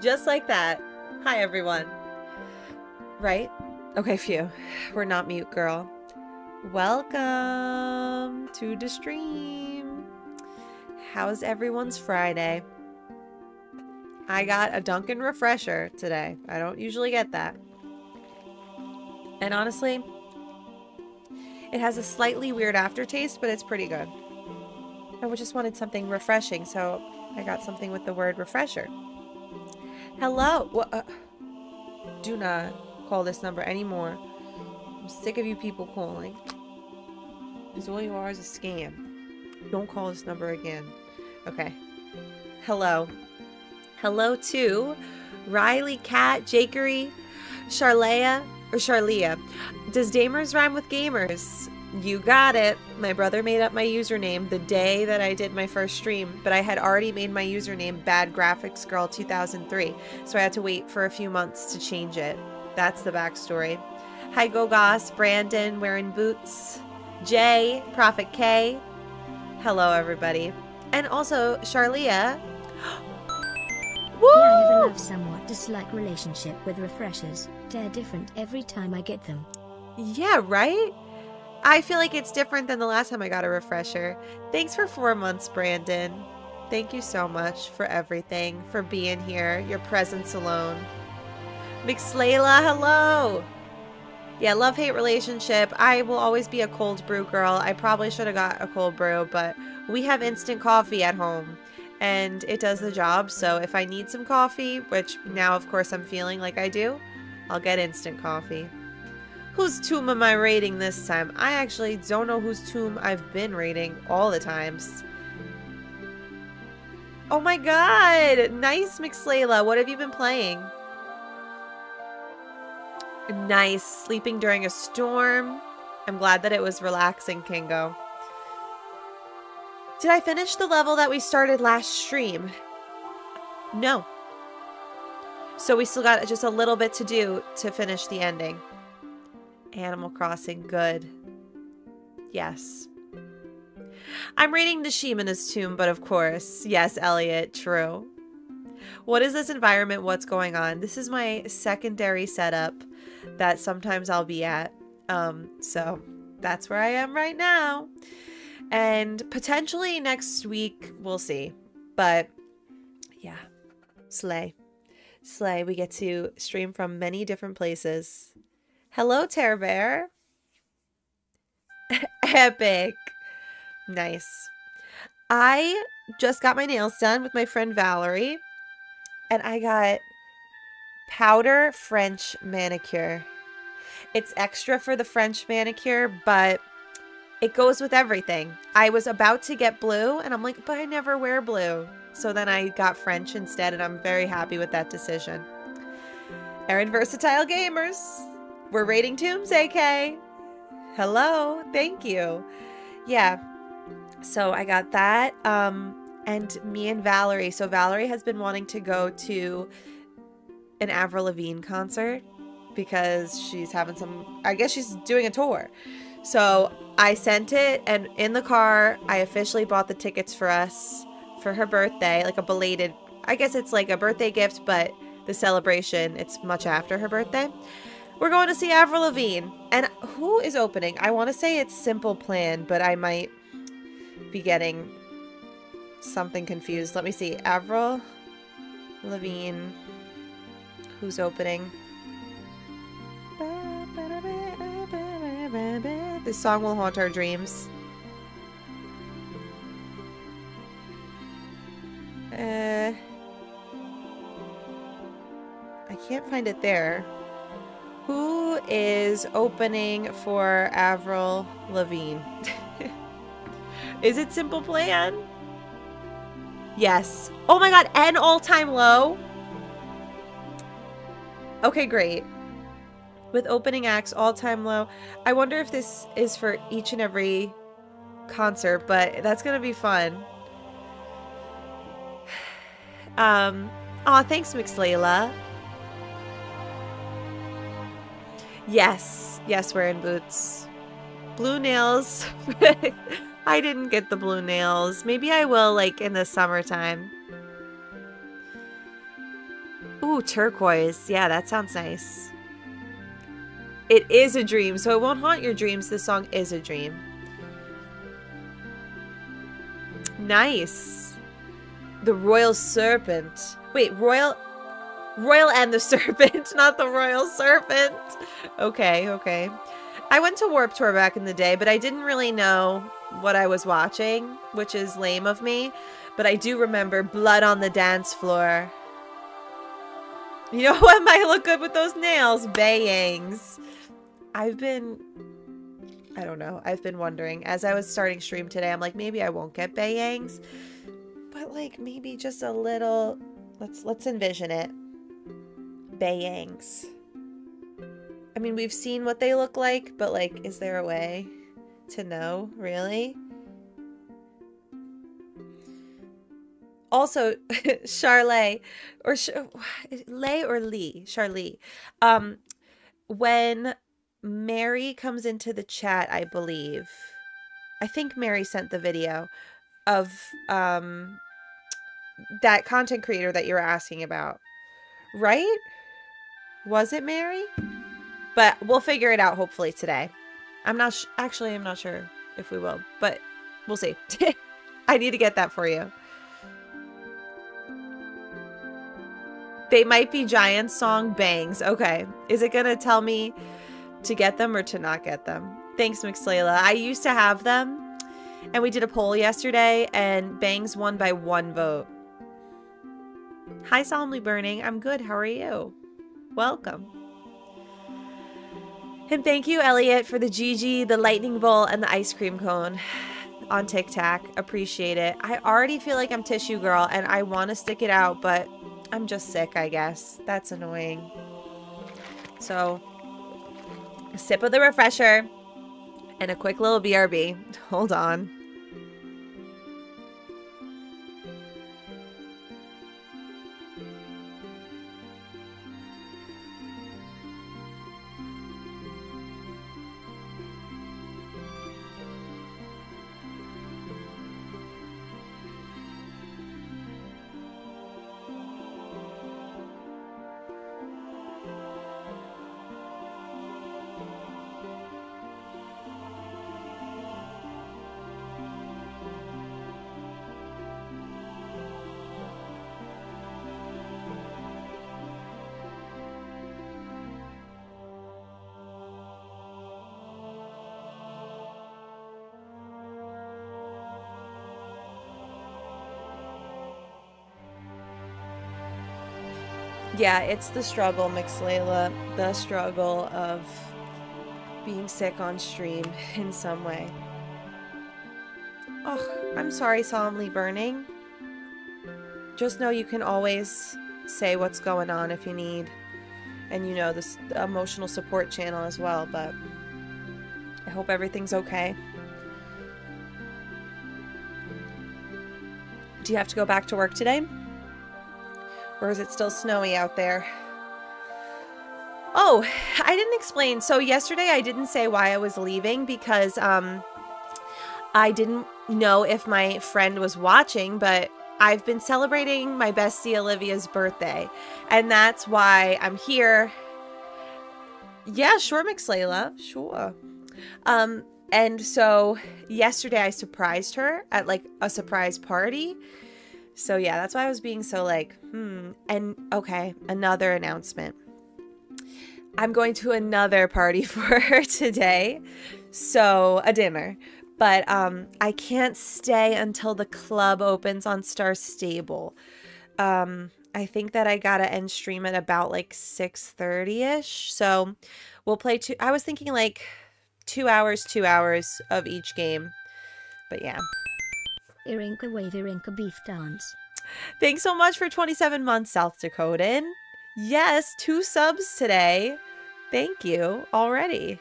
Just like that. Hi, everyone. Right? Okay, phew. We're not mute, girl. Welcome to the stream. How's everyone's Friday? I got a Dunkin' refresher today. I don't usually get that. And honestly, it has a slightly weird aftertaste, but it's pretty good. I just wanted something refreshing, so I got something with the word refresher. Hello. What? Uh, do not call this number anymore. I'm sick of you people calling. Because all you are is a scam. Don't call this number again. Okay. Hello. Hello to Riley, Cat, Jakery, Charlea, or Charlia. Does Damers rhyme with gamers? You got it. My brother made up my username the day that I did my first stream, but I had already made my username Bad Graphics Girl 2003, so I had to wait for a few months to change it. That's the backstory. Hi Gogos, Brandon, wearing boots, Jay, Prophet K. Hello everybody. And also Charlia. Woo! Yeah, I have a love somewhat dislike relationship with refreshers. They're different every time I get them. Yeah, right? I feel like it's different than the last time I got a refresher. Thanks for four months, Brandon. Thank you so much for everything, for being here, your presence alone. McSlayla, hello! Yeah, love-hate relationship. I will always be a cold brew girl. I probably should have got a cold brew, but we have instant coffee at home and it does the job. So if I need some coffee, which now of course I'm feeling like I do, I'll get instant coffee. Whose tomb am I raiding this time? I actually don't know whose tomb I've been raiding all the times. Oh my god! Nice, McSlayla. What have you been playing? Nice. Sleeping during a storm. I'm glad that it was relaxing, Kingo. Did I finish the level that we started last stream? No. So we still got just a little bit to do to finish the ending. Animal Crossing, good. Yes. I'm reading Nishimina's tomb, but of course, yes, Elliot, true. What is this environment? What's going on? This is my secondary setup that sometimes I'll be at. Um, so that's where I am right now. And potentially next week, we'll see. But yeah, slay. Slay. We get to stream from many different places. Hello, Terror Bear. Epic. Nice. I just got my nails done with my friend Valerie. And I got powder French manicure. It's extra for the French manicure, but it goes with everything. I was about to get blue, and I'm like, but I never wear blue. So then I got French instead, and I'm very happy with that decision. Erin Versatile Gamers. We're raiding tombs, AK. Hello. Thank you. Yeah. So I got that. Um, and me and Valerie. So Valerie has been wanting to go to an Avril Lavigne concert because she's having some, I guess she's doing a tour. So I sent it, and in the car, I officially bought the tickets for us for her birthday, like a belated, I guess it's like a birthday gift, but the celebration, it's much after her birthday. We're going to see Avril Lavigne. And who is opening? I want to say it's Simple Plan, but I might be getting something confused. Let me see. Avril Lavigne. Who's opening? This song will haunt our dreams. Uh, I can't find it there. Who is opening for Avril Lavigne? is it Simple Plan? Yes. Oh my god, and all-time low? Okay, great. With opening acts, all-time low. I wonder if this is for each and every concert, but that's gonna be fun. Um, aw, thanks, McSlayla. Yes. Yes, wearing boots. Blue nails. I didn't get the blue nails. Maybe I will, like, in the summertime. Ooh, turquoise. Yeah, that sounds nice. It is a dream, so it won't haunt your dreams. This song is a dream. Nice. The Royal Serpent. Wait, Royal... Royal and the Serpent, not the Royal Serpent. Okay, okay. I went to Warp Tour back in the day, but I didn't really know what I was watching, which is lame of me. But I do remember Blood on the Dance Floor. You know what might look good with those nails? Bayangs. I've been I don't know. I've been wondering as I was starting stream today. I'm like maybe I won't get bayangs, but like maybe just a little. Let's let's envision it. Bayangs. I mean, we've seen what they look like, but like, is there a way to know? Really? Also, Charlet or Sh- Lay or Lee, Charlie. Um, when Mary comes into the chat, I believe. I think Mary sent the video of um that content creator that you were asking about. Right? Was it Mary? But we'll figure it out hopefully today. I'm not actually I'm not sure if we will, but we'll see. I need to get that for you. They might be Giant song bangs. Okay. Is it going to tell me to get them or to not get them. Thanks, McSlayla. I used to have them, and we did a poll yesterday, and Bangs won by one vote. Hi, Solemnly Burning. I'm good. How are you? Welcome. And thank you, Elliot, for the GG, the lightning bolt, and the ice cream cone on TikTok. Appreciate it. I already feel like I'm tissue girl, and I want to stick it out, but I'm just sick, I guess. That's annoying. So, a sip of the refresher, and a quick little BRB. Hold on. Yeah, it's the struggle, McSlayla. The struggle of being sick on stream in some way. Oh, I'm sorry, Solemnly Burning. Just know you can always say what's going on if you need. And you know, this emotional support channel as well, but I hope everything's okay. Do you have to go back to work today? Or is it still snowy out there? Oh, I didn't explain. So yesterday I didn't say why I was leaving because um I didn't know if my friend was watching, but I've been celebrating my bestie Olivia's birthday. And that's why I'm here. Yeah, sure, McSlayla. Sure. Um, and so yesterday I surprised her at like a surprise party. So yeah, that's why I was being so like, hmm. And okay, another announcement. I'm going to another party for her today. So, a dinner. But um I can't stay until the club opens on Star Stable. Um I think that I got to end stream at about like 6:30ish. So, we'll play two I was thinking like 2 hours, 2 hours of each game. But yeah. Irinka wave Irinka beef dance. Thanks so much for 27 months, South Dakotan. Yes, two subs today. Thank you already.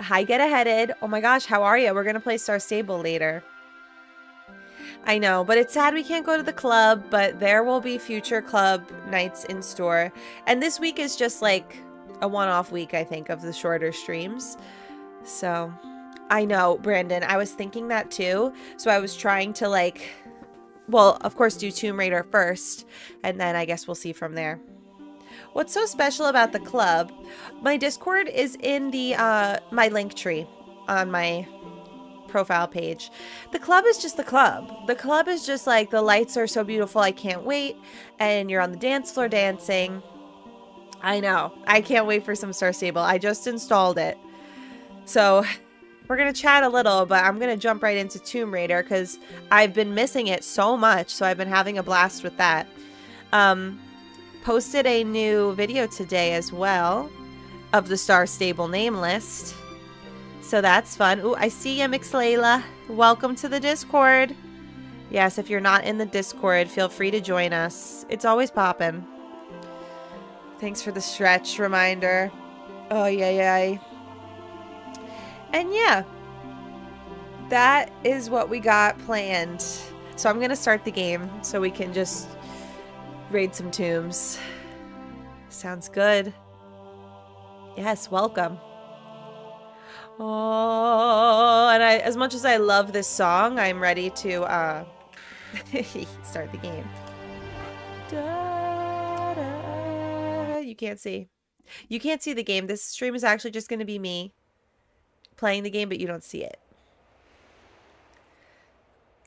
Hi, get aheaded. Oh my gosh, how are you? We're going to play Star Stable later. I know, but it's sad we can't go to the club, but there will be future club nights in store. And this week is just like a one off week, I think, of the shorter streams. So I know, Brandon. I was thinking that too. So I was trying to like well, of course, do Tomb Raider first, and then I guess we'll see from there. What's so special about the club? My Discord is in the uh, my link tree on my profile page. The club is just the club. The club is just like the lights are so beautiful, I can't wait, and you're on the dance floor dancing. I know. I can't wait for some Star Stable. I just installed it. So we're going to chat a little, but I'm going to jump right into Tomb Raider because I've been missing it so much. So I've been having a blast with that. Um, posted a new video today as well of the Star Stable name list. So that's fun. Ooh, I see you, McSlayla. Welcome to the Discord. Yes, if you're not in the Discord, feel free to join us. It's always popping. Thanks for the stretch reminder. Oh, yeah, yeah. And yeah, that is what we got planned. So I'm going to start the game so we can just raid some tombs. Sounds good. Yes, welcome. Oh, and I, as much as I love this song, I'm ready to uh, start the game. Da, da. You can't see. You can't see the game. This stream is actually just going to be me playing the game, but you don't see it.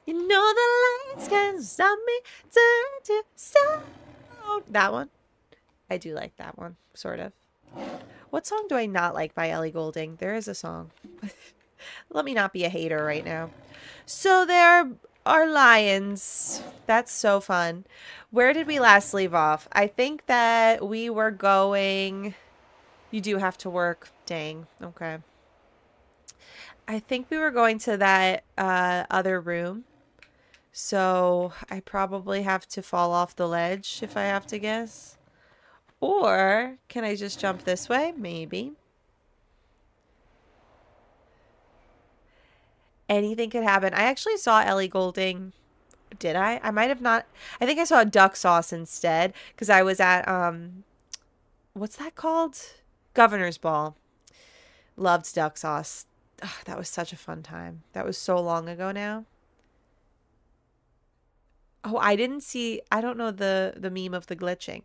You know the lights can stop me, turn to stone. That one. I do like that one, sort of. What song do I not like by Ellie Goulding? There is a song. Let me not be a hater right now. So there are lions. That's so fun. Where did we last leave off? I think that we were going... You do have to work. Dang. Okay. I think we were going to that uh, other room. So I probably have to fall off the ledge if I have to guess. Or can I just jump this way? Maybe. Anything could happen. I actually saw Ellie Goulding. Did I? I might have not. I think I saw duck sauce instead because I was at, um, what's that called? Governor's Ball. Loved duck sauce oh, that was such a fun time. That was so long ago now. Oh, I didn't see I don't know the the meme of the glitching.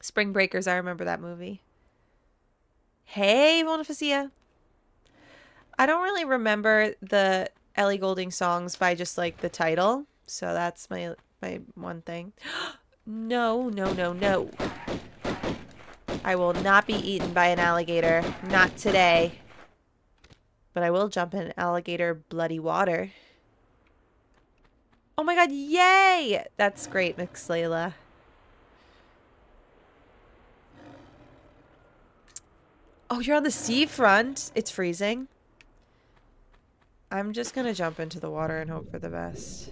Spring Breakers, I remember that movie. Hey, Bonifacia. I don't really remember the Ellie Goulding songs by just like the title. So that's my my one thing. no, no, no, no. I will not be eaten by an alligator. Not today. But I will jump in alligator bloody water. Oh my god, yay! That's great, McSlayla. Oh, you're on the seafront. It's freezing. I'm just gonna jump into the water and hope for the best.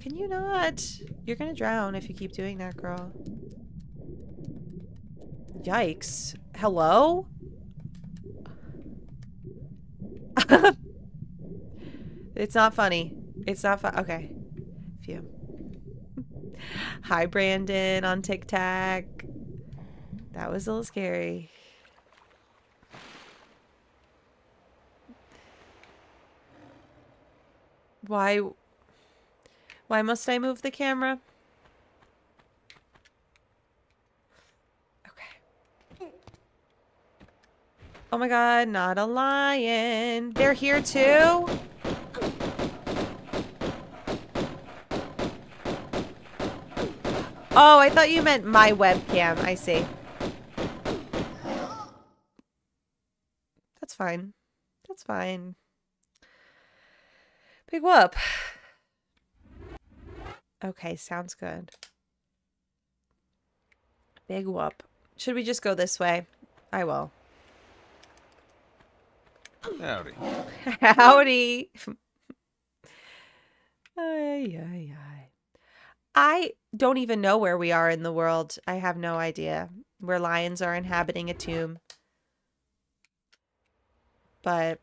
Can you not? You're gonna drown if you keep doing that, girl. Yikes. Hello? it's not funny. It's not fun. Okay. Phew. Hi, Brandon on TikTok. That was a little scary. Why? Why must I move the camera? Oh my god, not a lion. They're here too? Oh, I thought you meant my webcam. I see. That's fine. That's fine. Big whoop. Okay, sounds good. Big whoop. Should we just go this way? I will. Howdy. Howdy. ay, ay, ay. I don't even know where we are in the world. I have no idea. Where lions are inhabiting a tomb. But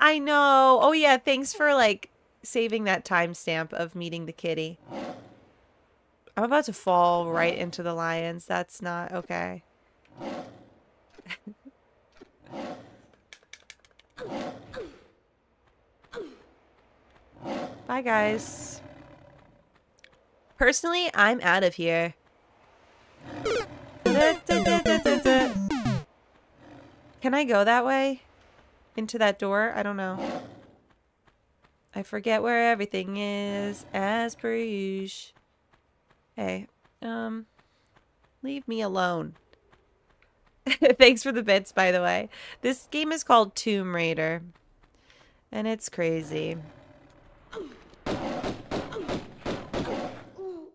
I know. Oh yeah, thanks for like saving that timestamp of meeting the kitty. I'm about to fall right into the lions. That's not okay. Bye, guys. Personally, I'm out of here. Can I go that way? Into that door? I don't know. I forget where everything is, as per usual. Hey, um, leave me alone. Thanks for the bits, by the way. This game is called Tomb Raider. And it's crazy.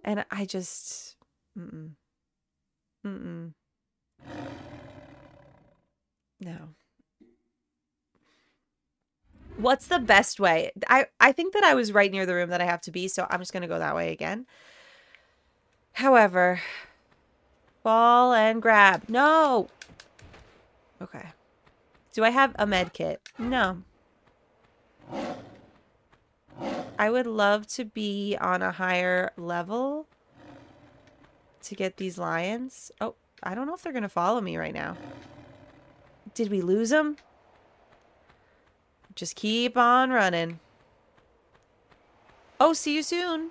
And I just... Mm-mm. Mm-mm. No. What's the best way? I, I think that I was right near the room that I have to be, so I'm just going to go that way again. However, fall and grab. No! Okay. Do I have a med kit? No. I would love to be on a higher level to get these lions. Oh, I don't know if they're going to follow me right now. Did we lose them? Just keep on running. Oh, see you soon.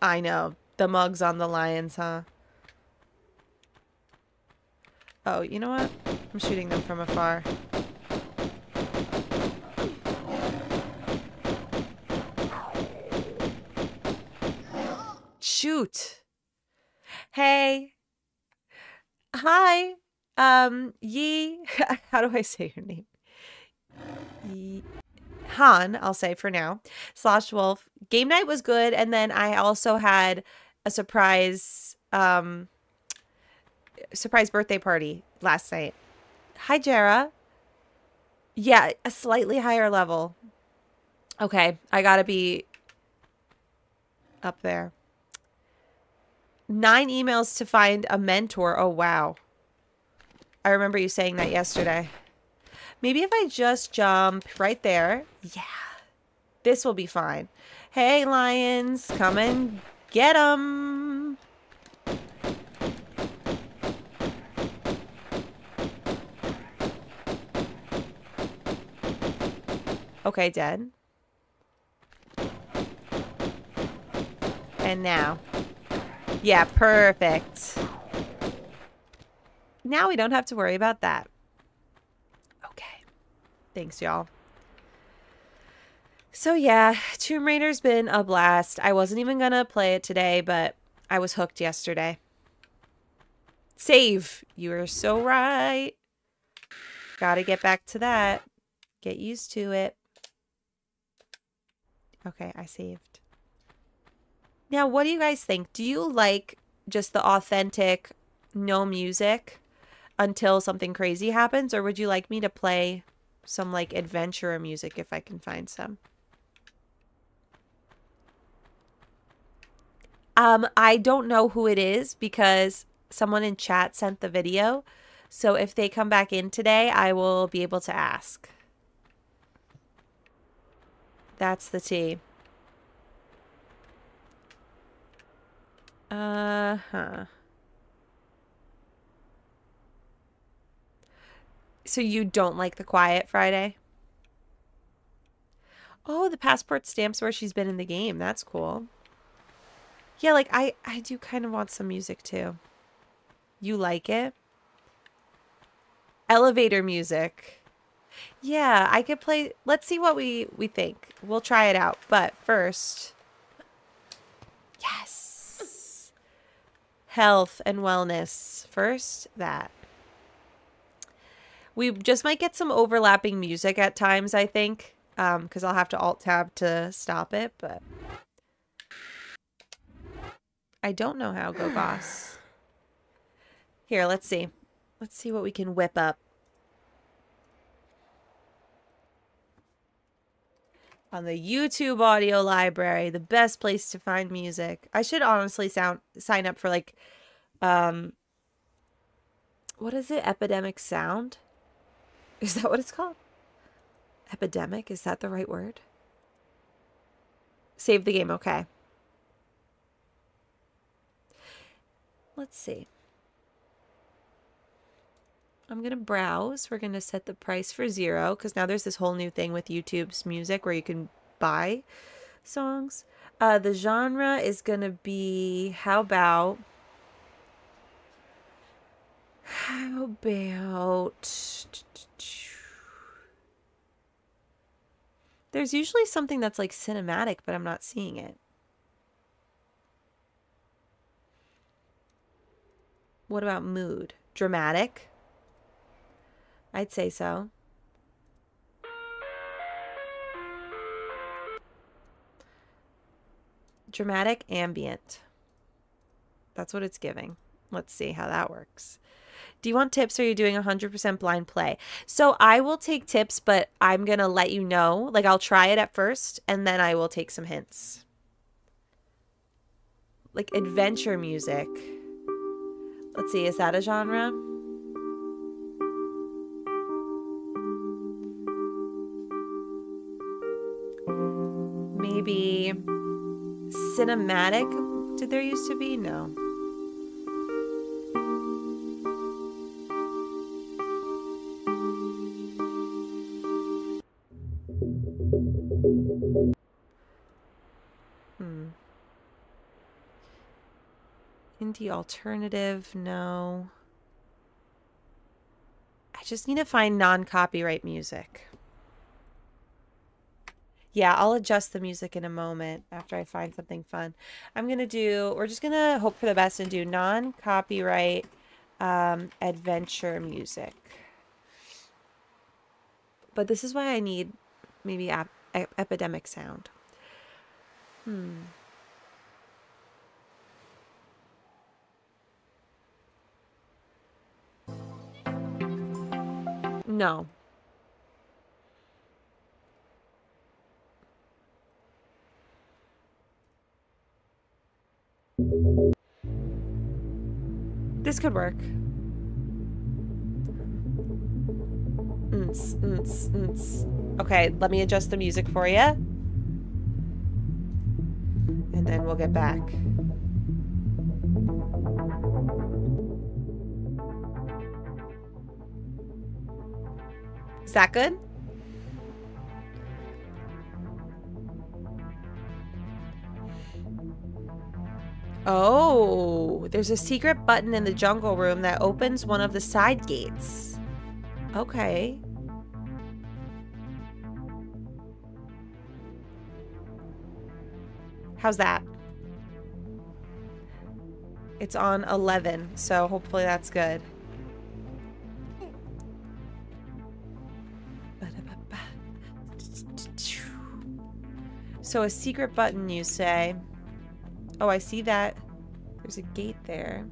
I know. The mugs on the lions, huh? Oh, you know what? I'm shooting them from afar. Shoot. Hey. Hi. Um, Yi. How do I say your name? Yi. Han, I'll say for now. Slash Wolf. Game night was good, and then I also had a surprise um surprise birthday party last night. Hi, Jara. Yeah, a slightly higher level. Okay, I gotta be up there. Nine emails to find a mentor. Oh, wow. I remember you saying that yesterday. Maybe if I just jump right there. Yeah. This will be fine. Hey, lions. Come and get them. Okay, dead. And now. Yeah, perfect. Now we don't have to worry about that. Okay. Thanks, y'all. So yeah, Tomb Raider's been a blast. I wasn't even gonna play it today, but I was hooked yesterday. Save! You are so right. Gotta get back to that. Get used to it. Okay, I saved. Now, what do you guys think? Do you like just the authentic, no music until something crazy happens? Or would you like me to play some like adventure music if I can find some? Um, I don't know who it is because someone in chat sent the video. So if they come back in today, I will be able to ask. That's the T. Uh-huh. So you don't like the Quiet Friday? Oh, the passport stamps where she's been in the game. That's cool. Yeah, like I I do kind of want some music too. You like it? Elevator music. Yeah, I could play. Let's see what we we think. We'll try it out. But first, yes, health and wellness. First, that. We just might get some overlapping music at times. I think, um, because I'll have to alt tab to stop it. But I don't know how. Go boss. Here, let's see. Let's see what we can whip up. On the YouTube audio library, the best place to find music. I should honestly sound sign up for like um what is it? Epidemic Sound? Is that what it's called? Epidemic, is that the right word? Save the game, okay. Let's see. I'm going to browse. We're going to set the price for zero because now there's this whole new thing with YouTube's music where you can buy songs. Uh, the genre is going to be how about. How about. There's usually something that's like cinematic, but I'm not seeing it. What about mood? Dramatic? I'd say so. Dramatic ambient. That's what it's giving. Let's see how that works. Do you want tips or are you doing 100% blind play? So I will take tips, but I'm going to let you know. Like I'll try it at first and then I will take some hints. Like adventure music. Let's see, is that a genre? Maybe cinematic? Did there used to be? No. Hmm. Indie alternative? No. I just need to find non copyright music. Yeah, I'll adjust the music in a moment after I find something fun. I'm going to do, we're just going to hope for the best and do non copyright um, adventure music. But this is why I need maybe ap epidemic sound. Hmm. No. This could work. Mm-ts, mm-ts, mm-ts. Okay, let me adjust the music for you. And then we'll get back. Is that good? Oh, there's a secret button in the jungle room that opens one of the side gates. Okay. How's that? It's on 11, so hopefully that's good. So a secret button, you say. Oh, I see that. There's a gate there.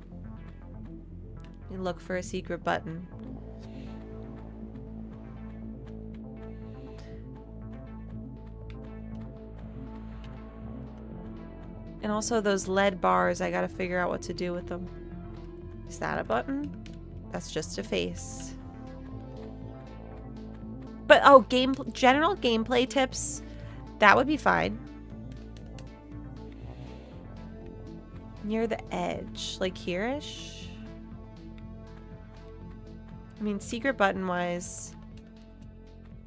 You look for a secret button. And also those lead bars, I gotta figure out what to do with them. Is that a button? That's just a face. But, oh, game general gameplay tips, that would be fine. Near the edge, like here-ish? I mean, secret button-wise,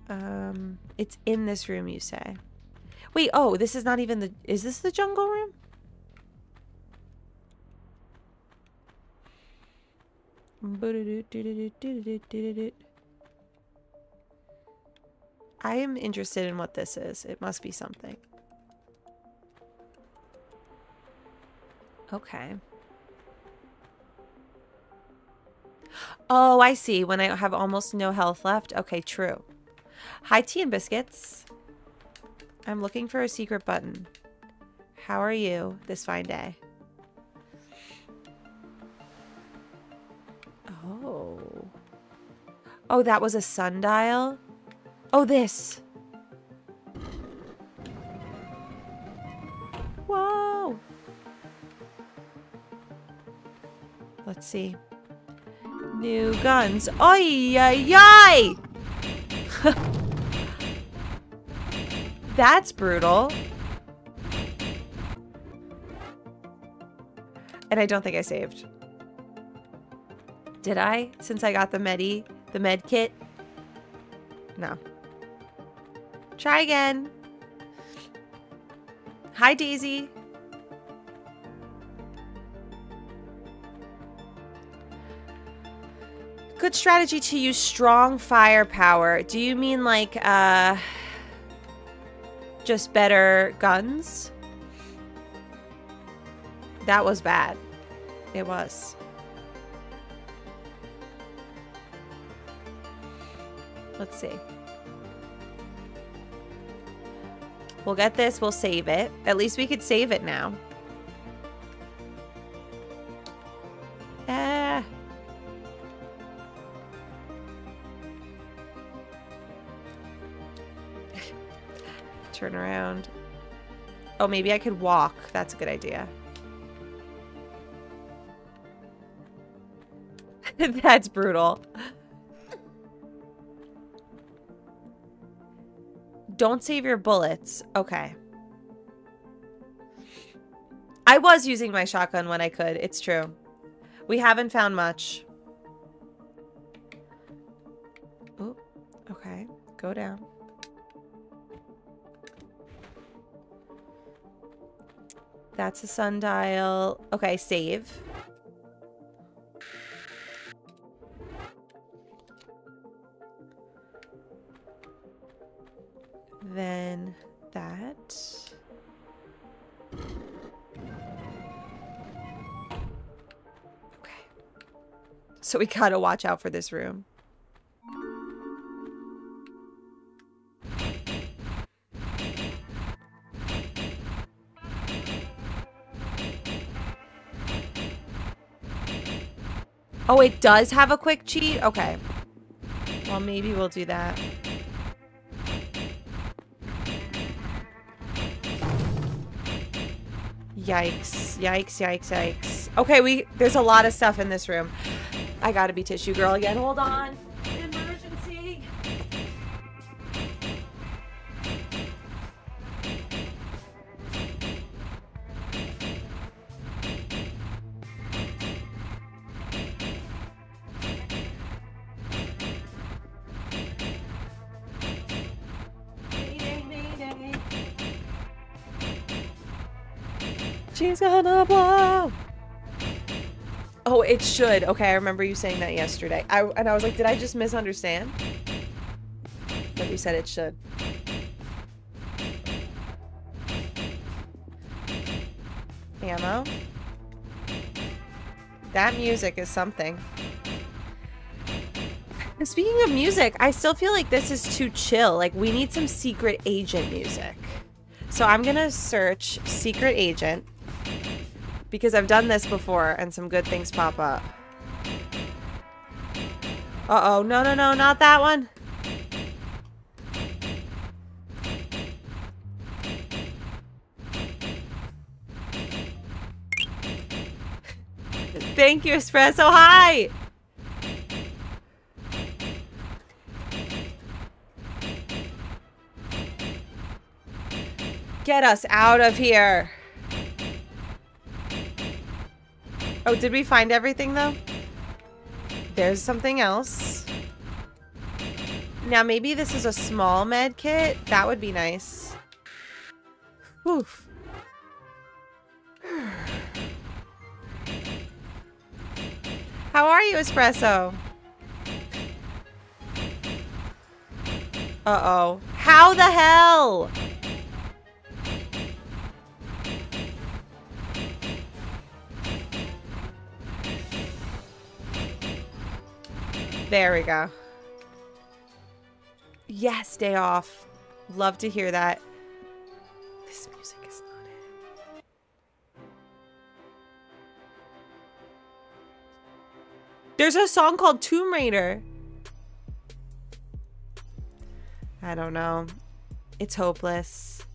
um, it's in this room, you say. Wait, oh, this is not even the, is this the jungle room? I am interested in what this is. It must be something. Okay. Oh, I see. When I have almost no health left. Okay, true. Hi, tea and biscuits. I'm looking for a secret button. How are you this fine day? Oh. Oh, that was a sundial? Oh, this. Whoa. Let's see. New guns. Oi, ay, ay! That's brutal. And I don't think I saved. Did I? Since I got the medi, the med kit? No. Try again. Hi, Daisy. Good strategy to use strong firepower. Do you mean like, uh, just better guns? That was bad. It was. Let's see. We'll get this. We'll save it. At least we could save it now. Around. Oh, maybe I could walk. That's a good idea. That's brutal. Don't save your bullets. Okay. I was using my shotgun when I could. It's true. We haven't found much. Oh, okay. Go down. That's a sundial. Okay, save. Then that. Okay. So we gotta watch out for this room. Oh, it does have a quick cheat? Okay. Well, maybe we'll do that. Yikes. Yikes, yikes, yikes. Okay, we there's a lot of stuff in this room. I gotta be tissue girl again. Hold on. Oh, it should. Okay, I remember you saying that yesterday. I and I was like, did I just misunderstand? But you said it should. Ammo. That music is something. And Speaking of music, I still feel like this is too chill. Like, we need some secret agent music. So I'm gonna search secret agent because I've done this before and some good things pop up. Uh-oh, no, no, no, not that one. Thank you, Espresso. Hi! Get us out of here. Oh, did we find everything though? There's something else. Now maybe this is a small med kit. That would be nice. Oof. How are you, Espresso? Uh-oh. How the hell? There we go. Yes, day off. Love to hear that. This music is not it. There's a song called Tomb Raider. I don't know. It's hopeless.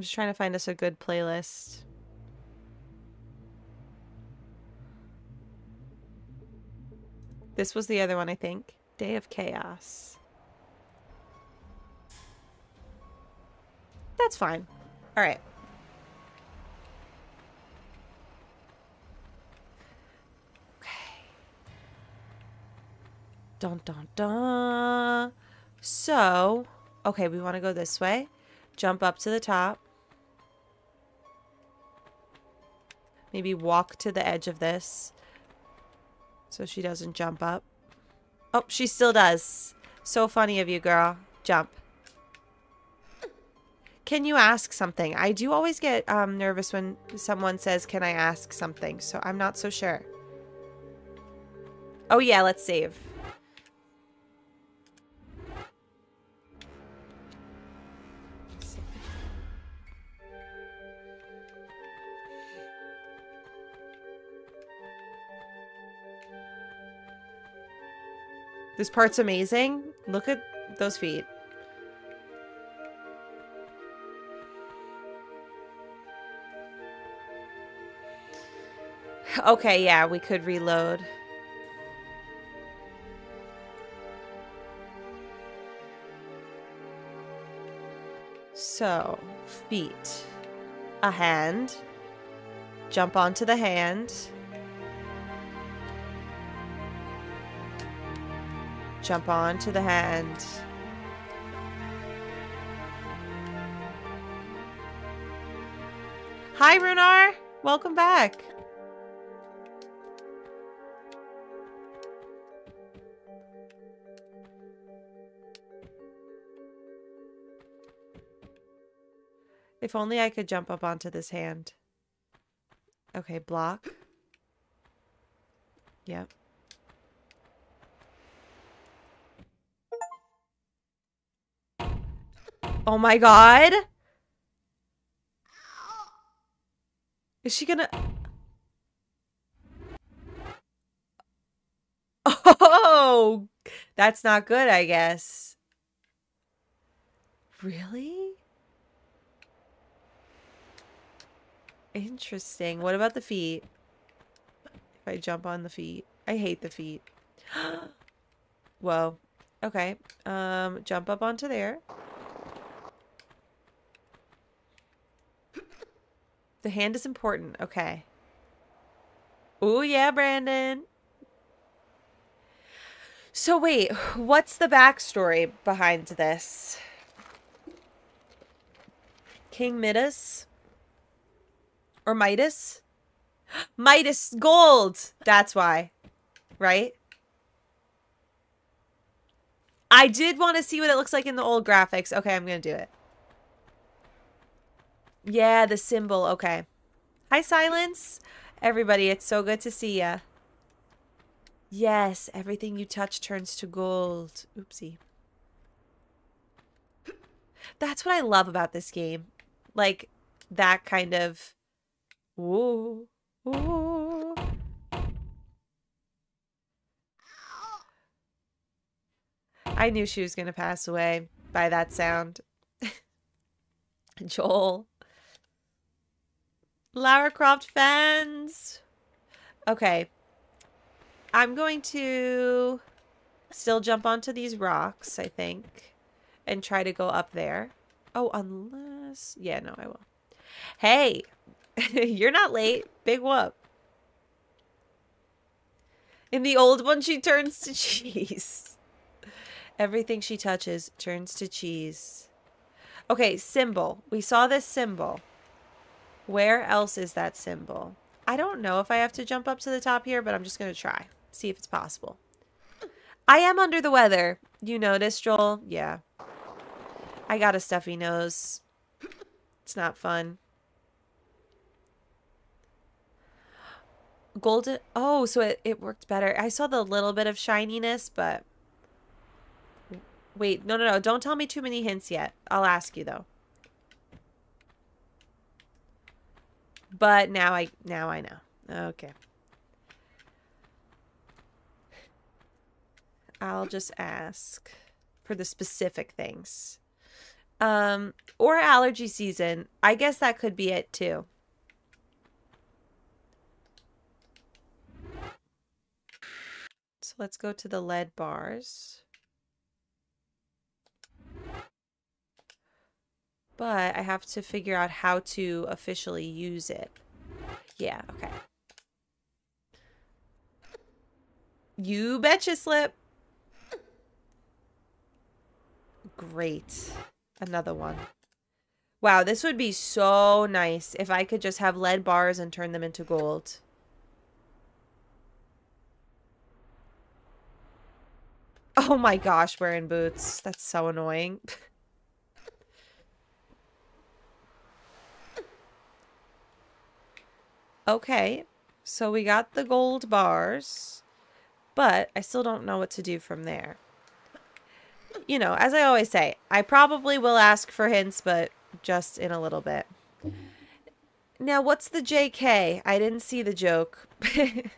I'm just trying to find us a good playlist. This was the other one, I think. Day of chaos. That's fine. All right. Okay. Dun dun dun. So, okay, we want to go this way. Jump up to the top. Maybe walk to the edge of this so she doesn't jump up. Oh, she still does. So funny of you, girl. Jump. Can you ask something? I do always get um, nervous when someone says, can I ask something? So I'm not so sure. Oh yeah, let's save. This part's amazing. Look at those feet. Okay, yeah, we could reload. So, feet. A hand. Jump onto the hand. Jump onto the hand. Hi, Runar. Welcome back. If only I could jump up onto this hand. Okay, block. Yep. Oh my god. Is she gonna... Oh! That's not good, I guess. Really? Interesting. What about the feet? If I jump on the feet. I hate the feet. Whoa. Okay. Um, jump up onto there. The hand is important. Okay. Oh, yeah, Brandon. So wait, what's the backstory behind this? King Midas? Or Midas? Midas gold! That's why. Right? I did want to see what it looks like in the old graphics. Okay, I'm going to do it. Yeah, the symbol. Okay. Hi, Silence. Everybody, it's so good to see ya. Yes, everything you touch turns to gold. Oopsie. That's what I love about this game. Like, that kind of... Ooh. Ooh. I knew she was going to pass away by that sound. Joel. Lara Croft fans. Okay. I'm going to still jump onto these rocks, I think, and try to go up there. Oh, unless... Yeah, no, I will. Hey, you're not late. Big whoop. In the old one, she turns to cheese. Everything she touches turns to cheese. Okay, symbol. We saw this symbol. Where else is that symbol? I don't know if I have to jump up to the top here, but I'm just going to try. See if it's possible. I am under the weather. You noticed, Joel? Yeah. I got a stuffy nose. It's not fun. Golden. Oh, so it, it worked better. I saw the little bit of shininess, but... Wait, no, no, no. Don't tell me too many hints yet. I'll ask you, though. But now I now I know. Okay. I'll just ask for the specific things. Um or allergy season. I guess that could be it too. So let's go to the lead bars. But I have to figure out how to officially use it. Yeah, okay. You betcha, Slip. Great. Another one. Wow, this would be so nice if I could just have lead bars and turn them into gold. Oh my gosh, wearing boots. That's so annoying. okay, so we got the gold bars, but I still don't know what to do from there. You know, as I always say, I probably will ask for hints, but just in a little bit. Now, what's the JK? I didn't see the joke. Is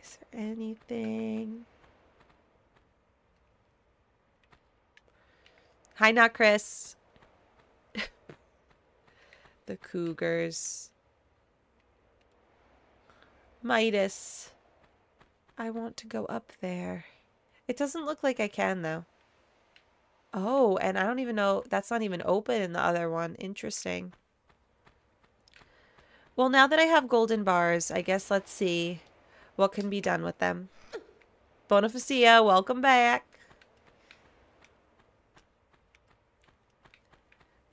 there anything? Hi, not Chris. The Cougars. Midas. I want to go up there. It doesn't look like I can, though. Oh, and I don't even know. That's not even open in the other one. Interesting. Well, now that I have golden bars, I guess let's see what can be done with them. Bonifacia, welcome back.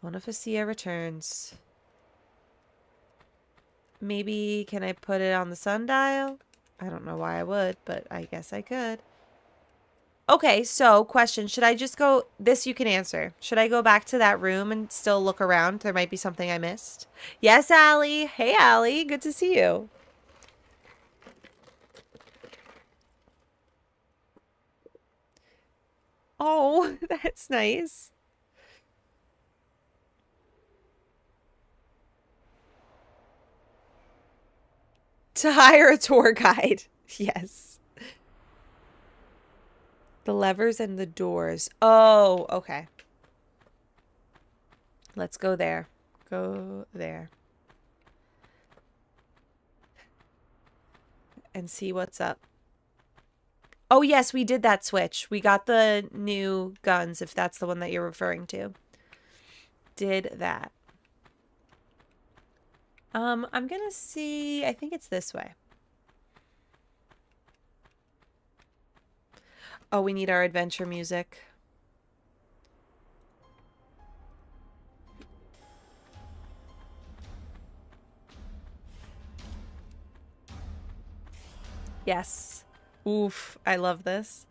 Bonifacia returns. Maybe can I put it on the sundial? I don't know why I would, but I guess I could. Okay, so question. Should I just go... This you can answer. Should I go back to that room and still look around? There might be something I missed. Yes, Allie. Hey, Allie. Good to see you. Oh, that's nice. To hire a tour guide. Yes. The levers and the doors. Oh, okay. Let's go there. Go there. And see what's up. Oh, yes, we did that switch. We got the new guns, if that's the one that you're referring to. Did that. Um, I'm going to see... I think it's this way. Oh, we need our adventure music. Yes. Oof, I love this.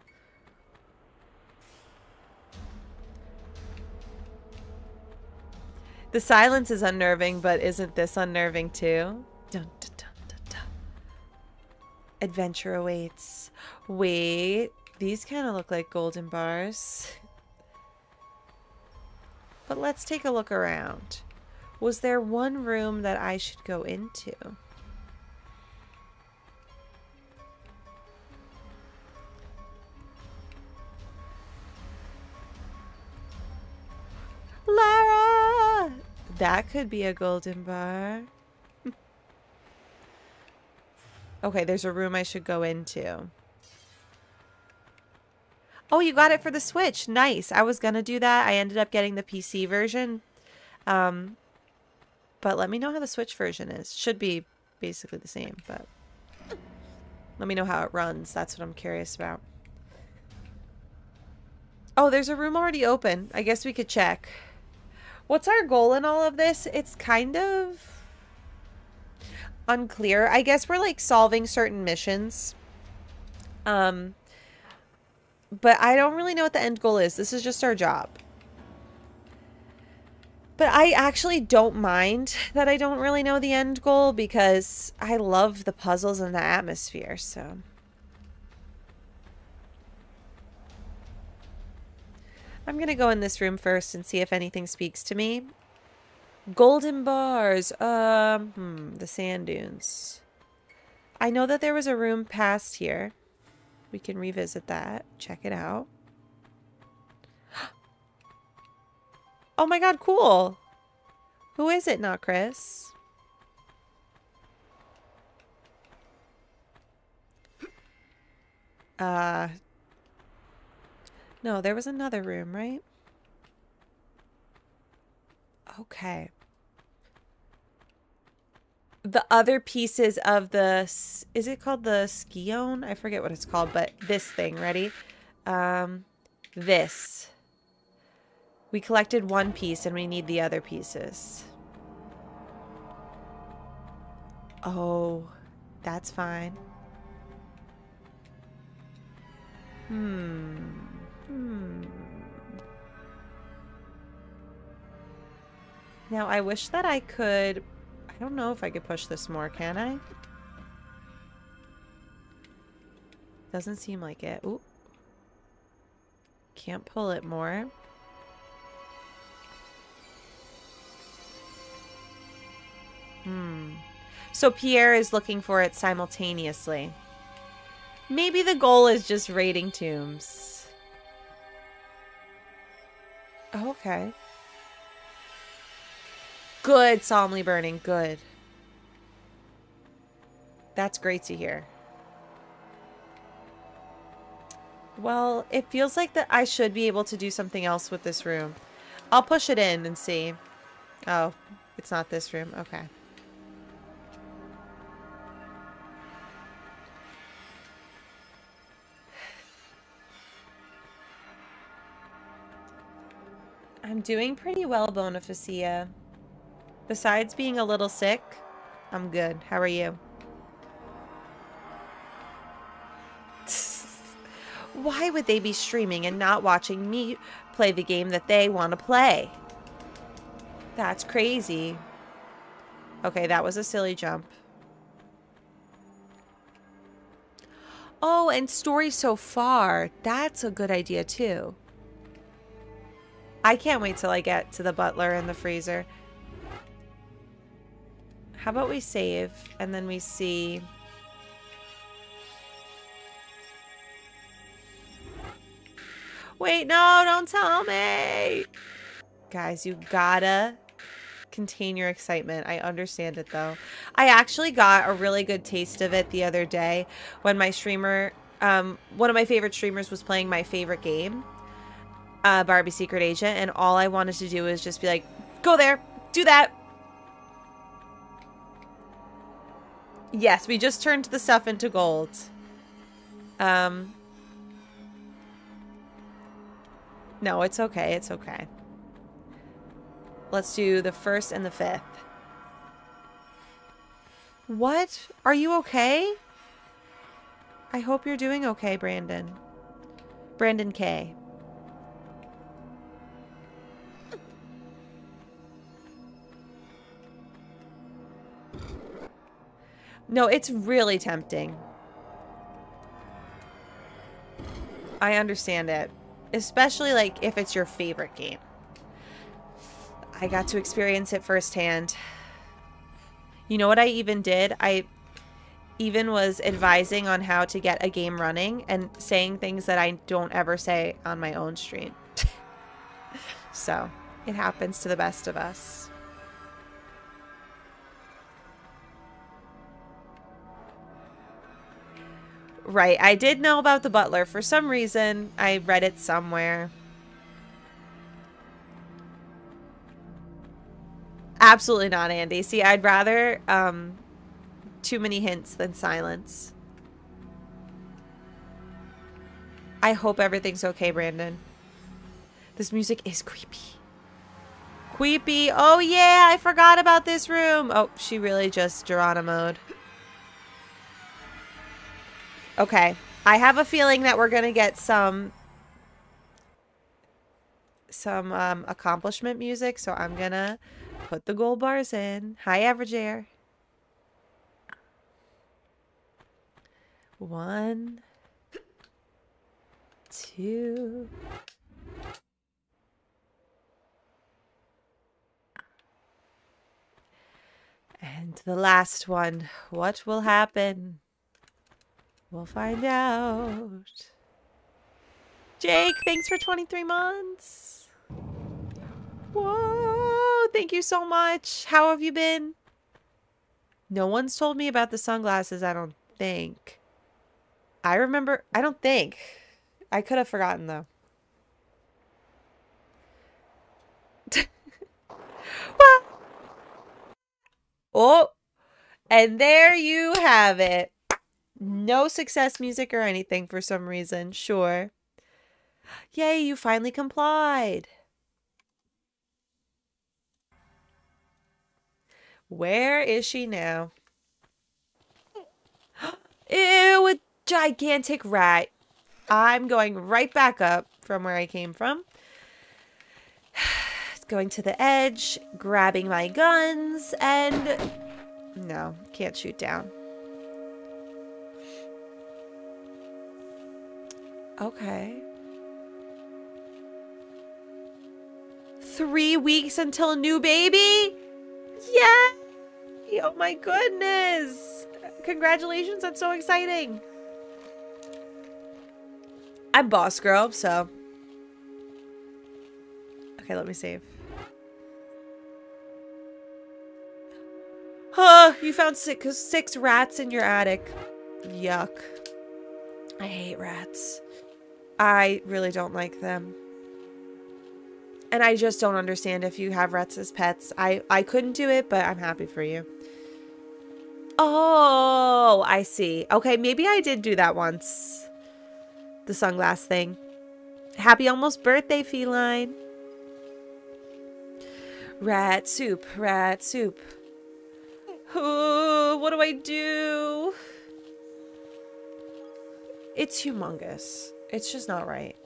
The silence is unnerving, but isn't this unnerving too? Dun, dun, dun, Adventure awaits. Wait, these kind of look like golden bars. But let's take a look around. Was there one room that I should go into? Lara! That could be a golden bar. okay, there's a room I should go into. Oh, you got it for the Switch. Nice. I was going to do that. I ended up getting the PC version. Um, but let me know how the Switch version is. Should be basically the same, but let me know how it runs. That's what I'm curious about. Oh, there's a room already open. I guess we could check. What's our goal in all of this? It's kind of unclear. I guess we're like solving certain missions. Um, but I don't really know what the end goal is. This is just our job. But I actually don't mind that I don't really know the end goal because I love the puzzles and the atmosphere, so. I'm going to go in this room first and see if anything speaks to me. Golden bars. Um, hmm, the sand dunes. I know that there was a room past here. We can revisit that. Check it out. oh my god, cool. Who is it not, Chris? Uh, no, there was another room, right? Okay. The other pieces of the, is it called the Scion? I forget what it's called, but this thing, ready? Um, this. We collected one piece and we need the other pieces. Oh, that's fine. Hmm. Hmm. Now, I wish that I could... I don't know if I could push this more, can I? Doesn't seem like it. Ooh. Can't pull it more. Hmm. So Pierre is looking for it simultaneously. Maybe the goal is just raiding tombs. Oh, okay. Good, solemnly burning. Good. That's great to hear. Well, it feels like that I should be able to do something else with this room. I'll push it in and see. Oh, it's not this room. Okay. Doing pretty well, Bonifacia. Besides being a little sick, I'm good. How are you? Why would they be streaming and not watching me play the game that they want to play? That's crazy. Okay, that was a silly jump. Oh, and story so far. That's a good idea too. I can't wait till I get to the butler and the freezer. How about we save and then we see... Wait, no, don't tell me! Guys, you gotta contain your excitement. I understand it though. I actually got a really good taste of it the other day when my streamer, um, one of my favorite streamers was playing my favorite game uh, Barbie Secret Agent, and all I wanted to do was just be like, go there, do that. Yes, we just turned the stuff into gold. Um, no, it's okay. It's okay. Let's do the first and the fifth. What? Are you okay? I hope you're doing okay, Brandon. Brandon K. No, it's really tempting. I understand it. Especially, like, if it's your favorite game. I got to experience it firsthand. You know what I even did? I even was advising on how to get a game running and saying things that I don't ever say on my own stream. so, it happens to the best of us. Right. I did know about the butler. For some reason, I read it somewhere. Absolutely not, Andy. See, I'd rather um, too many hints than silence. I hope everything's okay, Brandon. This music is creepy. Creepy. Oh, yeah, I forgot about this room. Oh, she really just Geronimo'd. Okay. I have a feeling that we're going to get some some um, accomplishment music, so I'm going to put the gold bars in. Hi, Average Air. One, two, and the last one. What will happen? We'll find out. Jake, thanks for 23 months. Whoa, thank you so much. How have you been? No one's told me about the sunglasses, I don't think. I remember, I don't think. I could have forgotten though. well, oh, and there you have it. No success music or anything for some reason. Sure. Yay, you finally complied. Where is she now? Ew, a gigantic rat. I'm going right back up from where I came from. Going to the edge, grabbing my guns, and... No, can't shoot down. Okay. Three weeks until a new baby? Yeah! Oh my goodness! Congratulations, that's so exciting. I'm boss girl, so. Okay, let me save. Huh, you found six, six rats in your attic. Yuck. I hate rats. I really don't like them. And I just don't understand if you have rats as pets. I, I couldn't do it, but I'm happy for you. Oh, I see. Okay, maybe I did do that once. The sunglass thing. Happy almost birthday, feline. Rat soup, rat soup. Ooh, what do I do? It's humongous. It's just not right.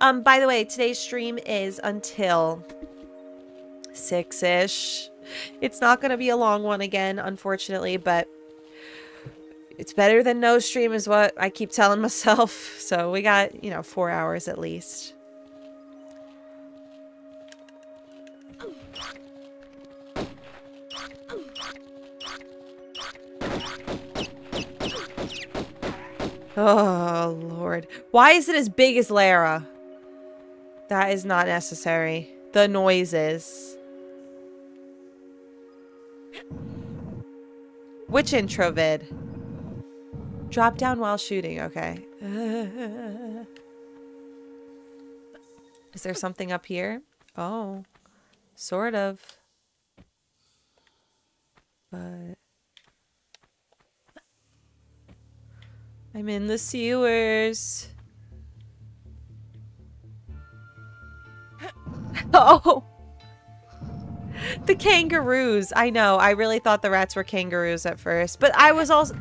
Um, by the way, today's stream is until six-ish. It's not going to be a long one again, unfortunately, but it's better than no stream is what I keep telling myself. So we got, you know, four hours at least. Oh, Lord. Why is it as big as Lara? That is not necessary. The noises. Which intro vid? Drop down while shooting. Okay. Is there something up here? Oh. Sort of. But... I'm in the sewers. oh! The kangaroos. I know. I really thought the rats were kangaroos at first. But I was also...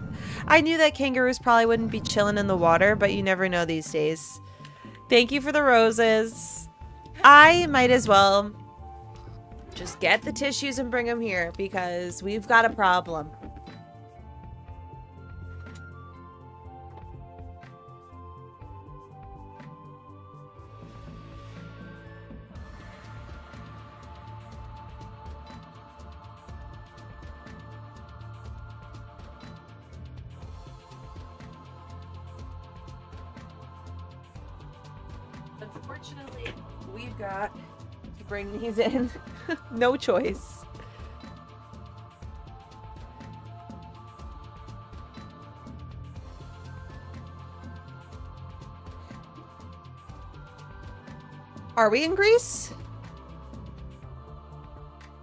I knew that kangaroos probably wouldn't be chilling in the water, but you never know these days. Thank you for the roses. I might as well just get the tissues and bring them here because we've got a problem. To bring these in. no choice. Are we in Greece?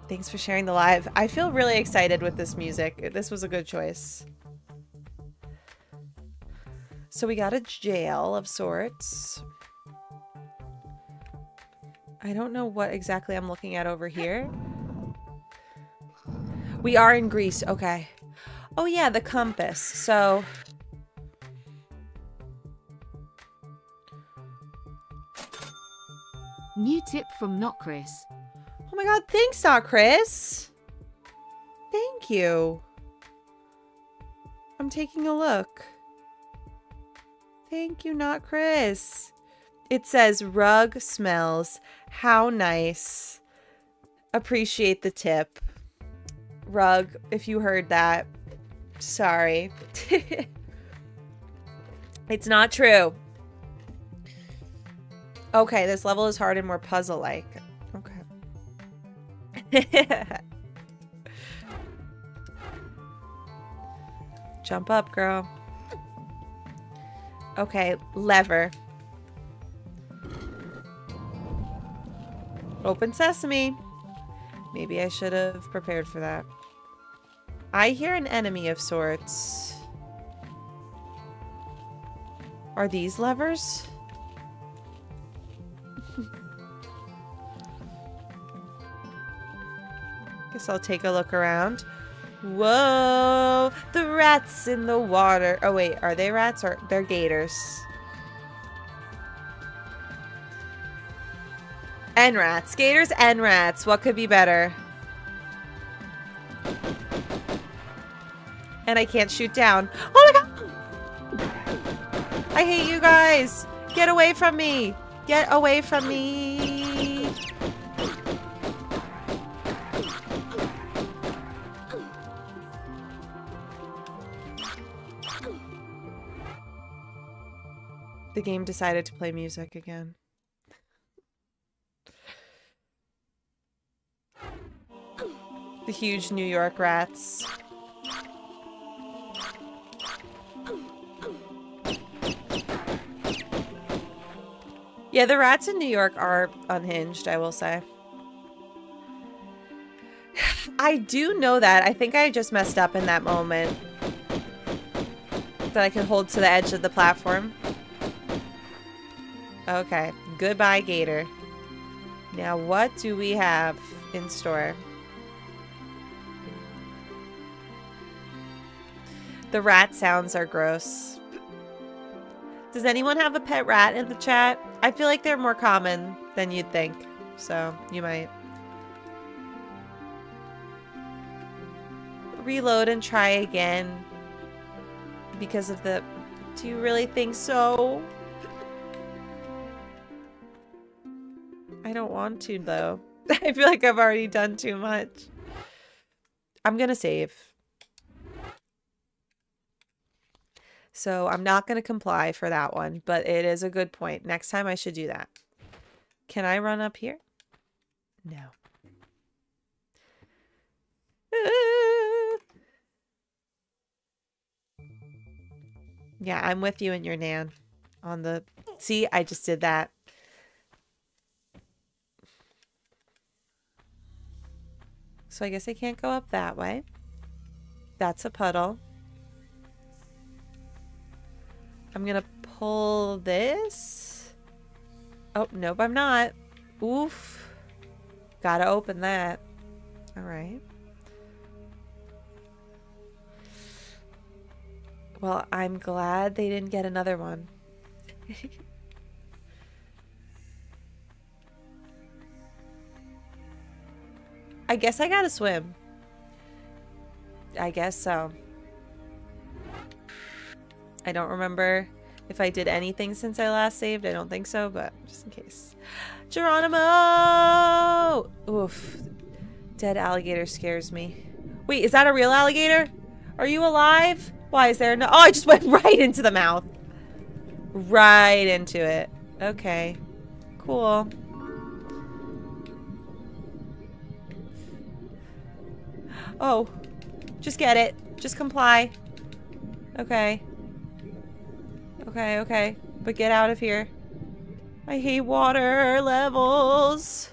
Thanks for sharing the live. I feel really excited with this music. This was a good choice. So we got a jail of sorts. I don't know what exactly I'm looking at over here. We are in Greece. Okay. Oh, yeah, the compass. So... New tip from Not Chris. Oh my god, thanks, Not Chris. Thank you. I'm taking a look. Thank you, Not Chris. It says rug smells. How nice. Appreciate the tip. Rug, if you heard that, sorry. it's not true. Okay, this level is hard and more puzzle-like. Okay. Jump up, girl. Okay, lever. Open sesame. Maybe I should have prepared for that. I hear an enemy of sorts. Are these levers? Guess I'll take a look around. Whoa! The rats in the water. Oh wait, are they rats or they're gators? And rats. Gators and rats. What could be better? And I can't shoot down. Oh my god! I hate you guys! Get away from me! Get away from me! The game decided to play music again. The huge New York rats. Yeah, the rats in New York are unhinged, I will say. I do know that. I think I just messed up in that moment. That I can hold to the edge of the platform. Okay. Goodbye, Gator. Now, what do we have in store? The rat sounds are gross. Does anyone have a pet rat in the chat? I feel like they're more common than you'd think, so you might. Reload and try again because of the... Do you really think so? I don't want to, though. I feel like I've already done too much. I'm gonna save. So I'm not going to comply for that one, but it is a good point. Next time I should do that. Can I run up here? No. Yeah, I'm with you and your Nan on the... See, I just did that. So I guess I can't go up that way. That's a puddle. I'm gonna pull this. Oh, nope, I'm not. Oof. Gotta open that. Alright. Well, I'm glad they didn't get another one. I guess I gotta swim. I guess so. I don't remember if I did anything since I last saved. I don't think so, but just in case. Geronimo! Oof. Dead alligator scares me. Wait, is that a real alligator? Are you alive? Why is there no- Oh, I just went right into the mouth. Right into it. Okay. Cool. Oh. Just get it. Just comply. Okay. Okay, okay. But get out of here. I hate water levels.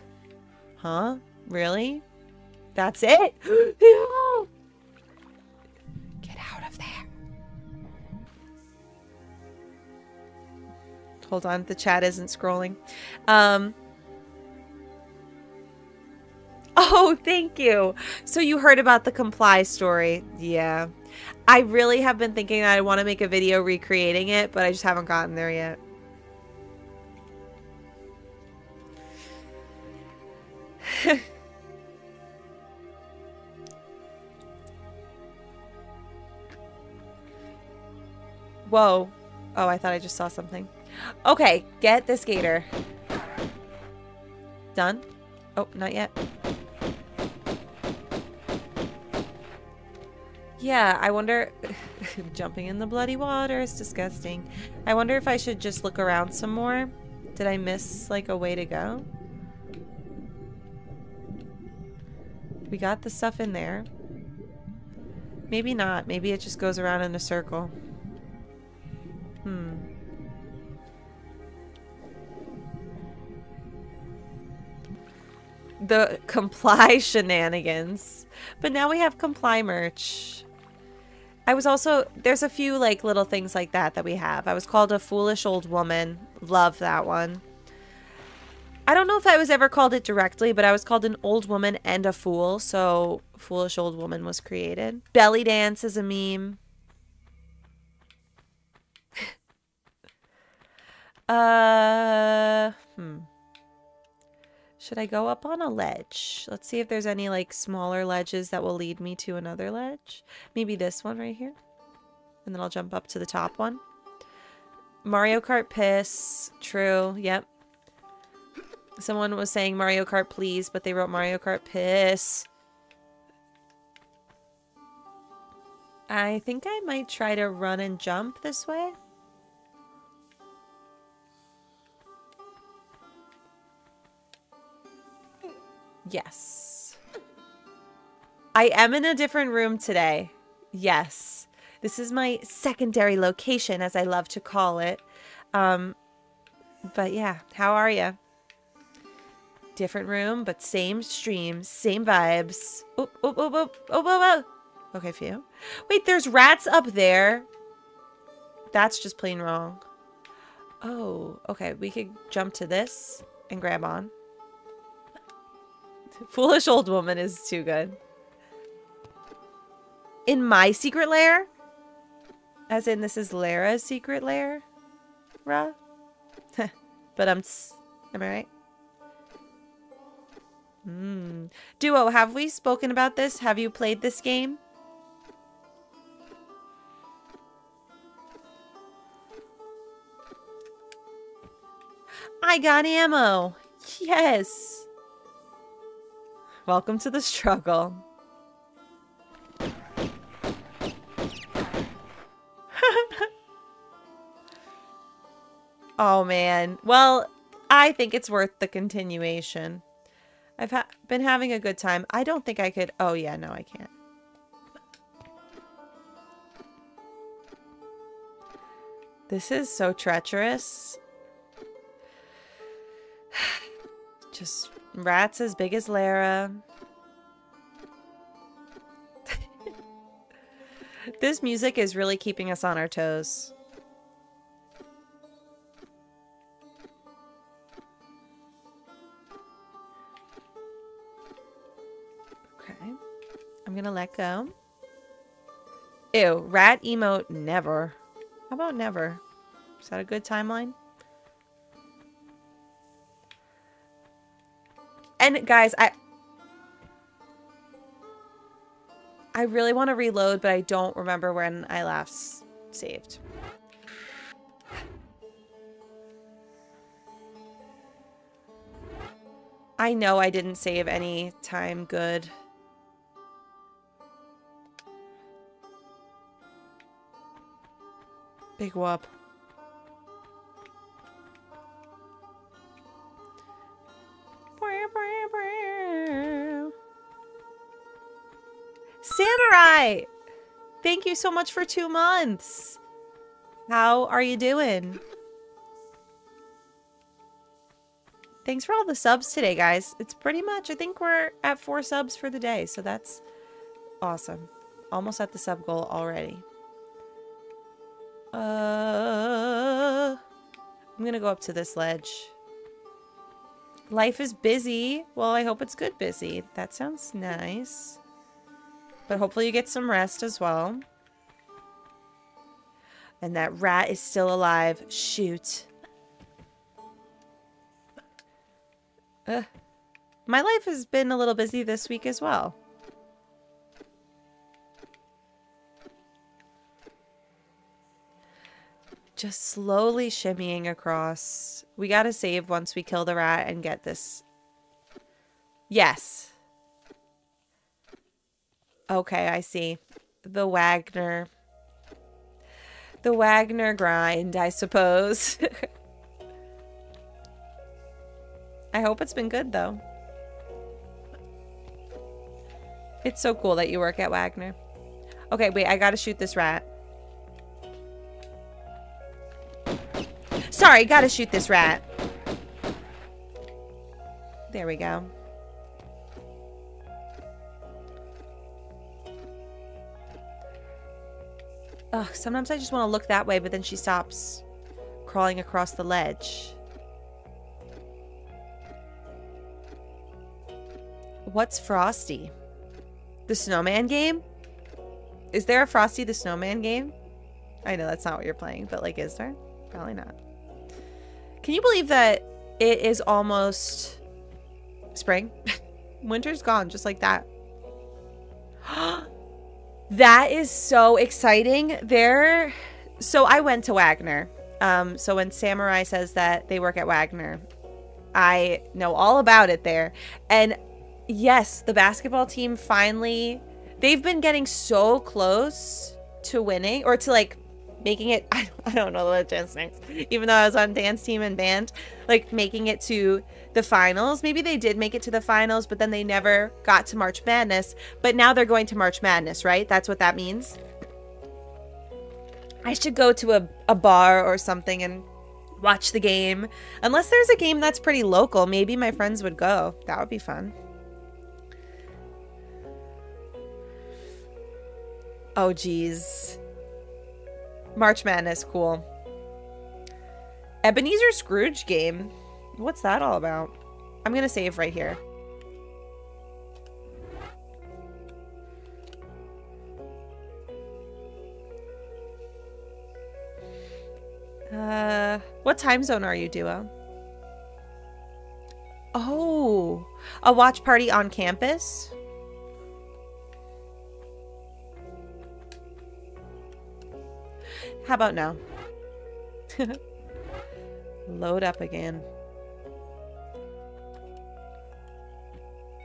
Huh? Really? That's it? get out of there. Hold on, the chat isn't scrolling. Um, oh, thank you. So you heard about the comply story. Yeah. I really have been thinking that I want to make a video recreating it, but I just haven't gotten there yet. Whoa. Oh, I thought I just saw something. Okay, get this gator. Done? Oh, not yet. Yeah, I wonder. jumping in the bloody water is disgusting. I wonder if I should just look around some more. Did I miss, like, a way to go? We got the stuff in there. Maybe not. Maybe it just goes around in a circle. Hmm. The comply shenanigans. But now we have comply merch. I was also there's a few like little things like that that we have. I was called a foolish old woman. Love that one. I don't know if I was ever called it directly, but I was called an old woman and a fool, so foolish old woman was created. Belly dance is a meme. uh, hmm. Should I go up on a ledge? Let's see if there's any like smaller ledges that will lead me to another ledge. Maybe this one right here. And then I'll jump up to the top one. Mario Kart piss. True. Yep. Someone was saying Mario Kart please, but they wrote Mario Kart piss. I think I might try to run and jump this way. Yes. I am in a different room today. Yes. This is my secondary location, as I love to call it. Um, but yeah, how are you? Different room, but same stream, same vibes. Oh, oh, oh. Okay, phew. Wait, there's rats up there. That's just plain wrong. Oh, okay. We could jump to this and grab on. Foolish old woman is too good. In my secret lair? As in, this is Lara's secret lair? Ra? but I'm... Am I right? Hmm. Duo, have we spoken about this? Have you played this game? I got ammo. Yes. Welcome to the struggle. oh man. Well, I think it's worth the continuation. I've ha been having a good time. I don't think I could... Oh yeah, no I can't. This is so treacherous. Just Rats as big as Lara. this music is really keeping us on our toes. Okay. I'm gonna let go. Ew, rat emote never. How about never? Is that a good timeline? And guys, I I really want to reload, but I don't remember when I last saved. I know I didn't save any time good. Big whoop. Samurai! Thank you so much for two months. How are you doing? Thanks for all the subs today, guys. It's pretty much, I think we're at four subs for the day, so that's awesome. Almost at the sub goal already. Uh, I'm gonna go up to this ledge. Life is busy. Well, I hope it's good busy. That sounds nice. But hopefully you get some rest as well. And that rat is still alive. Shoot. Ugh. My life has been a little busy this week as well. Just slowly shimmying across. We gotta save once we kill the rat and get this. Yes. Okay, I see. The Wagner. The Wagner grind, I suppose. I hope it's been good, though. It's so cool that you work at Wagner. Okay, wait, I gotta shoot this rat. Sorry, gotta shoot this rat. There we go. Ugh, sometimes I just want to look that way, but then she stops crawling across the ledge. What's Frosty? The snowman game? Is there a Frosty the Snowman game? I know that's not what you're playing, but like, is there? Probably not. Can you believe that it is almost spring? Winter's gone just like that. that is so exciting. There. So I went to Wagner. Um, so when Samurai says that they work at Wagner, I know all about it there. And yes, the basketball team finally they've been getting so close to winning or to like making it I, don't know the dance next even though I was on dance team and band like making it to the finals maybe they did make it to the finals but then they never got to March Madness but now they're going to March Madness right that's what that means I should go to a, a bar or something and watch the game unless there's a game that's pretty local maybe my friends would go that would be fun Oh, geez. March Madness, cool. Ebenezer Scrooge game. What's that all about? I'm to save right here. Uh, what time zone are you, Duo? Oh, a watch party on campus? How about now? Load up again.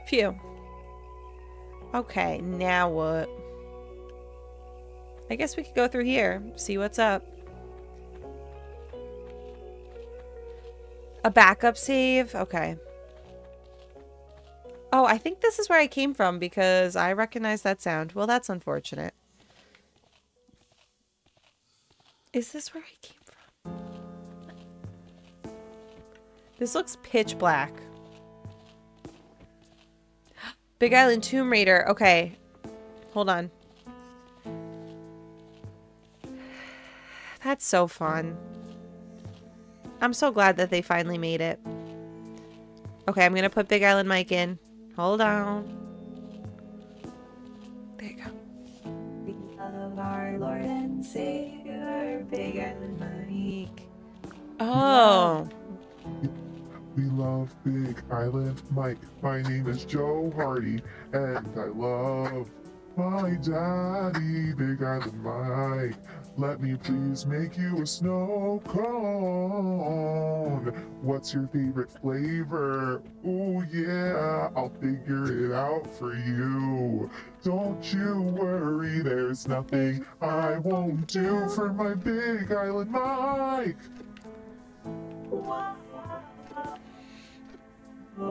Phew. Okay, now what? I guess we could go through here, see what's up. A backup save? Okay. Oh, I think this is where I came from because I recognize that sound. Well, that's unfortunate. Is this where I came from? This looks pitch black. Big Island Tomb Raider. Okay. Hold on. That's so fun. I'm so glad that they finally made it. Okay, I'm going to put Big Island Mike in. Hold on. There you go. We love our Lord and Savior bigger than Mike. Oh. We love Big Island Mike. My name is Joe Hardy, and I love my daddy, Big Island Mike. Let me please make you a snow cone. What's your favorite flavor? Oh yeah, I'll figure it out for you. Don't you worry, there's nothing I won't do for my Big Island Mike.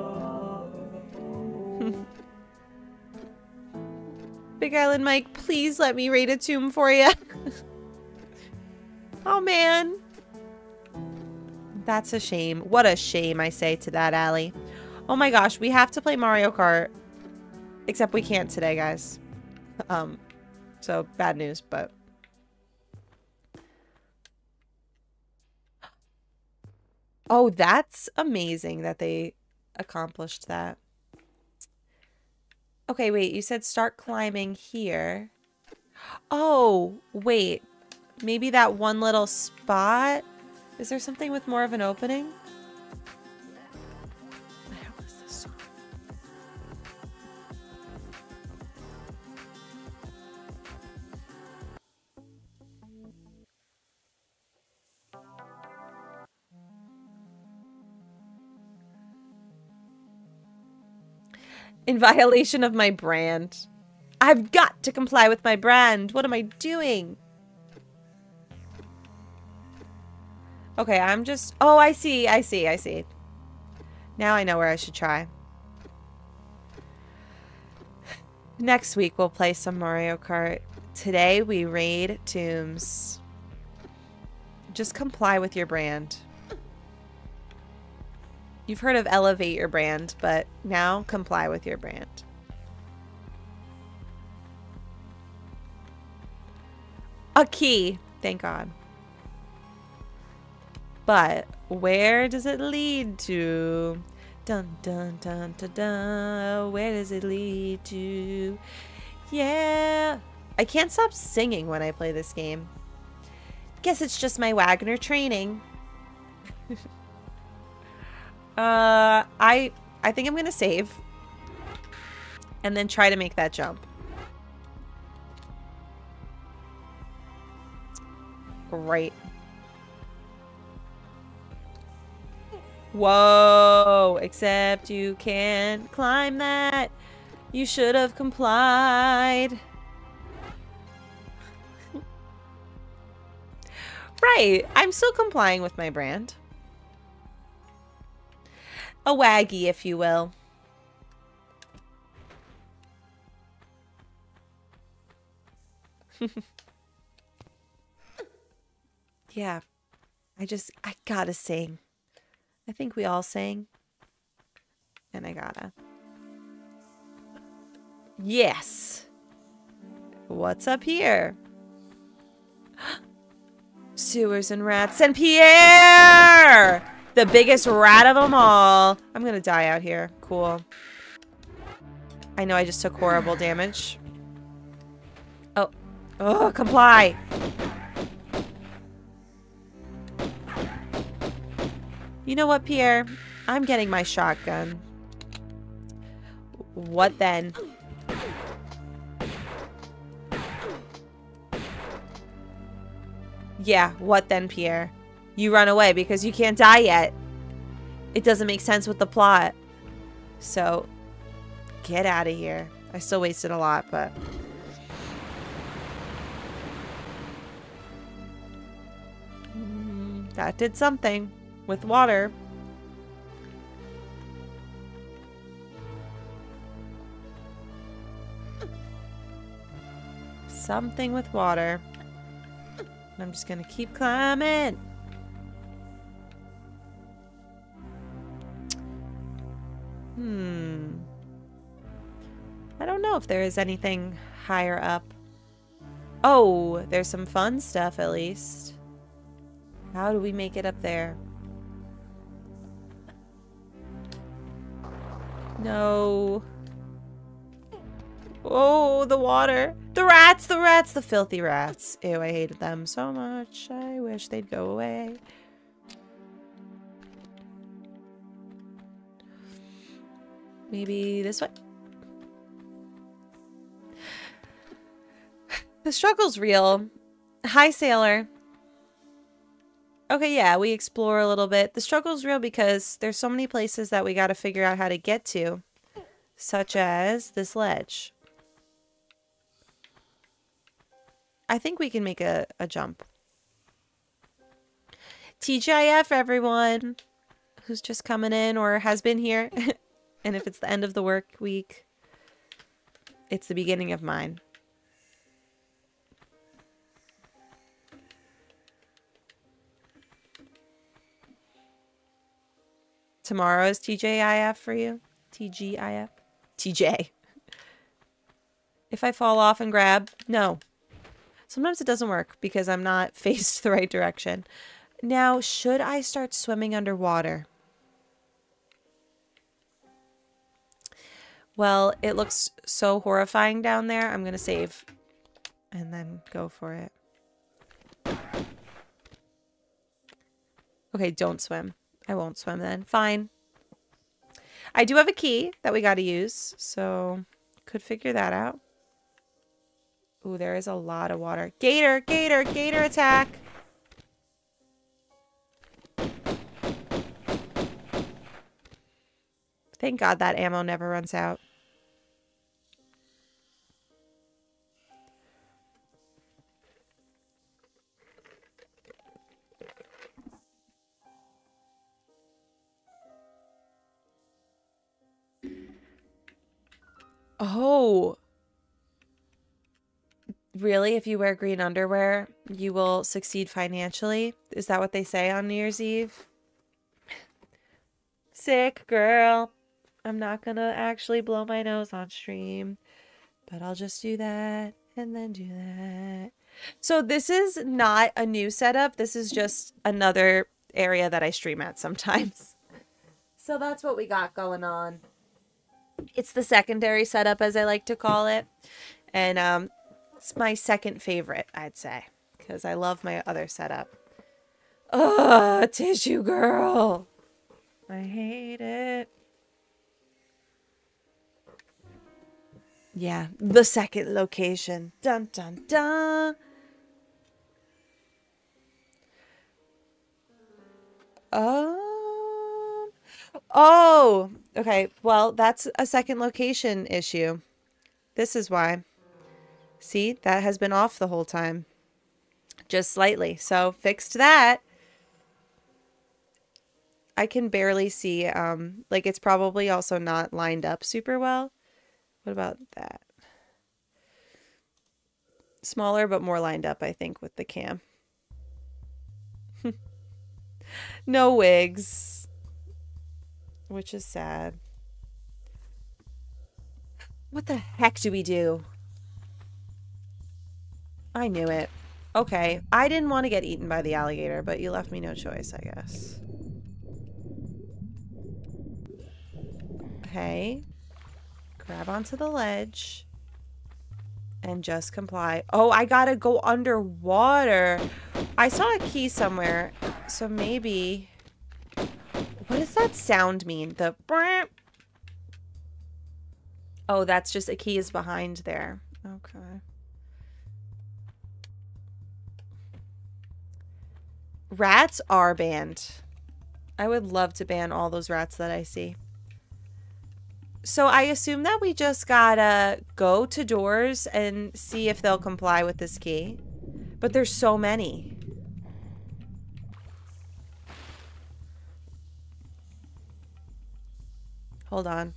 Big Island Mike, please let me raid a tomb for you. oh, man. That's a shame. What a shame, I say to that, Allie. Oh my gosh, we have to play Mario Kart. Except we can't today, guys. Um, so, bad news, but... Oh, that's amazing that they accomplished that. Okay, wait, you said start climbing here. Oh, wait. Maybe that one little spot? Is there something with more of an opening? In violation of my brand. I've got to comply with my brand. What am I doing? Okay, I'm just... Oh, I see. I see. I see. Now I know where I should try. Next week, we'll play some Mario Kart. Today, we raid tombs. Just comply with your brand. You've heard of elevate your brand, but now comply with your brand. A key. Thank God. But where does it lead to? Dun dun dun dun dun. Where does it lead to? Yeah. I can't stop singing when I play this game. Guess it's just my Wagner training. uh, I I think I'm gonna save and then try to make that jump. Great. Whoa, except you can't climb that. You should have complied. right, I'm still complying with my brand. A waggy, if you will. yeah, I just, I gotta sing. I think we all sang. And I gotta. Yes. What's up here? Sewers and rats and Pierre! The biggest rat of them all. I'm gonna die out here. Cool. I know I just took horrible damage. Oh. Oh, comply! You know what, Pierre? I'm getting my shotgun. What then? Yeah, what then, Pierre? You run away because you can't die yet. It doesn't make sense with the plot. So, get out of here. I still wasted a lot, but... Mm, that did something with water. Something with water. I'm just gonna keep climbing. Hmm. I don't know if there is anything higher up. Oh, there's some fun stuff at least. How do we make it up there? No. Oh, the water. The rats, the rats, the filthy rats. Ew, I hated them so much. I wish they'd go away. Maybe this way? The struggle's real. Hi, Sailor. Okay, yeah, we explore a little bit. The struggle's real because there's so many places that we got to figure out how to get to. Such as this ledge. I think we can make a, a jump. TGIF, everyone who's just coming in or has been here. and if it's the end of the work week, it's the beginning of mine. Tomorrow is TJIF for you? TGIF? TJ. If I fall off and grab, no. Sometimes it doesn't work because I'm not faced the right direction. Now, should I start swimming underwater? Well, it looks so horrifying down there. I'm going to save and then go for it. Okay, don't swim. I won't swim then. Fine. I do have a key that we got to use, so could figure that out. Ooh, there is a lot of water. Gator, gator, gator attack. Thank God that ammo never runs out. Oh. Really? If you wear green underwear, you will succeed financially? Is that what they say on New Year's Eve? Sick girl. I'm not gonna actually blow my nose on stream, but I'll just do that and then do that So this is not a new setup. This is just another area that I stream at sometimes. So that's what we got going on. It's the secondary setup, as I like to call it. And um, it's my second favorite, I'd say, because I love my other setup. Ugh, tissue girl. I hate it. Yeah, the second location. Dun dun dun. Um. Oh, okay. Well, that's a second location issue. This is why. See, that has been off the whole time. Just slightly. So, fixed that. I can barely see um like it's probably also not lined up super well. What about that? Smaller but more lined up, I think, with the cam. no wigs. Which is sad. What the heck do we do? I knew it. Okay, I didn't want to get eaten by the alligator, but you left me no choice, I guess. Okay. Grab onto the ledge. And just comply. Oh, I gotta go underwater. I saw a key somewhere. So maybe... What does that sound mean? The... Oh, that's just a key is behind there. Okay. Rats are banned. I would love to ban all those rats that I see. So I assume that we just gotta go to doors and see if they'll comply with this key. But there's so many. Hold on.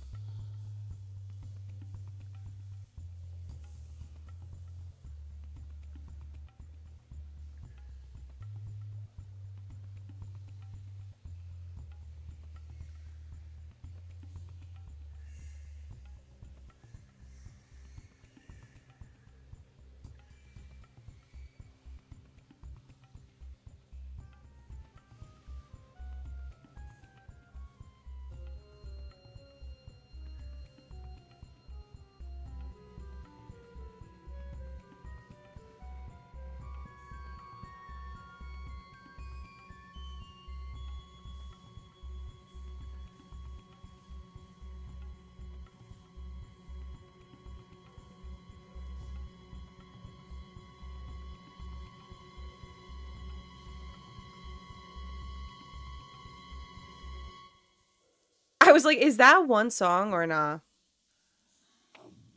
Was like, is that one song or not?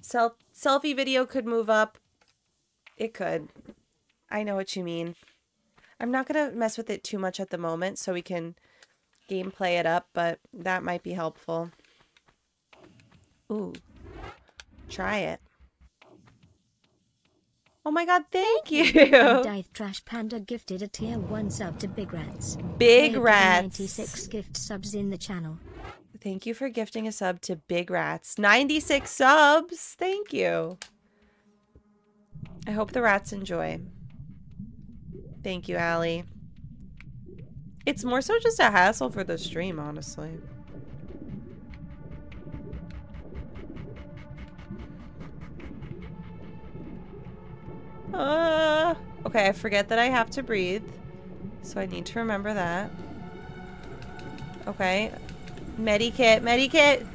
Sel- selfie video could move up. It could. I know what you mean. I'm not going to mess with it too much at the moment so we can gameplay it up, but that might be helpful. Ooh. Try it. Oh my god, thank you! Dive Trash Panda gifted a tier 1 sub to Big Rats. Big Rats. 96 gift subs in the channel. Thank you for gifting a sub to Big Rats. 96 subs. Thank you. I hope the rats enjoy. Thank you, Allie. It's more so just a hassle for the stream, honestly. Uh, okay, I forget that I have to breathe. So I need to remember that. Okay, Medikit, medikit.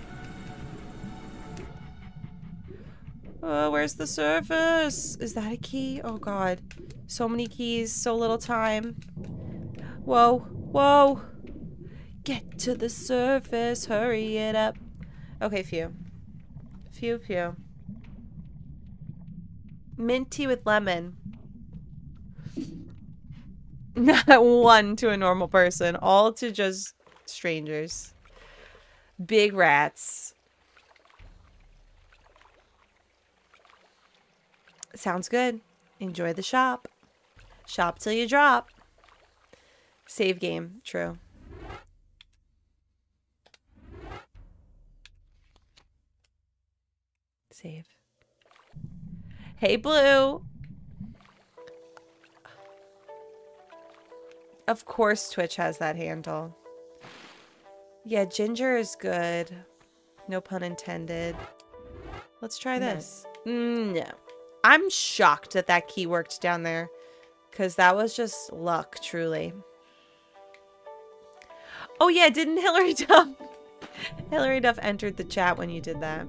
Oh, where's the surface? Is that a key? Oh god. So many keys, so little time. Whoa, whoa. Get to the surface, hurry it up. Okay, few. Few, few. Mint tea with lemon. Not one to a normal person, all to just strangers. Big rats. Sounds good. Enjoy the shop. Shop till you drop. Save game. True. Save. Hey, Blue. Of course Twitch has that handle. Yeah, ginger is good. No pun intended. Let's try No. this. Mm, no. I'm shocked that that key worked down there. Because that was just luck, truly. Oh yeah, didn't Hilary Duff... Hilary Duff entered the chat when you did that.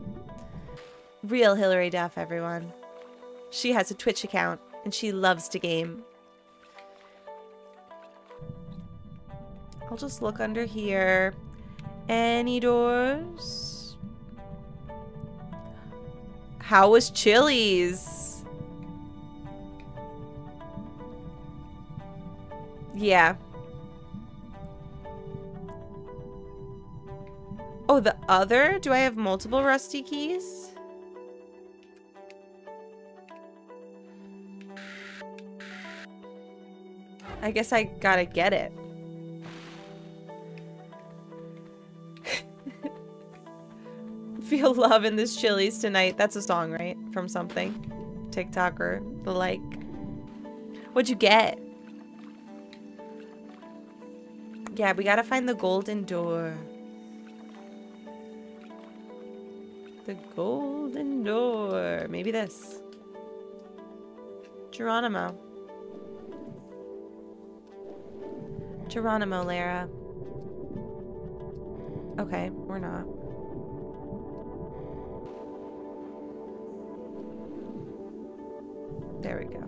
Real Hilary Duff, everyone. She has a Twitch account, and she loves to game. I'll just look under here. Any doors? How was Chili's? Yeah. Oh, the other? Do I have multiple rusty keys? I guess I gotta get it. Feel love in this Chili's tonight. That's a song, right? From something. TikTok or the like. What'd you get? Yeah, we gotta find the golden door. The golden door. Maybe this. Geronimo. Geronimo, Lara. Okay, we're not. There we go.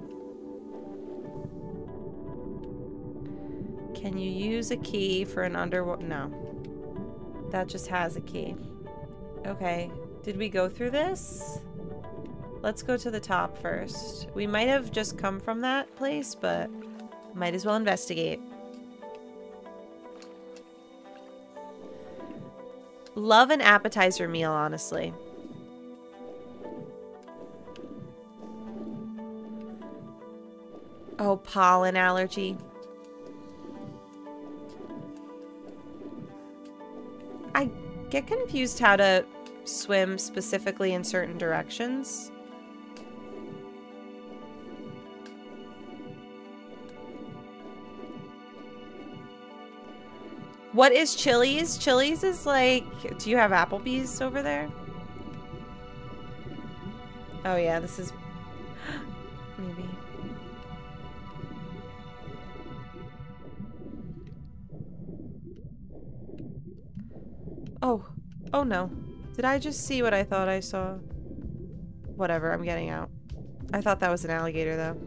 Can you use a key for an underwater? No. That just has a key. Okay. Did we go through this? Let's go to the top first. We might have just come from that place, but might as well investigate. Love an appetizer meal, honestly. Pollen allergy. I get confused how to swim specifically in certain directions. What is Chili's? Chili's is like, do you have Applebee's over there? Oh yeah, this is Oh, no. Did I just see what I thought I saw? Whatever, I'm getting out. I thought that was an alligator though.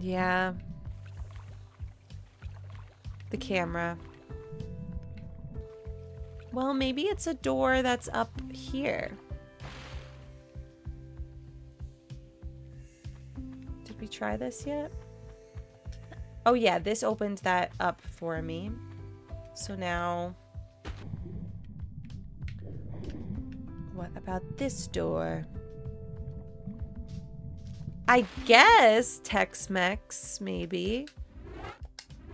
Yeah. The camera. Well, maybe it's a door that's up here. Did we try this yet? Oh yeah, this opened that up for me. So now... What about this door? I guess Tex-Mex, maybe.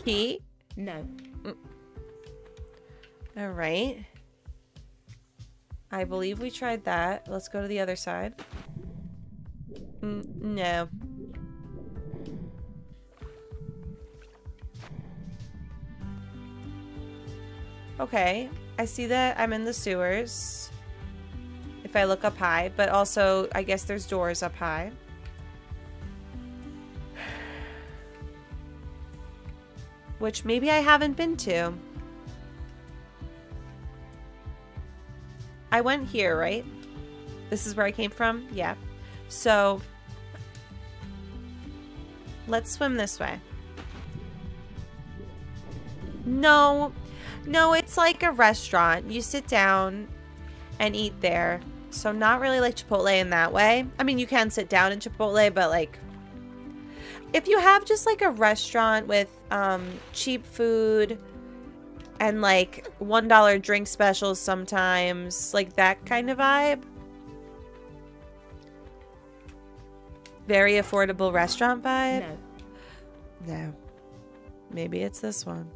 Key? No. All right. I believe we tried that. Let's go to the other side. Mm, no. Okay. I see that I'm in the sewers. If I look up high, but also I guess there's doors up high. Which maybe I haven't been to. I went here, right? This is where I came from? Yeah. So, let's swim this way. No, no, it's like a restaurant. You sit down and eat there. So not really like Chipotle in that way. I mean, you can sit down in Chipotle, but like if you have just like a restaurant with um, cheap food and like one dollar drink specials sometimes, like that kind of vibe. Very affordable restaurant vibe. No. No. Maybe it's this one.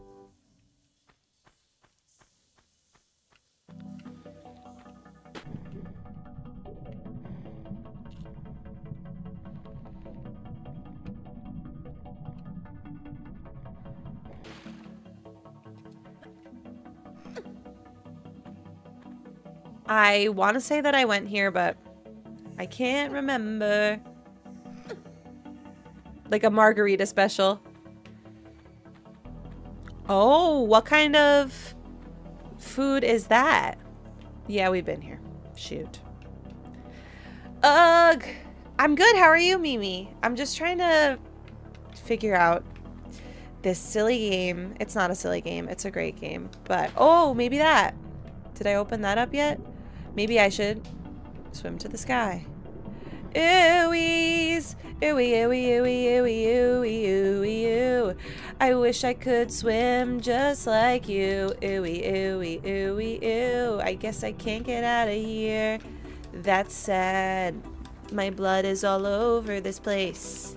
I want to say that I went here, but I can't remember. Like a margarita special. Oh, what kind of food is that? Yeah, we've been here. Shoot. Ugh. I'm good. How are you, Mimi? I'm just trying to figure out this silly game. It's not a silly game. It's a great game. But, oh, maybe that. Did I open that up yet? Maybe I should swim to the sky. Ooies, ooey, ooey, ooey, ooey, ooey, ooey, ooey. I wish I could swim just like you. Ooey, ooey, ooey, ooey. I guess I can't get out of here. That's sad. My blood is all over this place.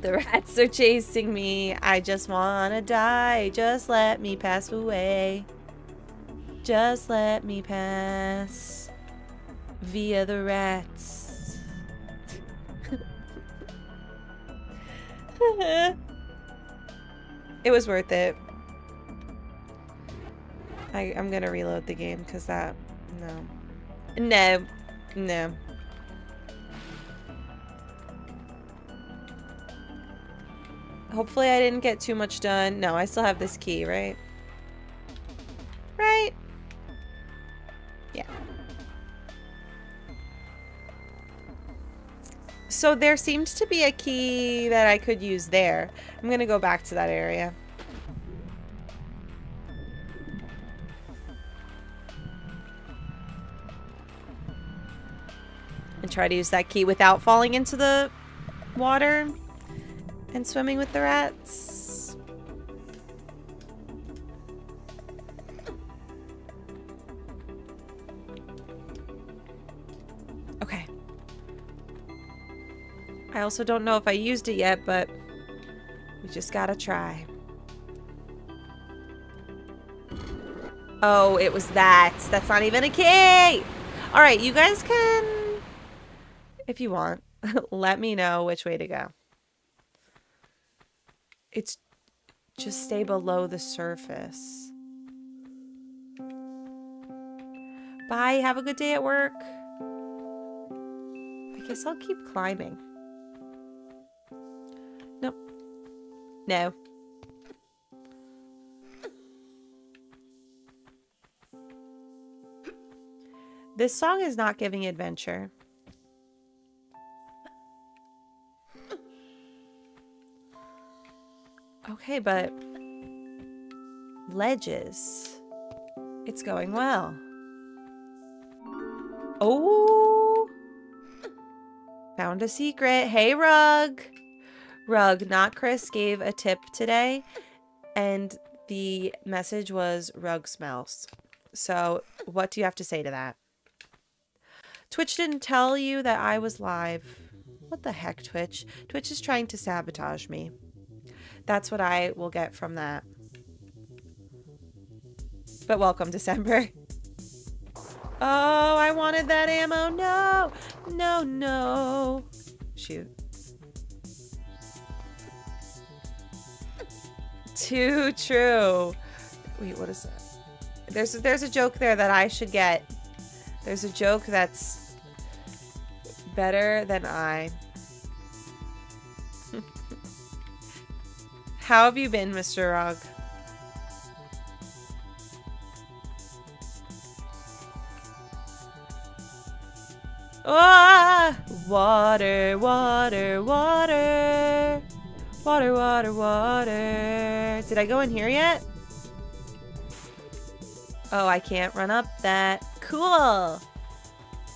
The rats are chasing me. I just wanna die. Just let me pass away. Just let me pass via the rats. it was worth it. I, I'm gonna reload the game because that, no. No. No. Hopefully I didn't get too much done. No, I still have this key, right? Right? So there seems to be a key that I could use there. I'm going to go back to that area. And try to use that key without falling into the water and swimming with the rats. I also don't know if I used it yet, but we just gotta try. Oh, it was that. That's not even a key! Alright, you guys can, if you want, let me know which way to go. It's just stay below the surface. Bye. Have a good day at work. I guess I'll keep climbing. No. This song is not giving adventure. Okay, but ledges. It's going well. Oh! Found a secret. Hey, Rug! Rug, not Chris, gave a tip today, and the message was Rug smells. So, what do you have to say to that? Twitch didn't tell you that I was live. What the heck, Twitch? Twitch is trying to sabotage me. That's what I will get from that. But welcome, December. Oh, I wanted that ammo. No, no, no. Shoot. Too true. Wait, what is that? There's there's a joke there that I should get. There's a joke that's better than I. How have you been, Mr. Rog? Ah! Water, water, water. Water, water, water. Did I go in here yet? Oh, I can't run up that. Cool.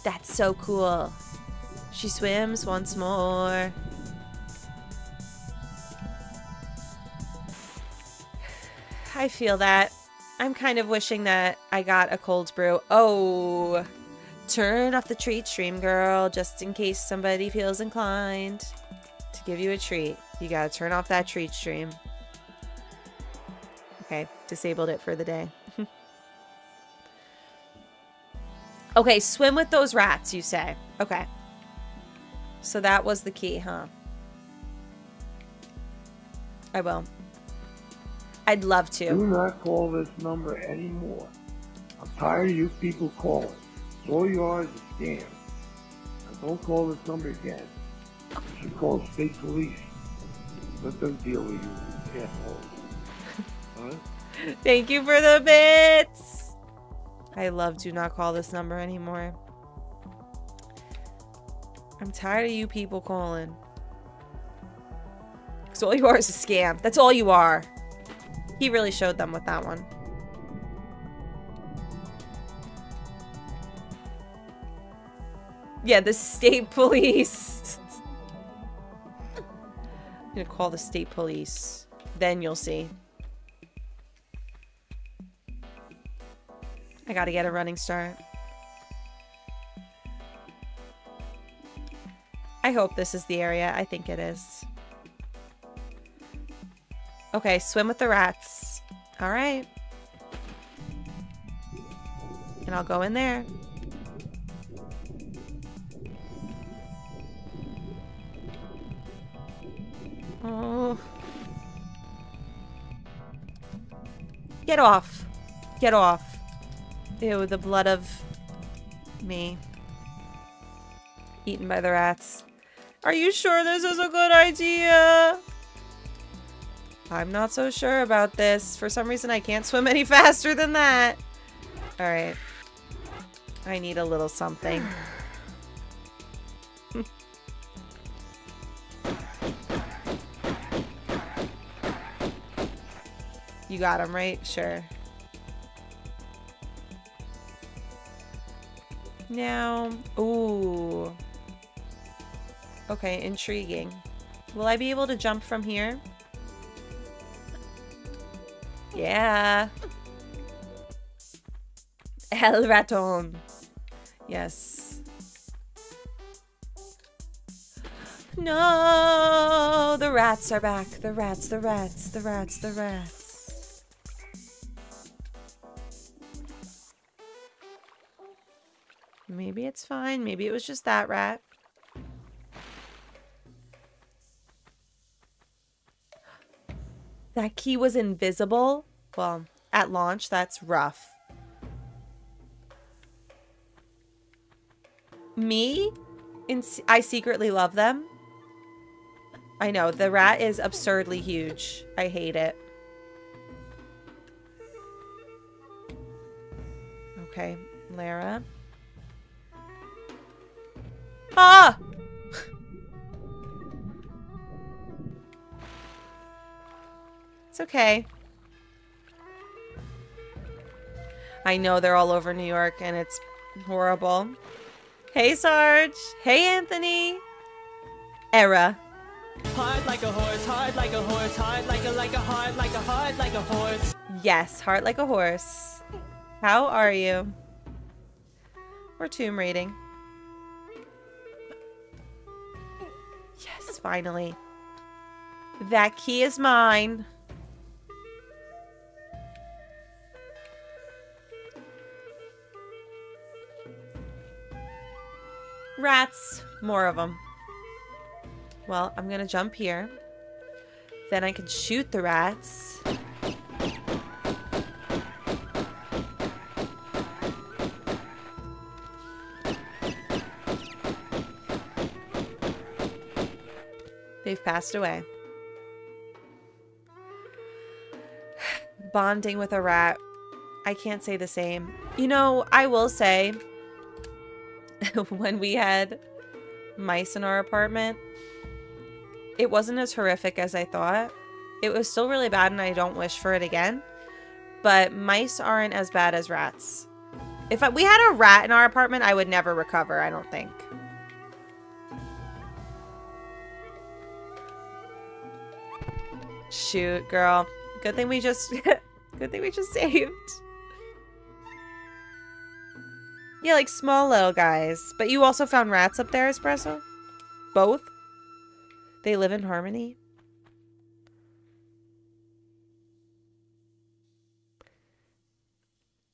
That's so cool. She swims once more. I feel that. I'm kind of wishing that I got a cold brew. Oh, turn off the treat stream, girl, just in case somebody feels inclined to give you a treat. You gotta turn off that treat stream. Okay, disabled it for the day. okay, swim with those rats, you say. Okay. So that was the key, huh? I will. I'd love to. Do not call this number anymore. I'm tired of you people calling. All you are is a scam. Don't call this number again. You should call state police. Let them deal with you. Huh? Thank you for the bits. I love do not call this number anymore. I'm tired of you people calling. Because all you are is a scam. That's all you are. He really showed them with that one. Yeah, the state police. I'm gonna call the state police. Then you'll see. I gotta get a running start. I hope this is the area. I think it is. Okay, swim with the rats. All right. And I'll go in there. Oh. Get off. Get off. Ew, the blood of me. Eaten by the rats. Are you sure this is a good idea? I'm not so sure about this. For some reason, I can't swim any faster than that. Alright. I need a little something. you got him, right? Sure. Now, ooh. Okay, intriguing. Will I be able to jump from here? Yeah. El raton. Yes. No, the rats are back. The rats, the rats, the rats, the rats. Maybe it's fine. Maybe it was just that rat. That key was invisible? Well, at launch, that's rough. Me? In I secretly love them. I know, the rat is absurdly huge. I hate it. Okay, Lara. Ah! It's okay. I know they're all over New York and it's horrible. Hey, Sarge. Hey, Anthony. Era. Hard like a horse, hard like a horse, hard like a like a hard like a hard like a horse. Yes, heart like a horse. How are you? Or tomb rating. Finally. That key is mine. Rats. More of them. Well, I'm gonna jump here. Then I can shoot the rats. They've passed away. Bonding with a rat. I can't say the same. You know, I will say, when we had mice in our apartment, it wasn't as horrific as I thought. It was still really bad and I don't wish for it again. But mice aren't as bad as rats. If I, we had a rat in our apartment, I would never recover, I don't think. Shoot, girl. Good thing we just good thing we just saved. Yeah, like small little guys. But you also found rats up there, Espresso? Both? They live in harmony?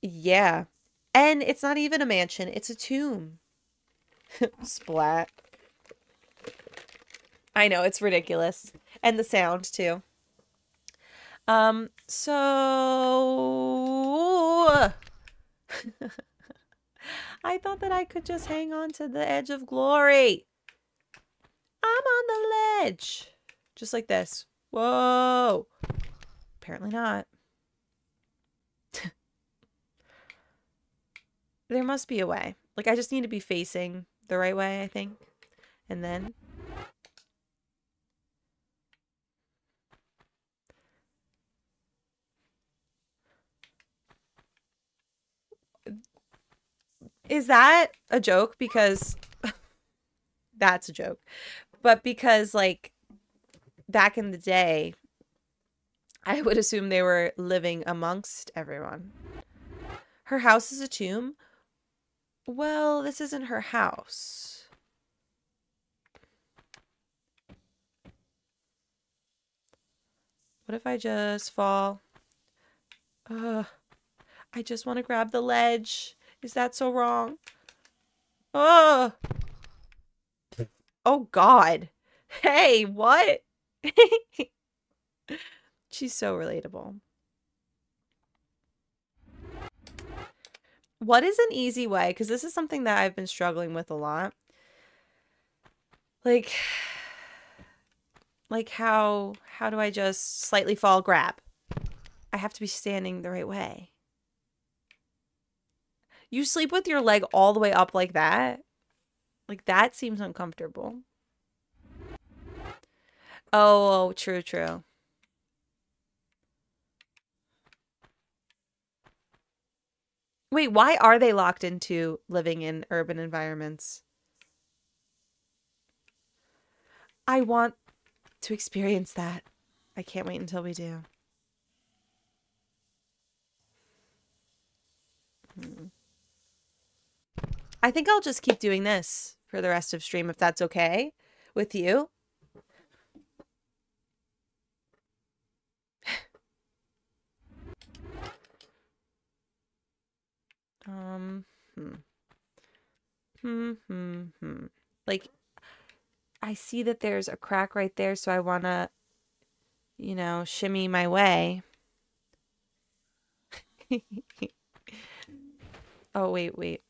Yeah. And it's not even a mansion, it's a tomb. Splat. I know, it's ridiculous. And the sound, too. Um, so... I thought that I could just hang on to the edge of glory. I'm on the ledge. Just like this. Whoa. Apparently not. there must be a way. Like, I just need to be facing the right way, I think. And then. Is that a joke? Because that's a joke. But because, like, back in the day, I would assume they were living amongst everyone. Her house is a tomb? Well, this isn't her house. What if I just fall? Ugh. I just want to grab the ledge. Is that so wrong? Oh. Oh God. Hey, what? She's so relatable. What is an easy way? Because this is something that I've been struggling with a lot. Like, like how how do I just slightly fall grab? I have to be standing the right way. You sleep with your leg all the way up like that? Like that seems uncomfortable. Oh, oh, true, true. Wait, why are they locked into living in urban environments? I want to experience that. I can't wait until we do. Hmm. I think I'll just keep doing this for the rest of stream if that's okay with you. um, hmm. Hmm, hmm, hmm. Like, I see that there's a crack right there, so I want to, you know, shimmy my way. oh, wait, wait.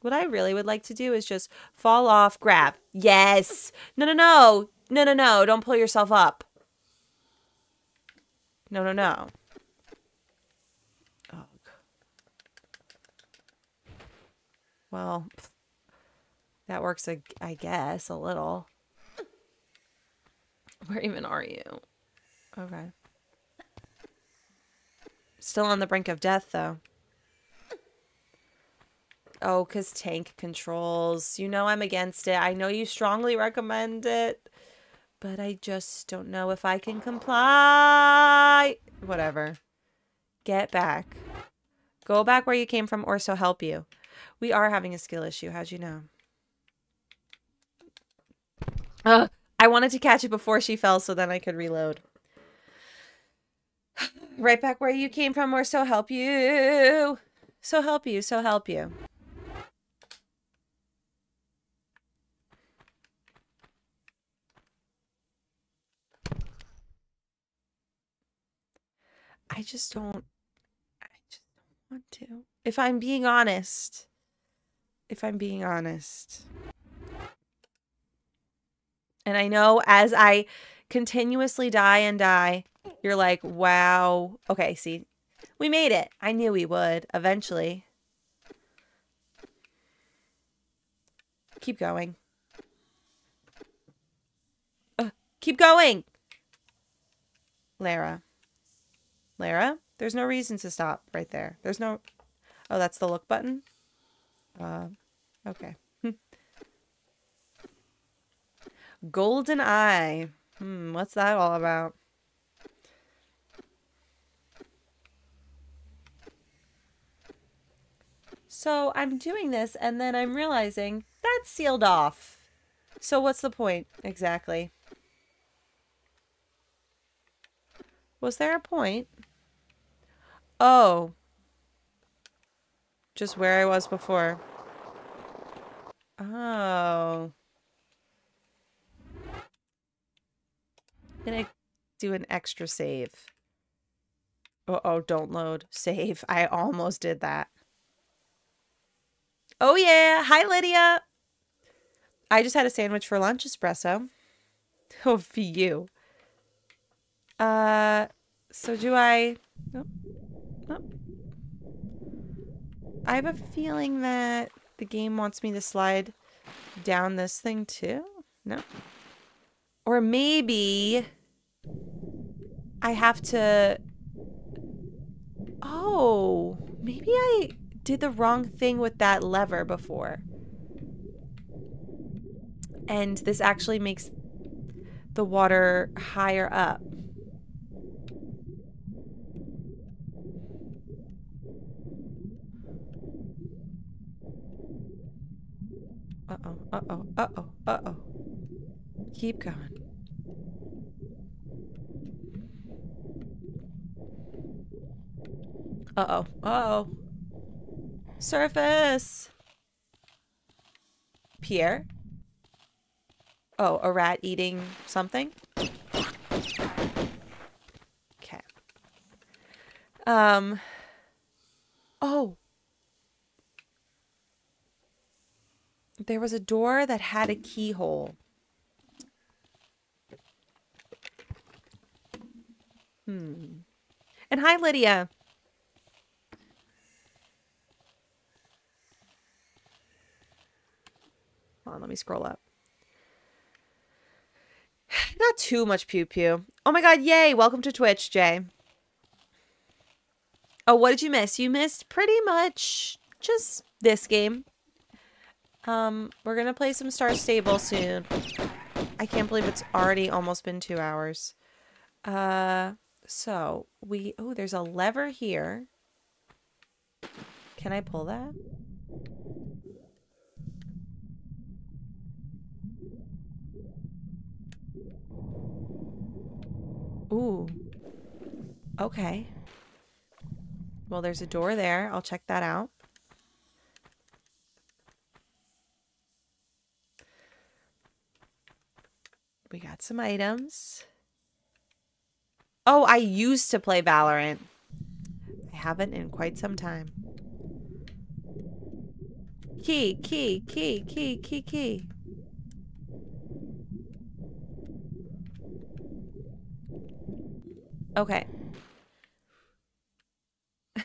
What I really would like to do is just fall off, grab. Yes. No, no, no. No, no, no. Don't pull yourself up. No, no, no. Oh. Well, that works, I guess, a little. Where even are you? Okay. Still on the brink of death, though. Oh, because tank controls. You know I'm against it. I know you strongly recommend it. But I just don't know if I can comply. Whatever. Get back. Go back where you came from or so help you. We are having a skill issue. How'd you know? Uh, I wanted to catch it before she fell so then I could reload. right back where you came from or so help you. So help you. So help you. I just don't I just don't want to. If I'm being honest. If I'm being honest. And I know as I continuously die and die, you're like, wow. Okay, see, we made it. I knew we would eventually. Keep going. Uh, keep going. Lara. Lara, there's no reason to stop right there. There's no... Oh, that's the look button? Uh, okay. Golden Eye. Hmm, what's that all about? So I'm doing this and then I'm realizing that's sealed off. So what's the point exactly? Was there a point? Oh. Just where I was before. Oh. I'm gonna do an extra save. Uh oh, don't load. Save. I almost did that. Oh yeah. Hi Lydia. I just had a sandwich for lunch, espresso. Oh, for you. Uh, so do I? Nope. I have a feeling that the game wants me to slide down this thing too. No. Or maybe I have to. Oh, maybe I did the wrong thing with that lever before. And this actually makes the water higher up. Uh-oh, uh-oh, uh-oh, uh-oh. Keep going. Uh-oh, uh-oh. Surface! Pierre? Oh, a rat eating something? Okay. Um. Oh. There was a door that had a keyhole. Hmm. And hi, Lydia. Hold on, let me scroll up. Not too much pew pew. Oh my god, yay! Welcome to Twitch, Jay. Oh, what did you miss? You missed pretty much just this game. Um, we're gonna play some Star Stable soon. I can't believe it's already almost been two hours. Uh, so we, oh, there's a lever here. Can I pull that? Ooh. Okay. Well, there's a door there. I'll check that out. We got some items. Oh, I used to play Valorant. I haven't in quite some time. Key, key, key, key, key, key. Okay.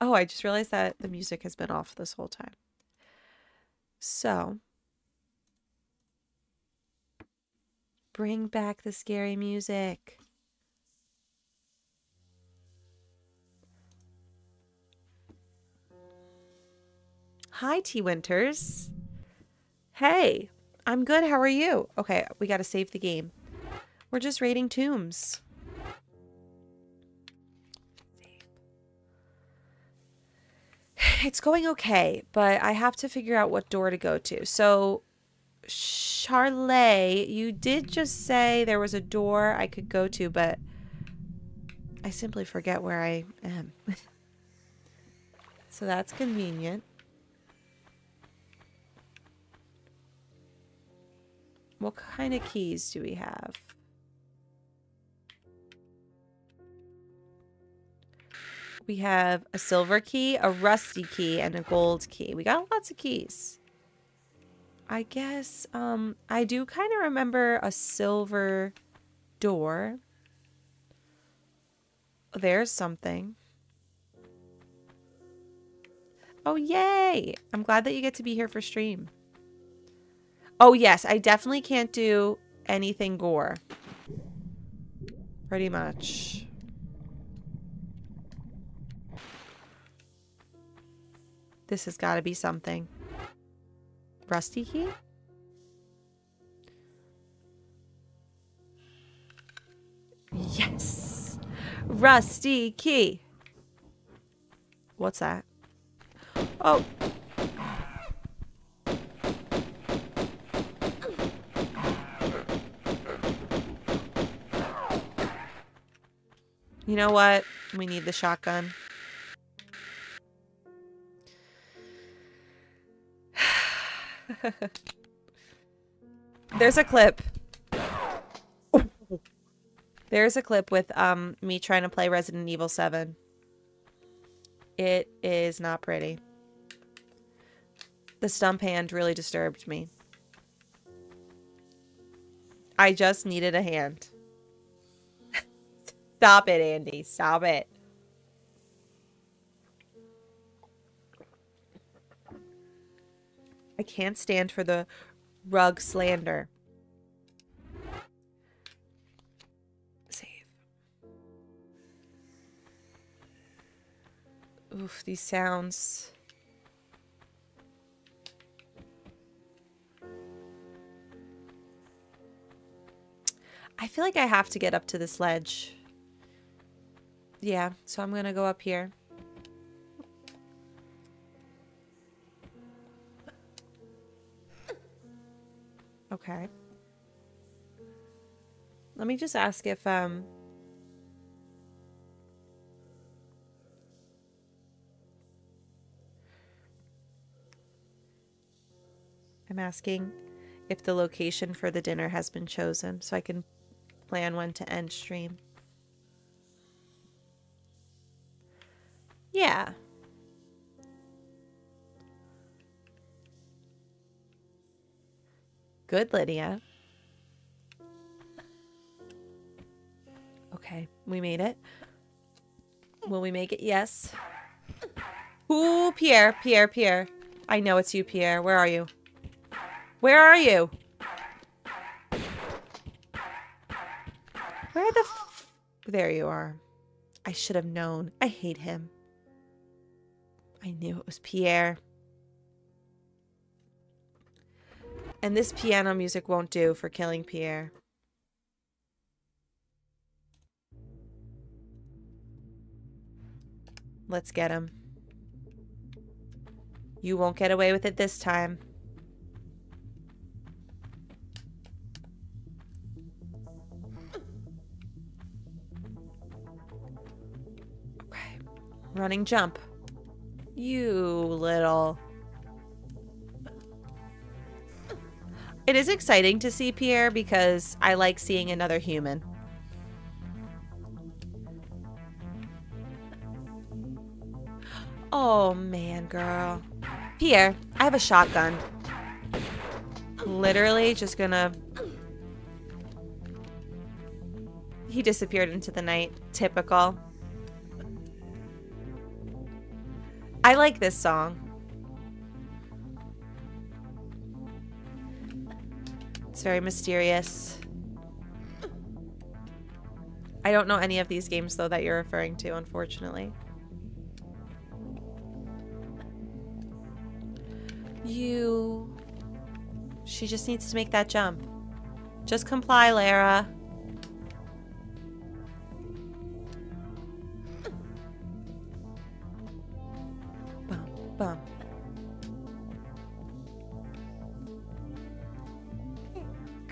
oh, I just realized that the music has been off this whole time. So, bring back the scary music. Hi, T Winters. Hey, I'm good. How are you? Okay, we got to save the game. We're just raiding tombs. It's going okay, but I have to figure out what door to go to. So, Charlotte, you did just say there was a door I could go to, but I simply forget where I am. so that's convenient. What kind of keys do we have? We have a silver key, a rusty key, and a gold key. We got lots of keys. I guess um, I do kind of remember a silver door. There's something. Oh, yay! I'm glad that you get to be here for stream. Oh, yes, I definitely can't do anything gore. Pretty much. This has got to be something. Rusty key? Yes! Rusty key. What's that? Oh. You know what? We need the shotgun. There's a clip. There's a clip with um me trying to play Resident Evil 7. It is not pretty. The stump hand really disturbed me. I just needed a hand. Stop it, Andy. Stop it. I can't stand for the rug slander. Save. Oof, these sounds. I feel like I have to get up to this ledge. Yeah, so I'm gonna go up here. Okay. Let me just ask if um I'm asking if the location for the dinner has been chosen so I can plan when to end stream. Yeah. Good, Lydia. Okay, we made it. Will we make it? Yes. Ooh, Pierre, Pierre, Pierre. I know it's you, Pierre. Where are you? Where are you? Where the f- There you are. I should have known. I hate him. I knew it was Pierre. And this piano music won't do for killing Pierre. Let's get him. You won't get away with it this time. Okay. Running jump. You little... It is exciting to see Pierre because I like seeing another human. Oh man, girl. Pierre, I have a shotgun. Literally just gonna... He disappeared into the night. Typical. I like this song. It's very mysterious. I don't know any of these games, though, that you're referring to, unfortunately. You... She just needs to make that jump. Just comply, Lara.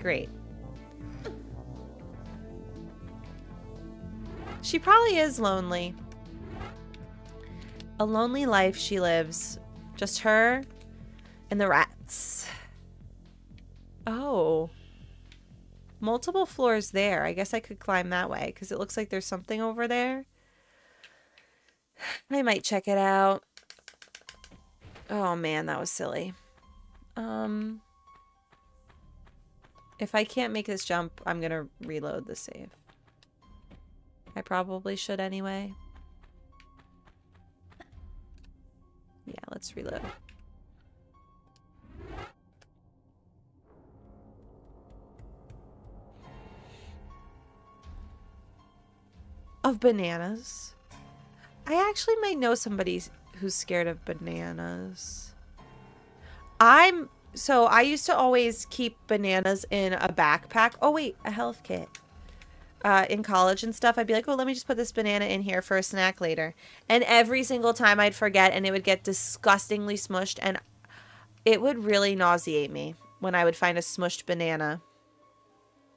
Great. She probably is lonely. A lonely life she lives. Just her and the rats. Oh. Multiple floors there. I guess I could climb that way because it looks like there's something over there. I might check it out. Oh man, that was silly. Um, if I can't make this jump, I'm gonna reload the save. I probably should anyway. Yeah, let's reload. Of bananas? I actually might know somebody who's scared of bananas. I'm so I used to always keep bananas in a backpack. Oh wait, a health kit. Uh, in college and stuff, I'd be like, "Oh, let me just put this banana in here for a snack later." And every single time I'd forget, and it would get disgustingly smushed, and it would really nauseate me when I would find a smushed banana.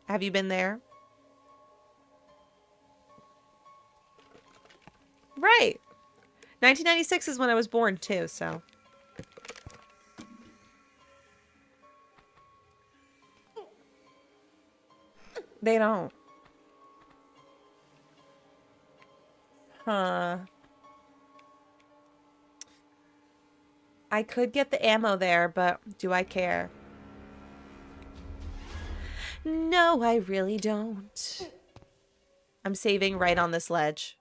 Have you been there? Right. 1996 is when I was born too, so. They don't. Huh. I could get the ammo there, but do I care? No, I really don't. I'm saving right on this ledge.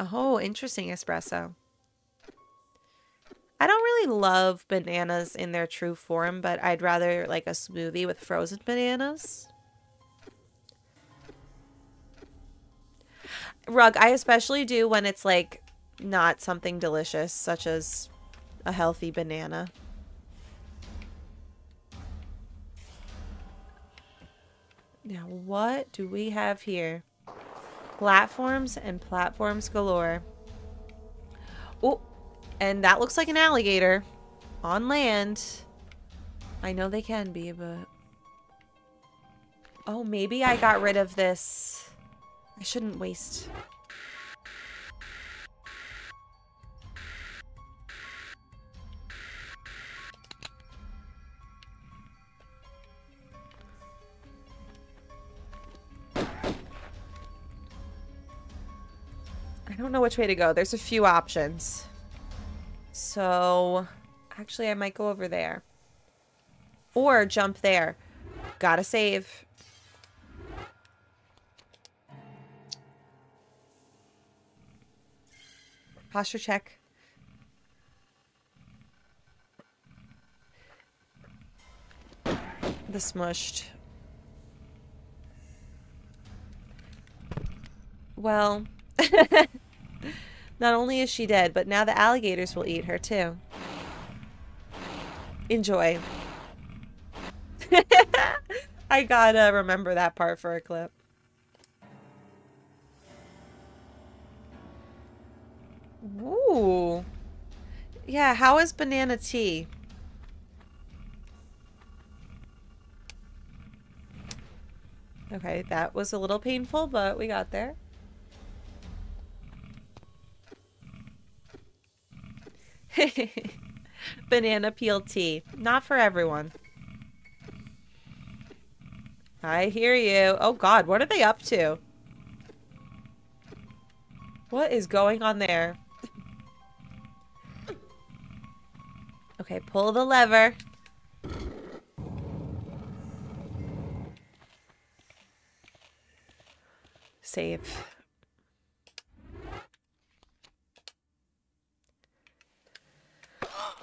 Oh, interesting espresso. I don't really love bananas in their true form, but I'd rather like a smoothie with frozen bananas. Rug, I especially do when it's like not something delicious, such as a healthy banana. Now, what do we have here? Platforms and platforms galore. Oh, and that looks like an alligator on land. I know they can be, but... Oh, maybe I got rid of this. I shouldn't waste... I don't know which way to go. There's a few options. So, actually, I might go over there. Or jump there. Gotta save. Posture check. The smushed. Well, not only is she dead, but now the alligators will eat her too. Enjoy. I gotta remember that part for a clip. Ooh. Yeah, how is banana tea? Okay, that was a little painful, but we got there. Banana peel tea. Not for everyone. I hear you. Oh god, what are they up to? What is going on there? okay, pull the lever. Save.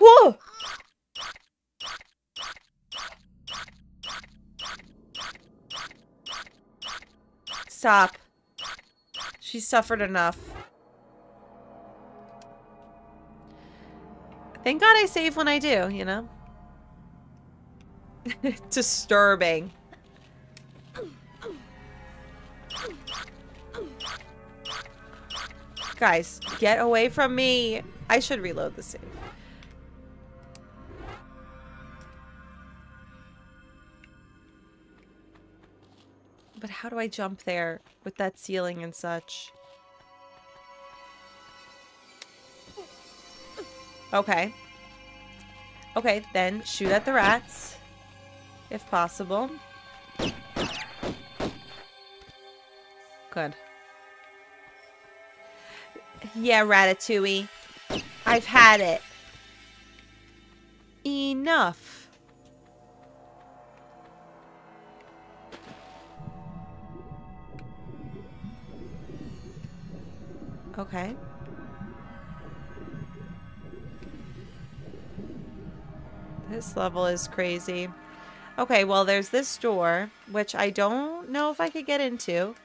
Whoa! Stop. She suffered enough. Thank God I save when I do, you know? Disturbing. Guys, get away from me. I should reload the save. But how do I jump there with that ceiling and such? Okay. Okay, then shoot at the rats. If possible. Good. Yeah, Ratatouille. I've had it. Enough. Okay. This level is crazy. Okay, well, there's this door, which I don't know if I could get into,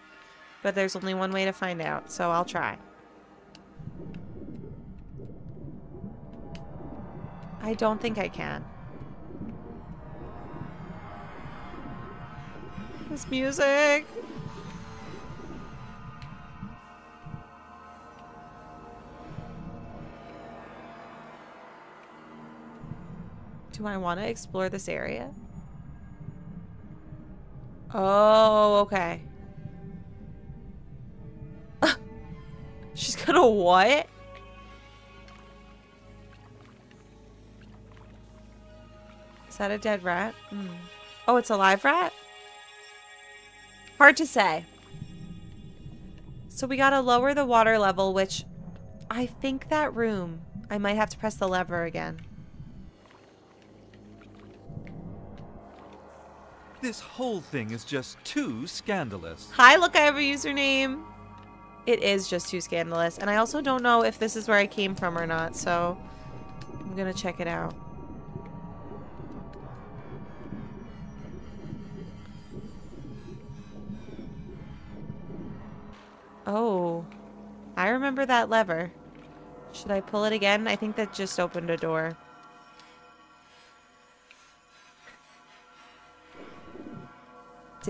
but there's only one way to find out, so I'll try. I don't think I can. This music. Do I want to explore this area? Oh, okay. She's gonna what? Is that a dead rat? Hmm. Oh, it's a live rat? Hard to say. So we gotta lower the water level, which I think that room, I might have to press the lever again. This whole thing is just too scandalous. Hi, look, I have a username. It is just too scandalous. And I also don't know if this is where I came from or not, so I'm gonna check it out. Oh, I remember that lever. Should I pull it again? I think that just opened a door.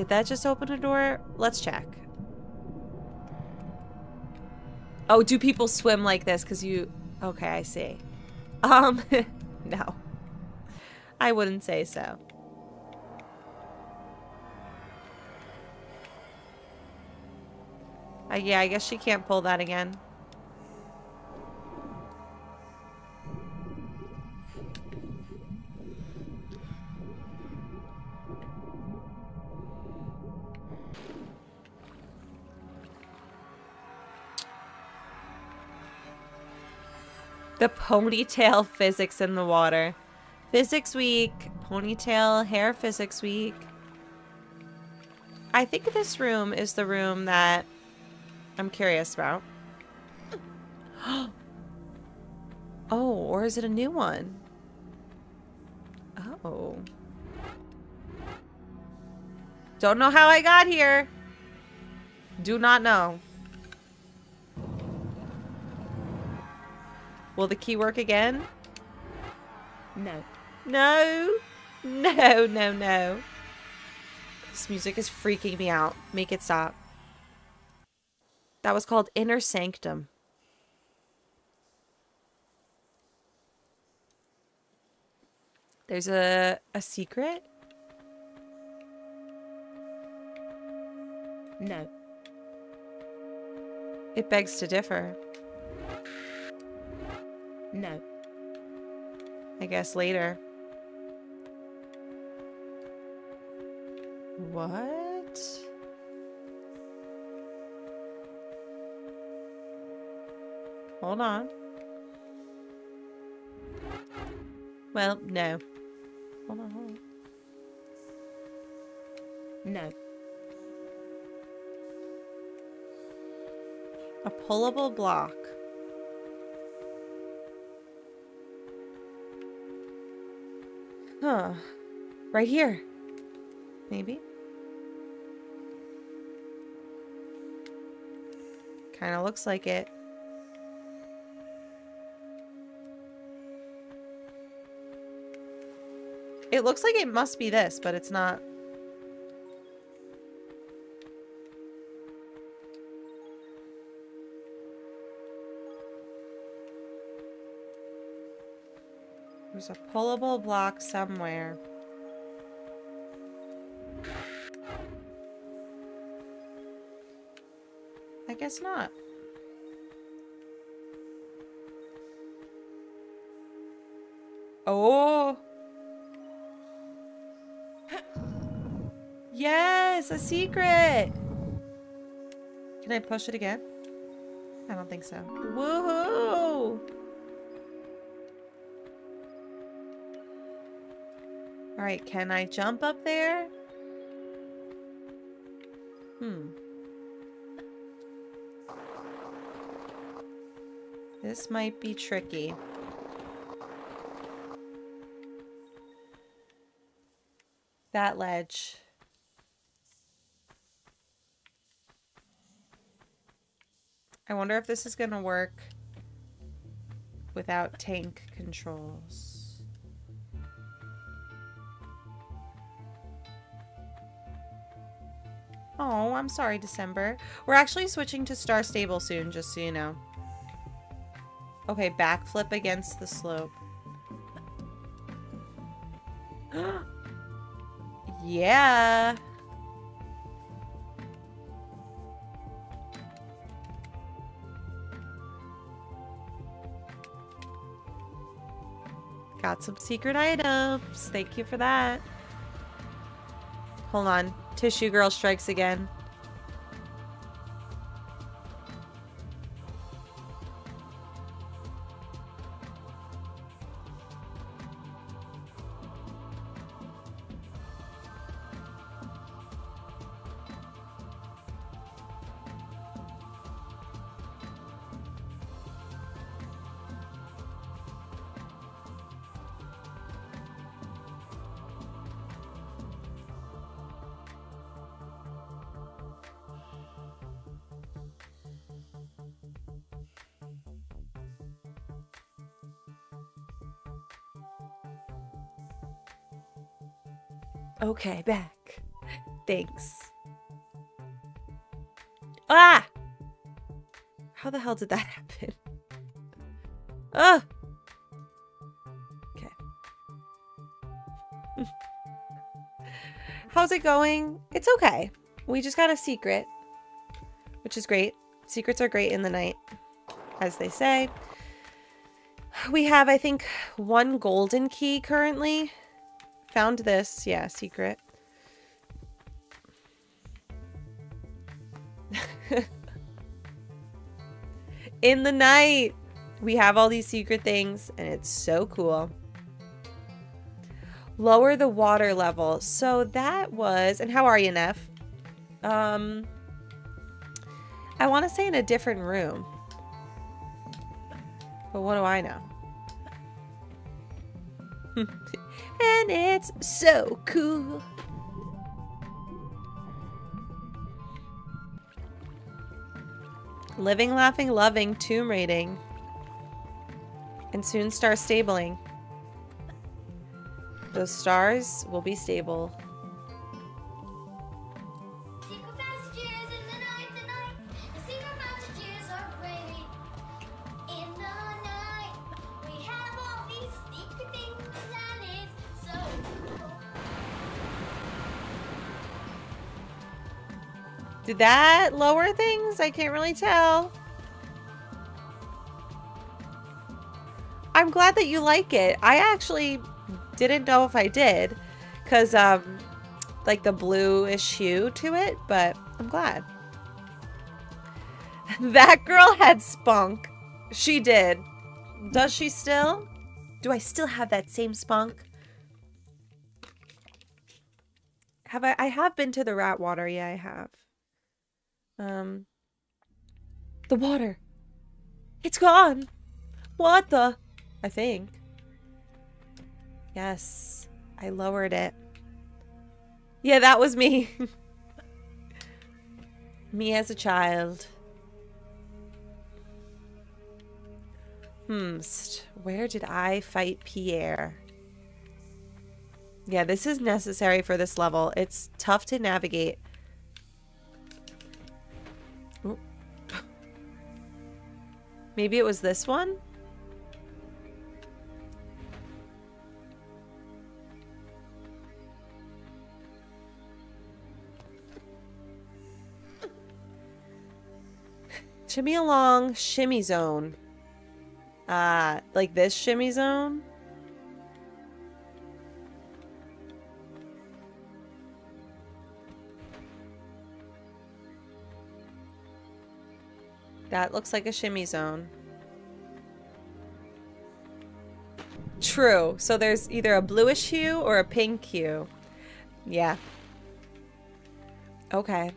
Did that just open a door? Let's check. Oh, do people swim like this? Because you... Okay, I see. Um, no. I wouldn't say so. Uh, yeah, I guess she can't pull that again. The ponytail physics in the water. Physics week, ponytail, hair physics week. I think this room is the room that I'm curious about. oh, or is it a new one? Oh. Don't know how I got here. Do not know. Will the key work again? No. No. No, no, no. This music is freaking me out. Make it stop. That was called Inner Sanctum. There's a a secret? No. It begs to differ. No. I guess later. What? Hold on. Well, no. Hold on, hold on. No. A pullable block. Huh. Right here. Maybe. Kind of looks like it. It looks like it must be this, but it's not. There's a pullable block somewhere. I guess not. Oh! Yes, a secret! Can I push it again? I don't think so. Woohoo! Alright, can I jump up there? Hmm. This might be tricky. That ledge. I wonder if this is going to work without tank controls. I'm sorry, December. We're actually switching to Star Stable soon, just so you know. Okay, backflip against the slope. yeah. Got some secret items. Thank you for that. Hold on. Tissue girl strikes again. Okay, back. Thanks. Ah! How the hell did that happen? Ah! Okay. How's it going? It's okay. We just got a secret, which is great. Secrets are great in the night, as they say. We have, I think, one golden key currently. Found this. Yeah, secret. in the night, we have all these secret things, and it's so cool. Lower the water level. So that was... And how are you, Neff? Um... I want to say in a different room. But what do I know? and it's so cool. Living, laughing, loving, tomb raiding. And soon star stabling. Those stars will be stable. Did that lower things? I can't really tell. I'm glad that you like it. I actually didn't know if I did because um like the bluish hue to it, but I'm glad. that girl had spunk. She did. Does she still? Do I still have that same spunk? Have I I have been to the rat water, yeah, I have. Um The water. It's gone. What the? I think. Yes. I lowered it. Yeah, that was me. me as a child. Hmm. Where did I fight Pierre? Yeah, this is necessary for this level. It's tough to navigate. Maybe it was this one? Shimmy along, shimmy zone. Uh, like this shimmy zone? That looks like a shimmy zone. True. So there's either a bluish hue or a pink hue. Yeah. Okay.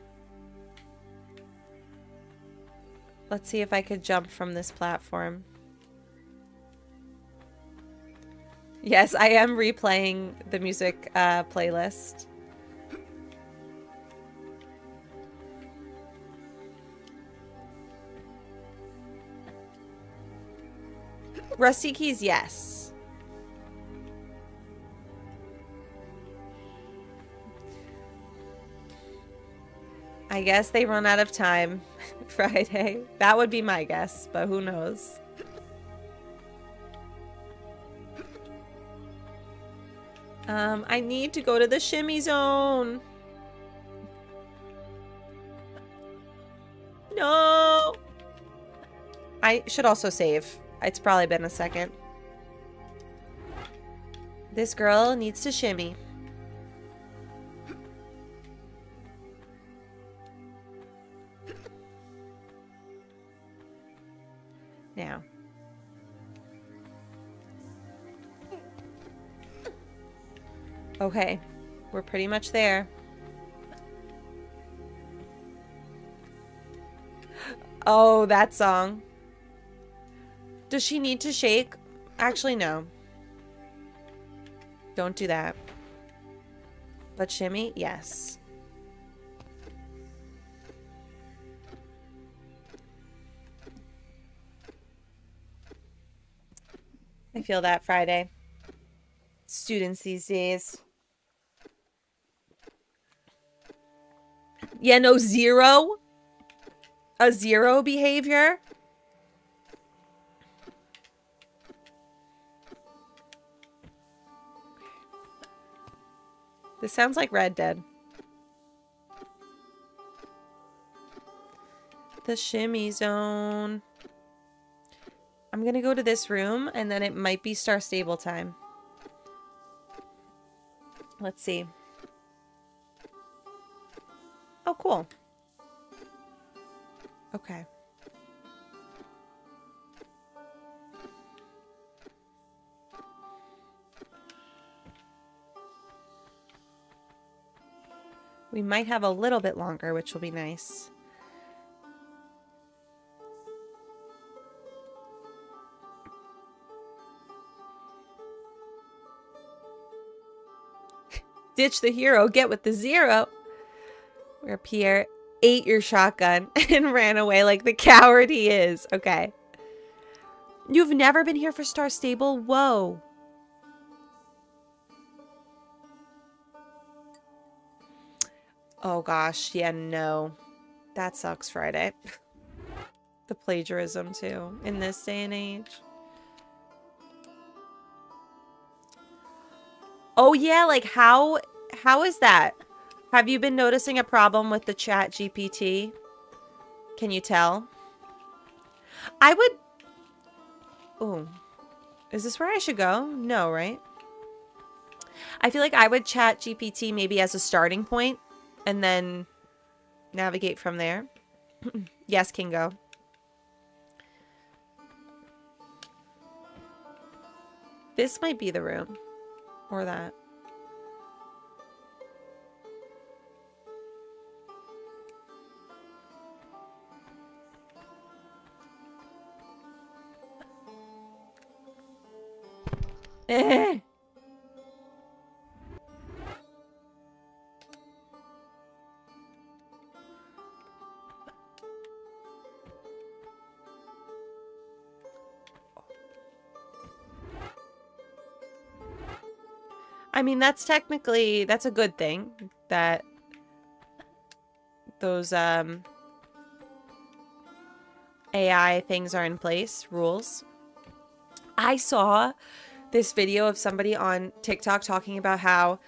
Let's see if I could jump from this platform. Yes, I am replaying the music uh, playlist. Rusty keys, yes. I guess they run out of time Friday. That would be my guess, but who knows? Um, I need to go to the shimmy zone. No. I should also save. It's probably been a second. This girl needs to shimmy. Now. Okay, we're pretty much there. Oh, that song. Does she need to shake? Actually, no. Don't do that. But shimmy, yes. I feel that Friday. Students these days. Yeah, no, zero. A zero behavior. This sounds like Red Dead. The shimmy zone. I'm gonna go to this room and then it might be Star Stable time. Let's see. Oh, cool. Okay. We might have a little bit longer, which will be nice. Ditch the hero, get with the zero. Where Pierre ate your shotgun and ran away like the coward he is. Okay. You've never been here for Star Stable? Whoa. Oh gosh, yeah, no. That sucks, Friday. the plagiarism, too, in this day and age. Oh yeah, like how how is that? Have you been noticing a problem with the chat GPT? Can you tell? I would Oh. Is this where I should go? No, right? I feel like I would chat GPT maybe as a starting point and then navigate from there. yes, Kingo. This might be the room. Or that. Eh. I mean, that's technically that's a good thing that those um AI things are in place, rules. I saw this video of somebody on TikTok talking about how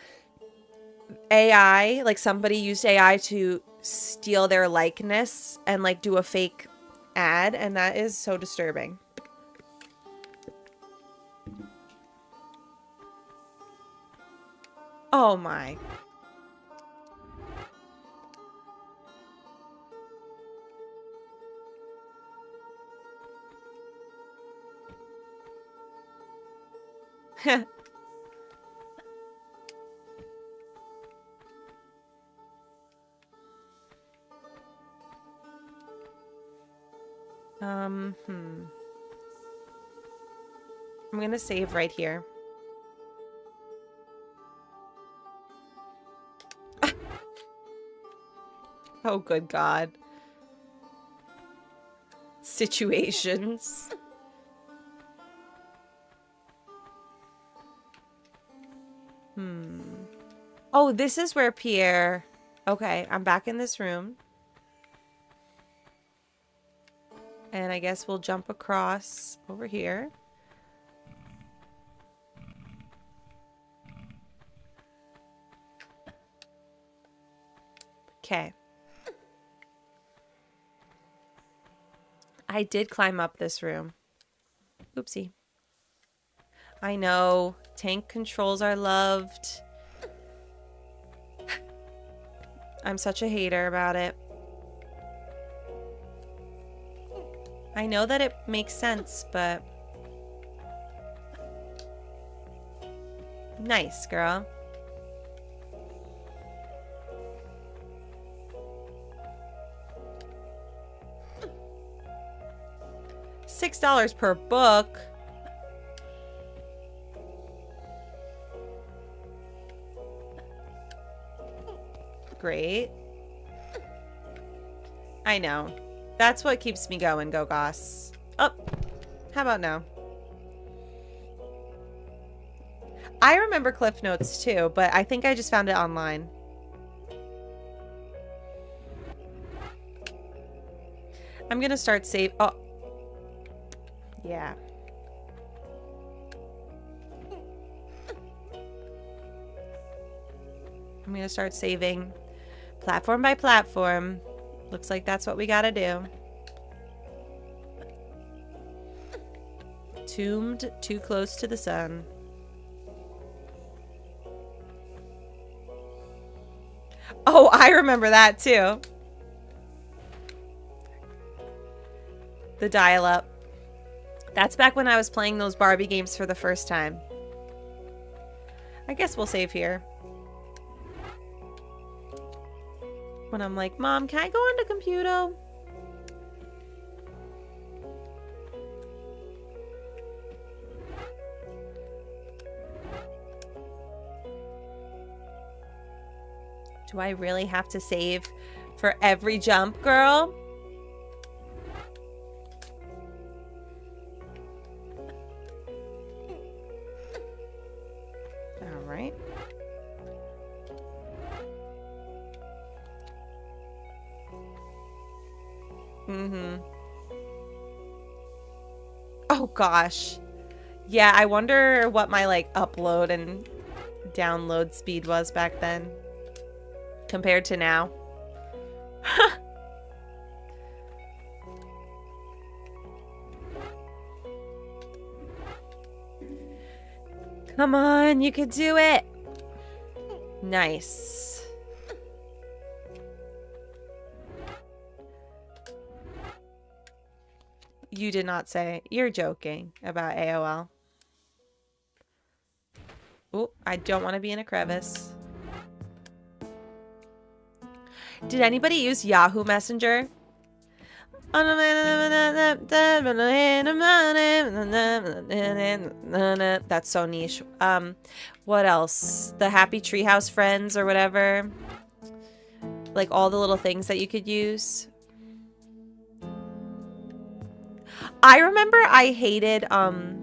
AI, like somebody used AI to steal their likeness and like do a fake ad and that is so disturbing. Oh my. um, hmm. I'm gonna save right here. Oh, good God. Situations. Hmm. Oh, this is where Pierre... Okay, I'm back in this room. And I guess we'll jump across over here. Okay. I did climb up this room. Oopsie. I know. Tank controls are loved. I'm such a hater about it. I know that it makes sense, but... Nice, girl. Six dollars per book. Great. I know. That's what keeps me going, Gogos. Oh, how about now? I remember Cliff Notes too, but I think I just found it online. I'm gonna start save. Oh, yeah. I'm gonna start saving platform by platform. Looks like that's what we gotta do. Tombed too close to the sun. Oh, I remember that too. The dial up. That's back when I was playing those Barbie games for the first time. I guess we'll save here. When I'm like, Mom, can I go into computer? Do I really have to save for every jump, girl? Gosh. Yeah, I wonder what my like upload and download speed was back then compared to now. Come on, you could do it. Nice. You did not say. You're joking about AOL. Oh, I don't want to be in a crevice. Did anybody use Yahoo Messenger? That's so niche. Um, what else? The Happy Treehouse Friends or whatever. Like all the little things that you could use. I remember I hated um,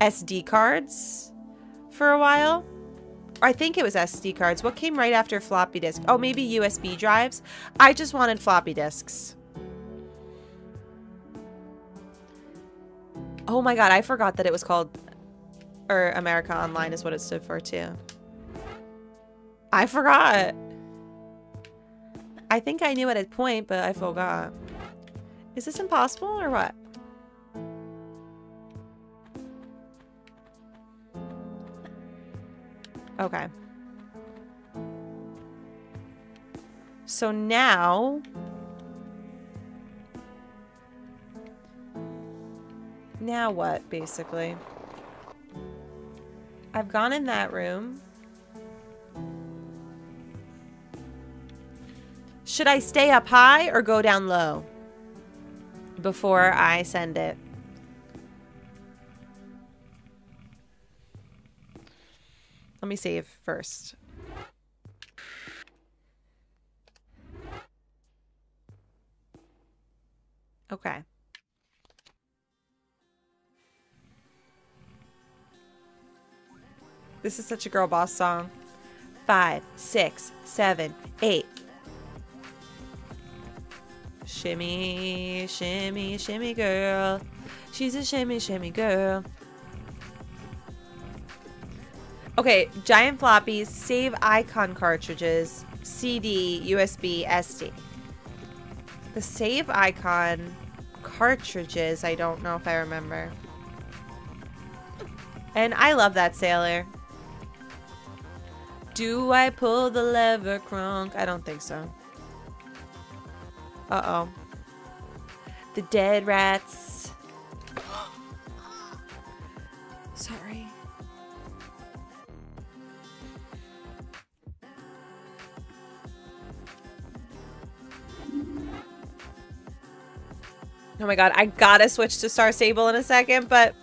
SD cards for a while. I think it was SD cards. What came right after floppy disk? Oh, maybe USB drives. I just wanted floppy disks. Oh my god, I forgot that it was called or America Online is what it stood for too. I forgot. I think I knew at a point, but I forgot. Is this impossible or what? Okay. So now... Now what, basically? I've gone in that room. Should I stay up high or go down low? Before I send it. Let me save first. Okay. This is such a girl boss song. Five, six, seven, eight. Shimmy, shimmy, shimmy girl. She's a shimmy, shimmy girl. Okay, giant floppies, save icon cartridges, CD, USB, SD. The save icon cartridges, I don't know if I remember. And I love that sailor. Do I pull the lever, Kronk? I don't think so. Uh-oh. The dead rats. Oh my god, I gotta switch to Star Stable in a second, but...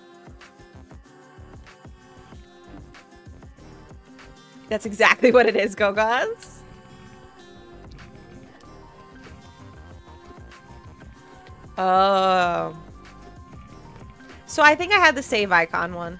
That's exactly what it is, Gogos. Oh. Um, so I think I had the save icon one.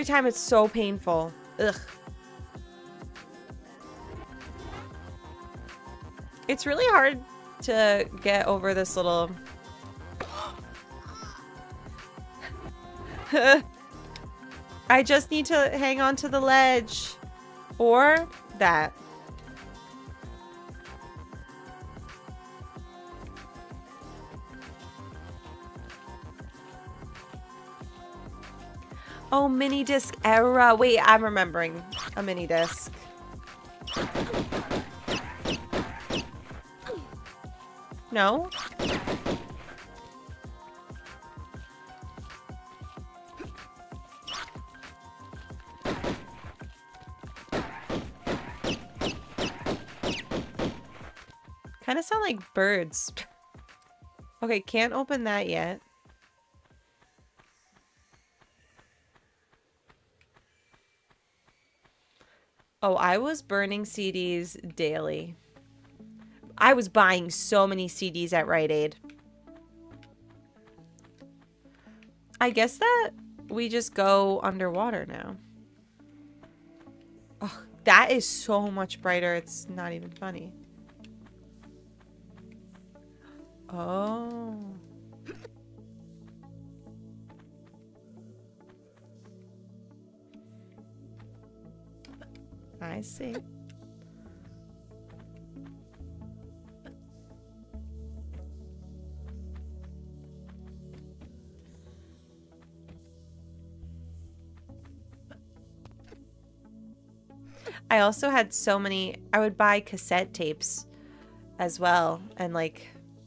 Every time it's so painful. Ugh. It's really hard to get over this little. I just need to hang on to the ledge. Or that. Mini disc era. Wait, I'm remembering a mini disc. No? Kind of sound like birds. okay, can't open that yet. Oh, I was burning CDs daily. I was buying so many CDs at Rite Aid. I guess that we just go underwater now. Oh, that is so much brighter. It's not even funny. Oh. I see. I also had so many, I would buy cassette tapes as well and like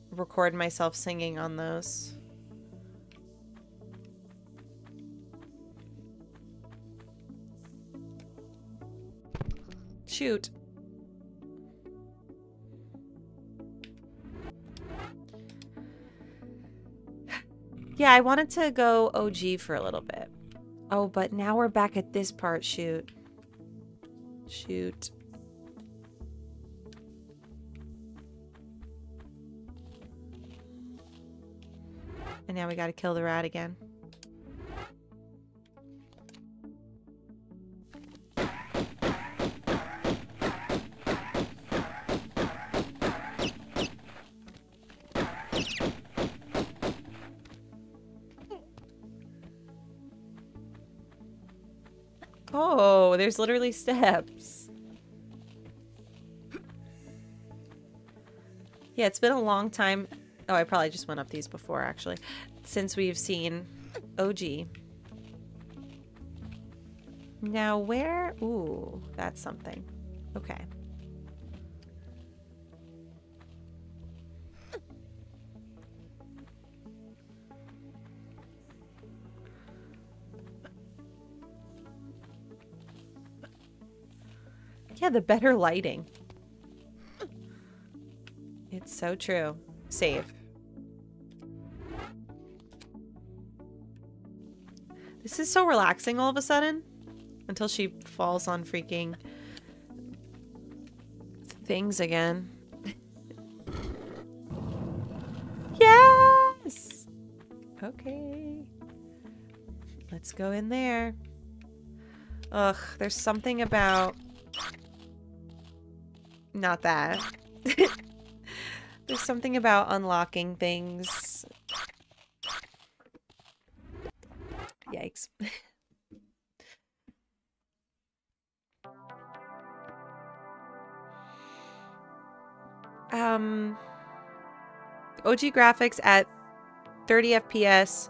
record myself singing on those. Shoot. Yeah, I wanted to go OG for a little bit. Oh, but now we're back at this part. Shoot. Shoot. And now we gotta kill the rat again. There's literally steps. Yeah, it's been a long time. Oh, I probably just went up these before, actually. Since we've seen OG. Now, where... Ooh, that's something. Okay. Yeah, the better lighting. It's so true. Save. This is so relaxing all of a sudden. Until she falls on freaking things again. yes! Okay. Let's go in there. Ugh, there's something about... Not that. there's something about unlocking things. Yikes. um OG graphics at 30 FPS.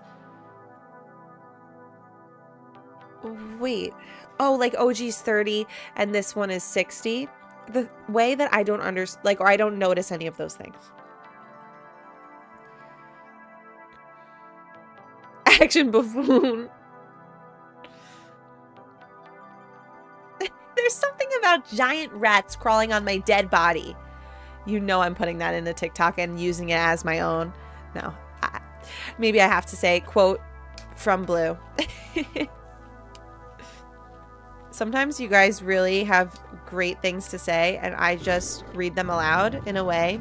Wait. Oh, like OG's 30 and this one is 60. The way that I don't understand, like, or I don't notice any of those things. Action buffoon. There's something about giant rats crawling on my dead body. You know I'm putting that into TikTok and using it as my own. No. I, maybe I have to say, quote, from Blue. sometimes you guys really have great things to say, and I just read them aloud in a way.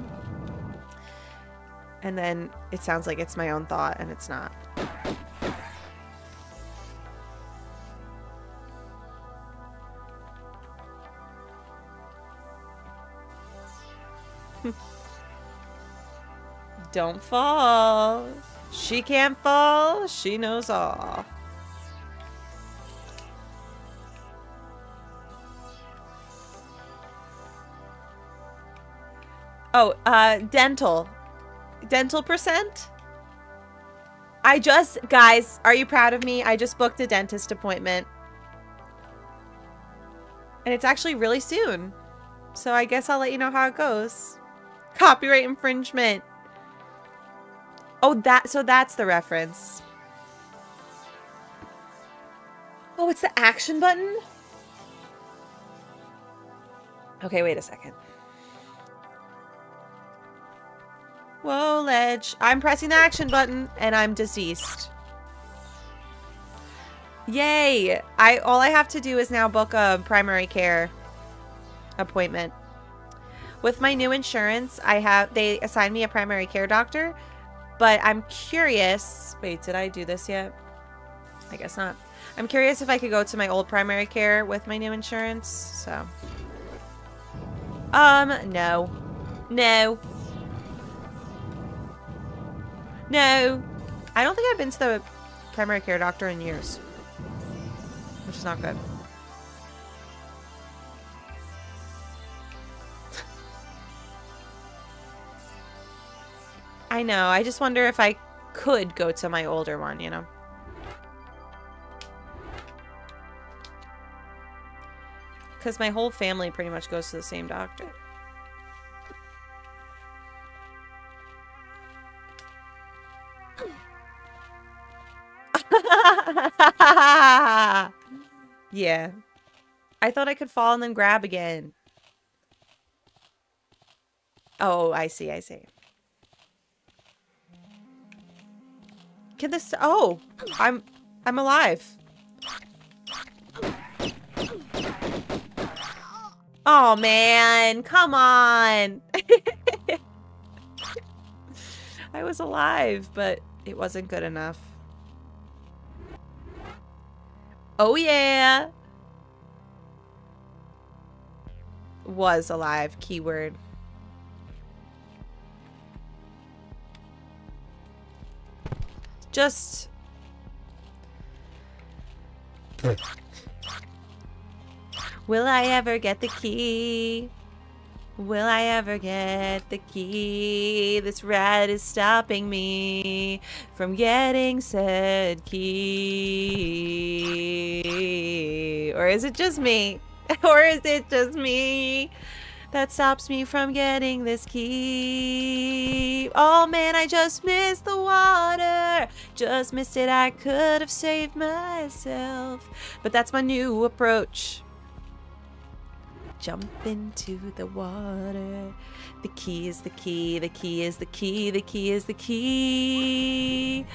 And then it sounds like it's my own thought, and it's not. Don't fall. She can't fall. She knows all. Oh, uh, dental. Dental percent? I just, guys, are you proud of me? I just booked a dentist appointment. And it's actually really soon. So I guess I'll let you know how it goes. Copyright infringement. Oh, that, so that's the reference. Oh, it's the action button? Okay, wait a second. Whoa, Ledge. I'm pressing the action button and I'm deceased. Yay! I all I have to do is now book a primary care appointment. With my new insurance, I have they assigned me a primary care doctor, but I'm curious. Wait, did I do this yet? I guess not. I'm curious if I could go to my old primary care with my new insurance. So, um, no, no, no. I don't think I've been to the primary care doctor in years, which is not good. I know. I just wonder if I could go to my older one, you know? Because my whole family pretty much goes to the same doctor. yeah. I thought I could fall and then grab again. Oh, I see, I see. Can this Oh, I'm I'm alive. Oh man, come on. I was alive, but it wasn't good enough. Oh yeah. Was alive, keyword. Just Will I ever get the key? Will I ever get the key? This rat is stopping me from getting said key. Or is it just me? Or is it just me that stops me from getting this key? Oh man, I just missed the water. Just missed it. I could have saved myself. But that's my new approach jump into the water. The key is the key, the key is the key, the key is the key.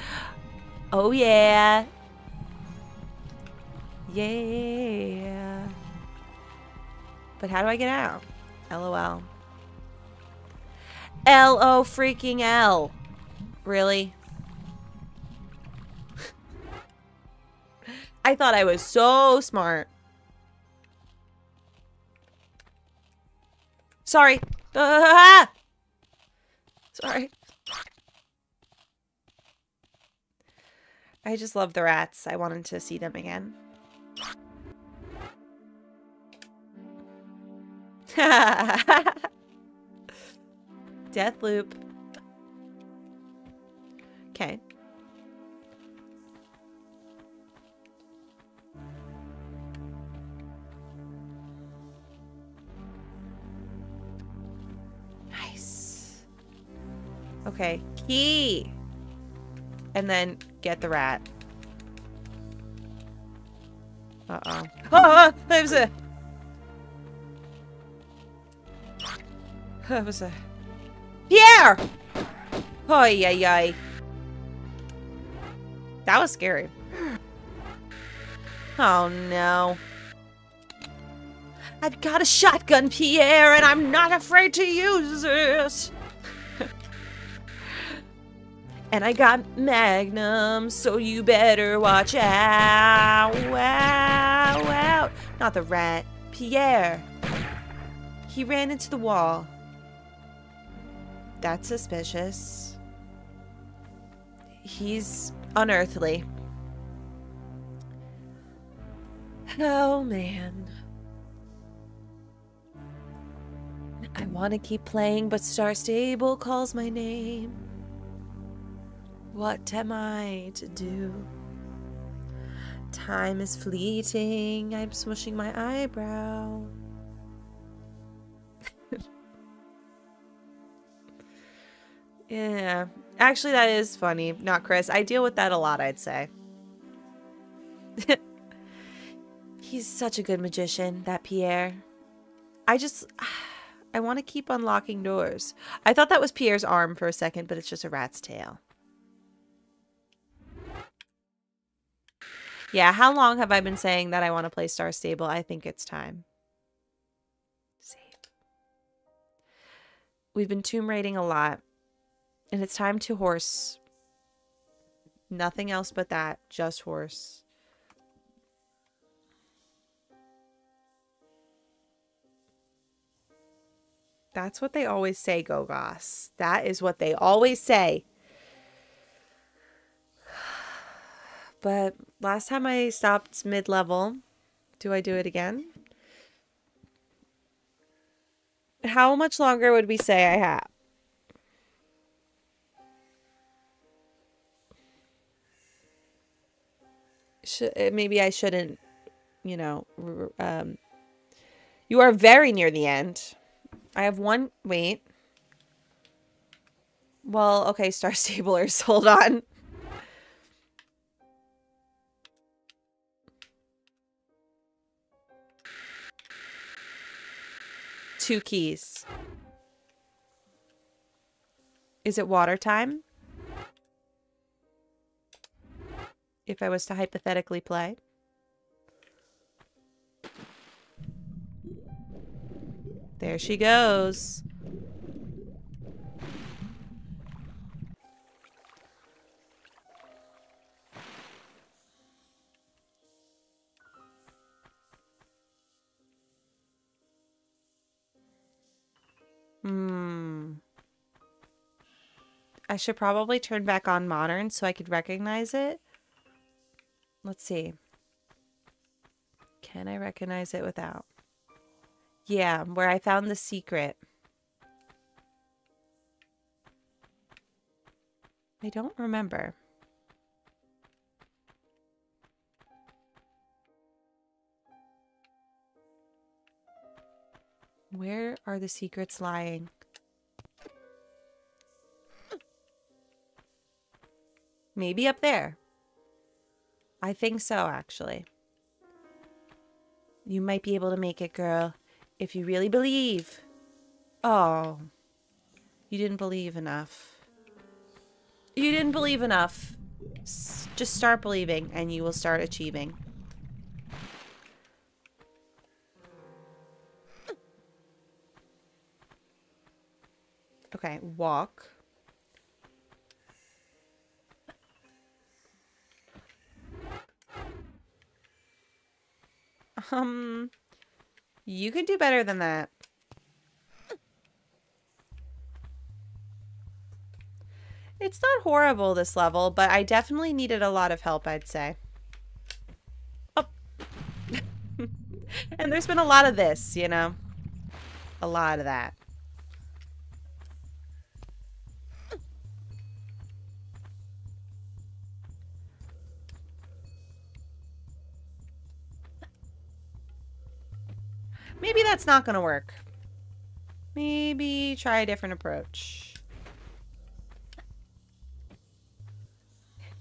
Oh yeah. Yeah. But how do I get out? LOL. L-O freaking L. Really? I thought I was so smart. Sorry. Ah! Sorry. I just love the rats. I wanted to see them again. Death loop. Okay. Okay, key. And then get the rat. Uh-oh. Oh, there's a... That was a... Pierre! Oh, yeah, yeah. That was scary. Oh, no. I've got a shotgun, Pierre, and I'm not afraid to use it. And I got Magnum, so you better watch out. Wow, wow. Not the rat, Pierre. He ran into the wall. That's suspicious. He's unearthly. Oh, man. I want to keep playing, but Star Stable calls my name. What am I to do? Time is fleeting. I'm smushing my eyebrow. yeah. Actually, that is funny. Not Chris. I deal with that a lot, I'd say. He's such a good magician, that Pierre. I just. I want to keep unlocking doors. I thought that was Pierre's arm for a second, but it's just a rat's tail. Yeah, how long have I been saying that I want to play Star Stable? I think it's time. Save. We've been tomb raiding a lot. And it's time to horse. Nothing else but that. Just horse. That's what they always say, Gogos. That is what they always say. But last time I stopped mid-level. Do I do it again? How much longer would we say I have? Should, maybe I shouldn't, you know, um, you are very near the end. I have one, wait. Well, okay, Star Stablers, hold on. Two keys. Is it water time? If I was to hypothetically play. There she goes. Hmm. I should probably turn back on modern so I could recognize it. Let's see. Can I recognize it without? Yeah, where I found the secret. I don't remember. Where are the secrets lying? Maybe up there. I think so, actually. You might be able to make it, girl, if you really believe. Oh, you didn't believe enough. You didn't believe enough. S just start believing and you will start achieving. Okay, walk. Um, you can do better than that. It's not horrible, this level, but I definitely needed a lot of help, I'd say. Oh. and there's been a lot of this, you know? A lot of that. Maybe that's not going to work. Maybe try a different approach.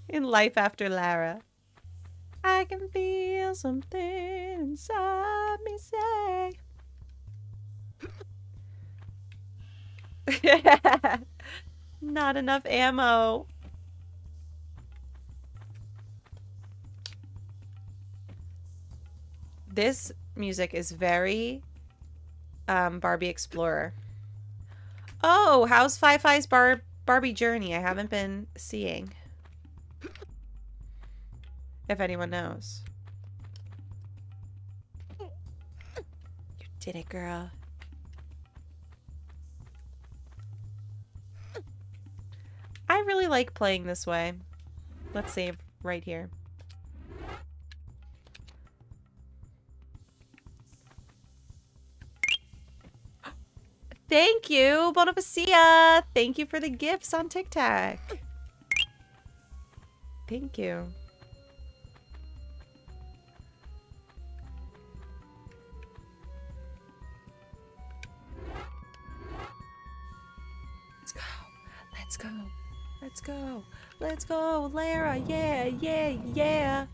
In life after Lara. I can feel something inside me say. Not enough ammo. This music is very um, Barbie Explorer. Oh, how's Fi Fi's Bar Barbie Journey? I haven't been seeing. If anyone knows. You did it, girl. I really like playing this way. Let's save right here. Thank you, Bonifacia. Thank you for the gifts on TikTok. Thank you. Let's go. Let's go. Let's go. Let's go, Lara. Yeah, yeah, yeah.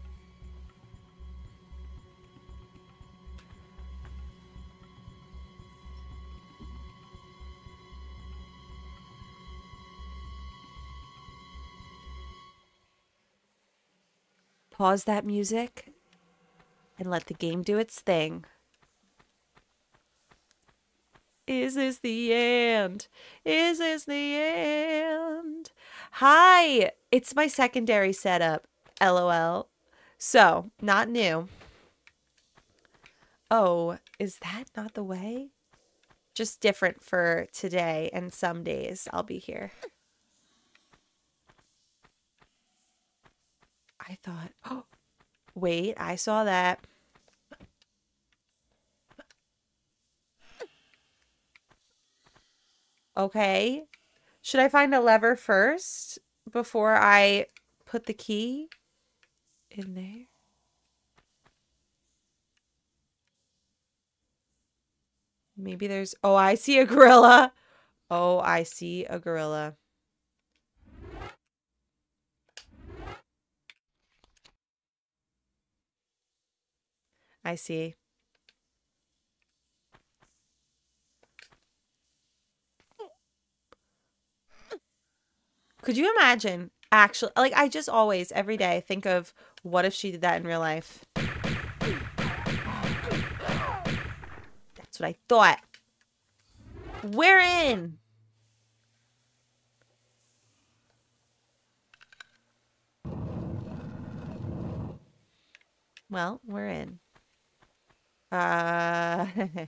Pause that music and let the game do its thing. Is this the end? Is this the end? Hi, it's my secondary setup. LOL. So, not new. Oh, is that not the way? Just different for today and some days I'll be here. I thought, oh, wait, I saw that. Okay. Should I find a lever first before I put the key in there? Maybe there's. Oh, I see a gorilla. Oh, I see a gorilla. I see. Could you imagine actually like I just always every day think of what if she did that in real life? That's what I thought. We're in. Well, we're in. Uh.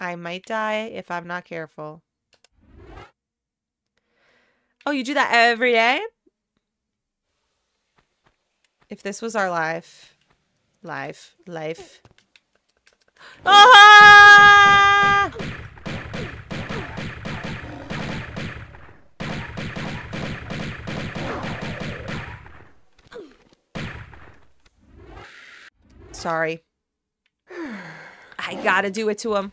I might die if I'm not careful. Oh, you do that every day? If this was our life. Life. Life. Ah! Sorry. I gotta do it to him.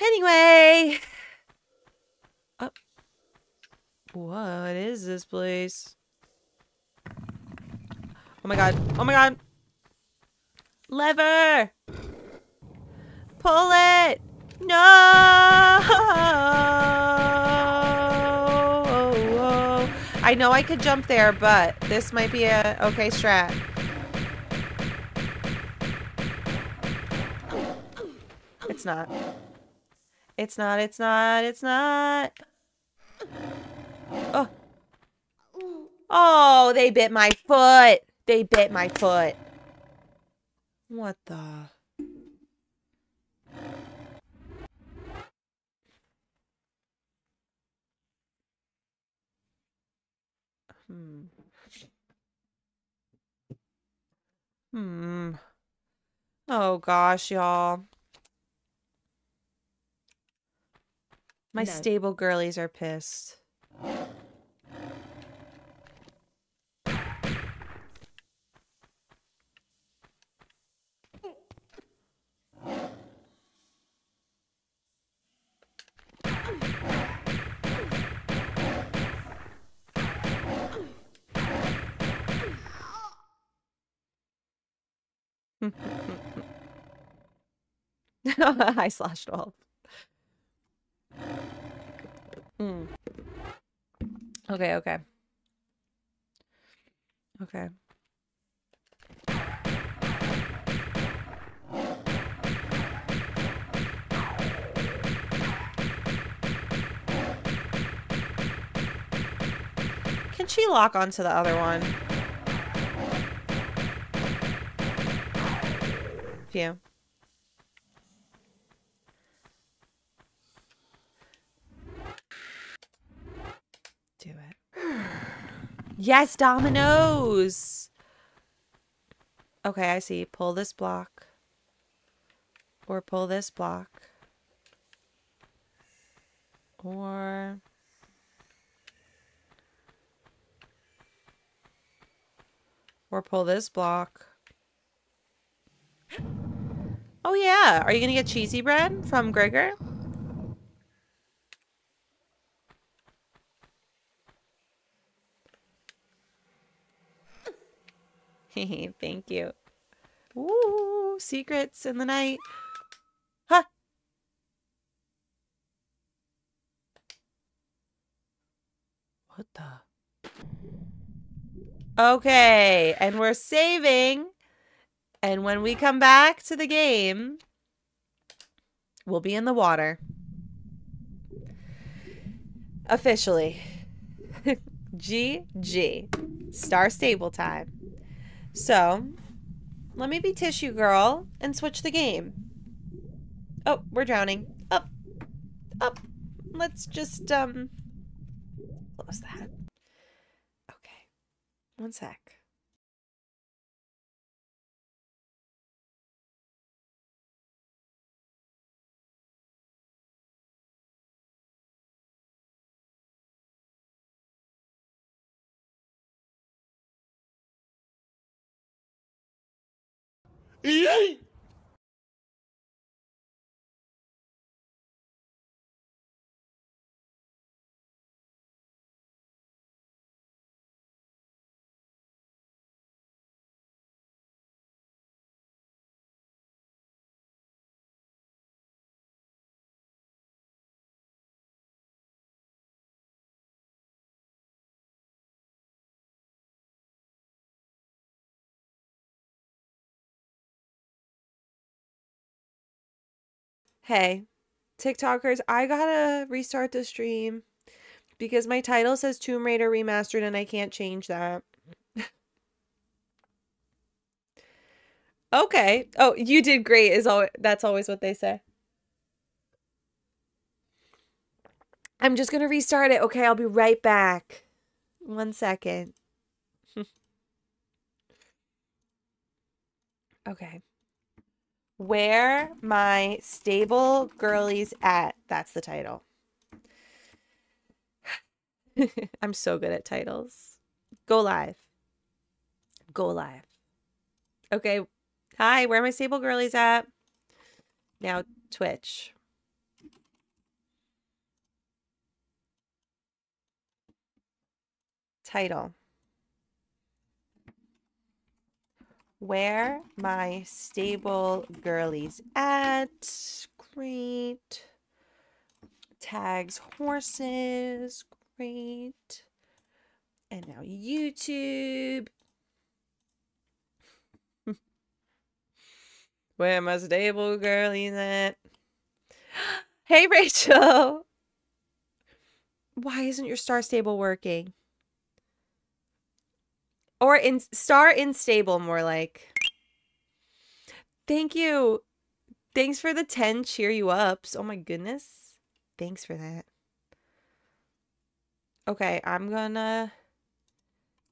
Anyway. Oh. What is this place? Oh my god. Oh my god. Lever. Pull it. No. I know I could jump there, but this might be a okay strat. It's not. It's not, it's not, it's not. Oh. Oh, they bit my foot. They bit my foot. What the? Hmm. Hmm. Oh gosh, y'all. My No. stable girlies are pissed. I slash 12. Hmm. Okay, okay. Okay. Can she lock onto the other one? Phew. Do it. Yes, dominoes. Okay, I see. Pull this block. Or pull this block. Or or pull this block. Oh yeah, are you gonna get cheesy bread from Gregor? Thank you. Ooh, secrets in the night. Huh. What the? Okay, and we're saving. And when we come back to the game, we'll be in the water. Officially. GG. Star stable time. So, let me be tissue girl and switch the game. Oh, we're drowning. Up. Up. Let's just um close that. Okay. One sec. Yay! Hey, TikTokers, I gotta restart the stream because my title says Tomb Raider Remastered and I can't change that. okay. Oh, you did great is all that's always what they say. I'm just gonna restart it. Okay, I'll be right back. One second. okay. Where my stable girlies at. That's the title. I'm so good at titles. Go live. Go live. Okay. Hi, where my stable girlies at? Now Twitch. Title. Where my stable girlies at. Great. Tags horses. Great. And now YouTube. Where my stable girlies at. Hey Rachel. Why isn't your star stable working? Or in star in stable more like. Thank you. Thanks for the 10 cheer you ups. Oh my goodness. Thanks for that. Okay, I'm gonna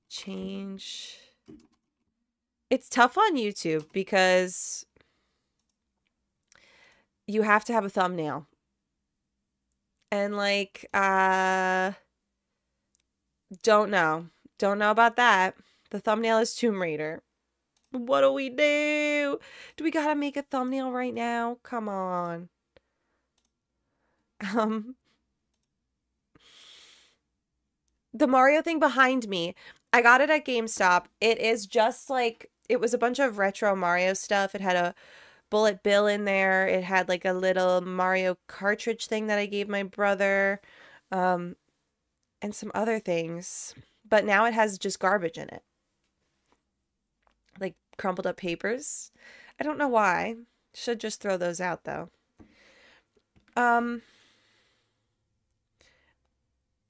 change. It's tough on YouTube because you have to have a thumbnail. And like uh don't know. Don't know about that. The thumbnail is Tomb Raider. What do we do? Do we gotta make a thumbnail right now? Come on. Um the Mario thing behind me. I got it at GameStop. It is just like it was a bunch of retro Mario stuff. It had a bullet bill in there. It had like a little Mario cartridge thing that I gave my brother. Um and some other things. But now it has just garbage in it. Like crumpled up papers. I don't know why. Should just throw those out though. Um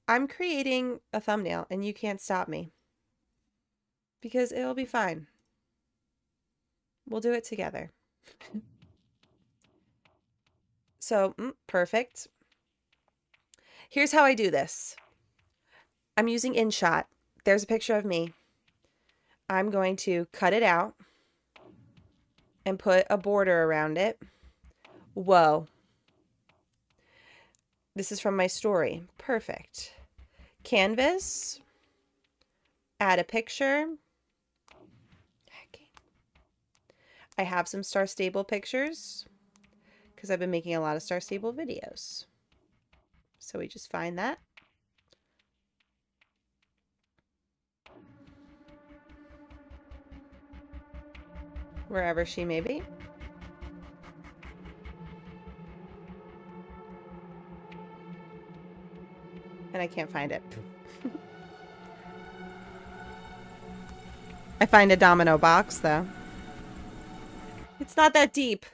I'm creating a thumbnail and you can't stop me. Because it'll be fine. We'll do it together. so, mm, perfect. Here's how I do this. I'm using InShot. There's a picture of me. I'm going to cut it out and put a border around it. Whoa. This is from my story. Perfect. Canvas. Add a picture. I have some Star Stable pictures because I've been making a lot of Star Stable videos. So we just find that. Wherever she may be. And I can't find it. I find a domino box, though. It's not that deep.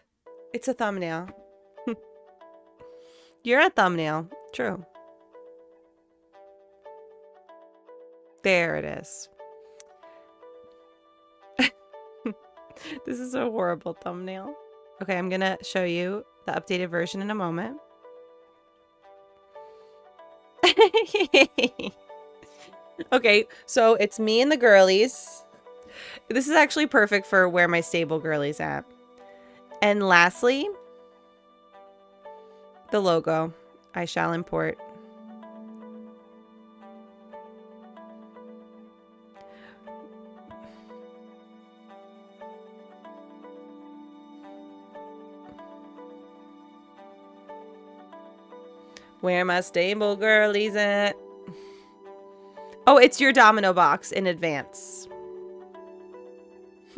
It's a thumbnail. You're a thumbnail. True. There it is. this is a horrible thumbnail. Okay, I'm to show you the updated version in a moment. okay, so it's me and the girlies. This is actually perfect for where my stable girlies at. And lastly, the logo. I shall import. Where my stable girlies at? Oh, it's your domino box in advance.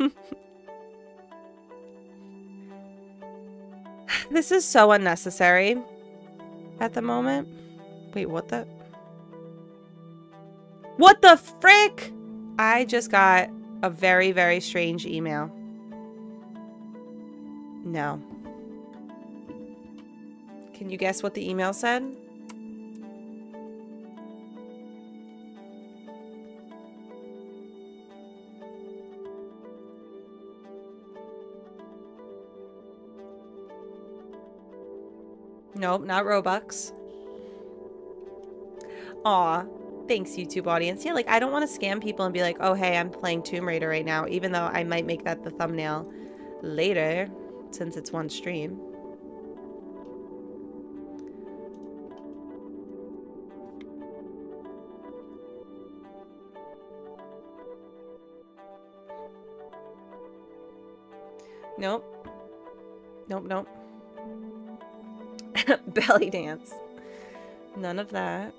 this is so unnecessary at the moment. Wait, what the? What the frick? I just got a very, very strange email. No. Can you guess what the email said? Nope, not Robux. Aw, thanks YouTube audience. Yeah, like I don't want to scam people and be like, oh hey, I'm playing Tomb Raider right now, even though I might make that the thumbnail later, since it's one stream. Nope. Nope, nope. Belly dance. None of that.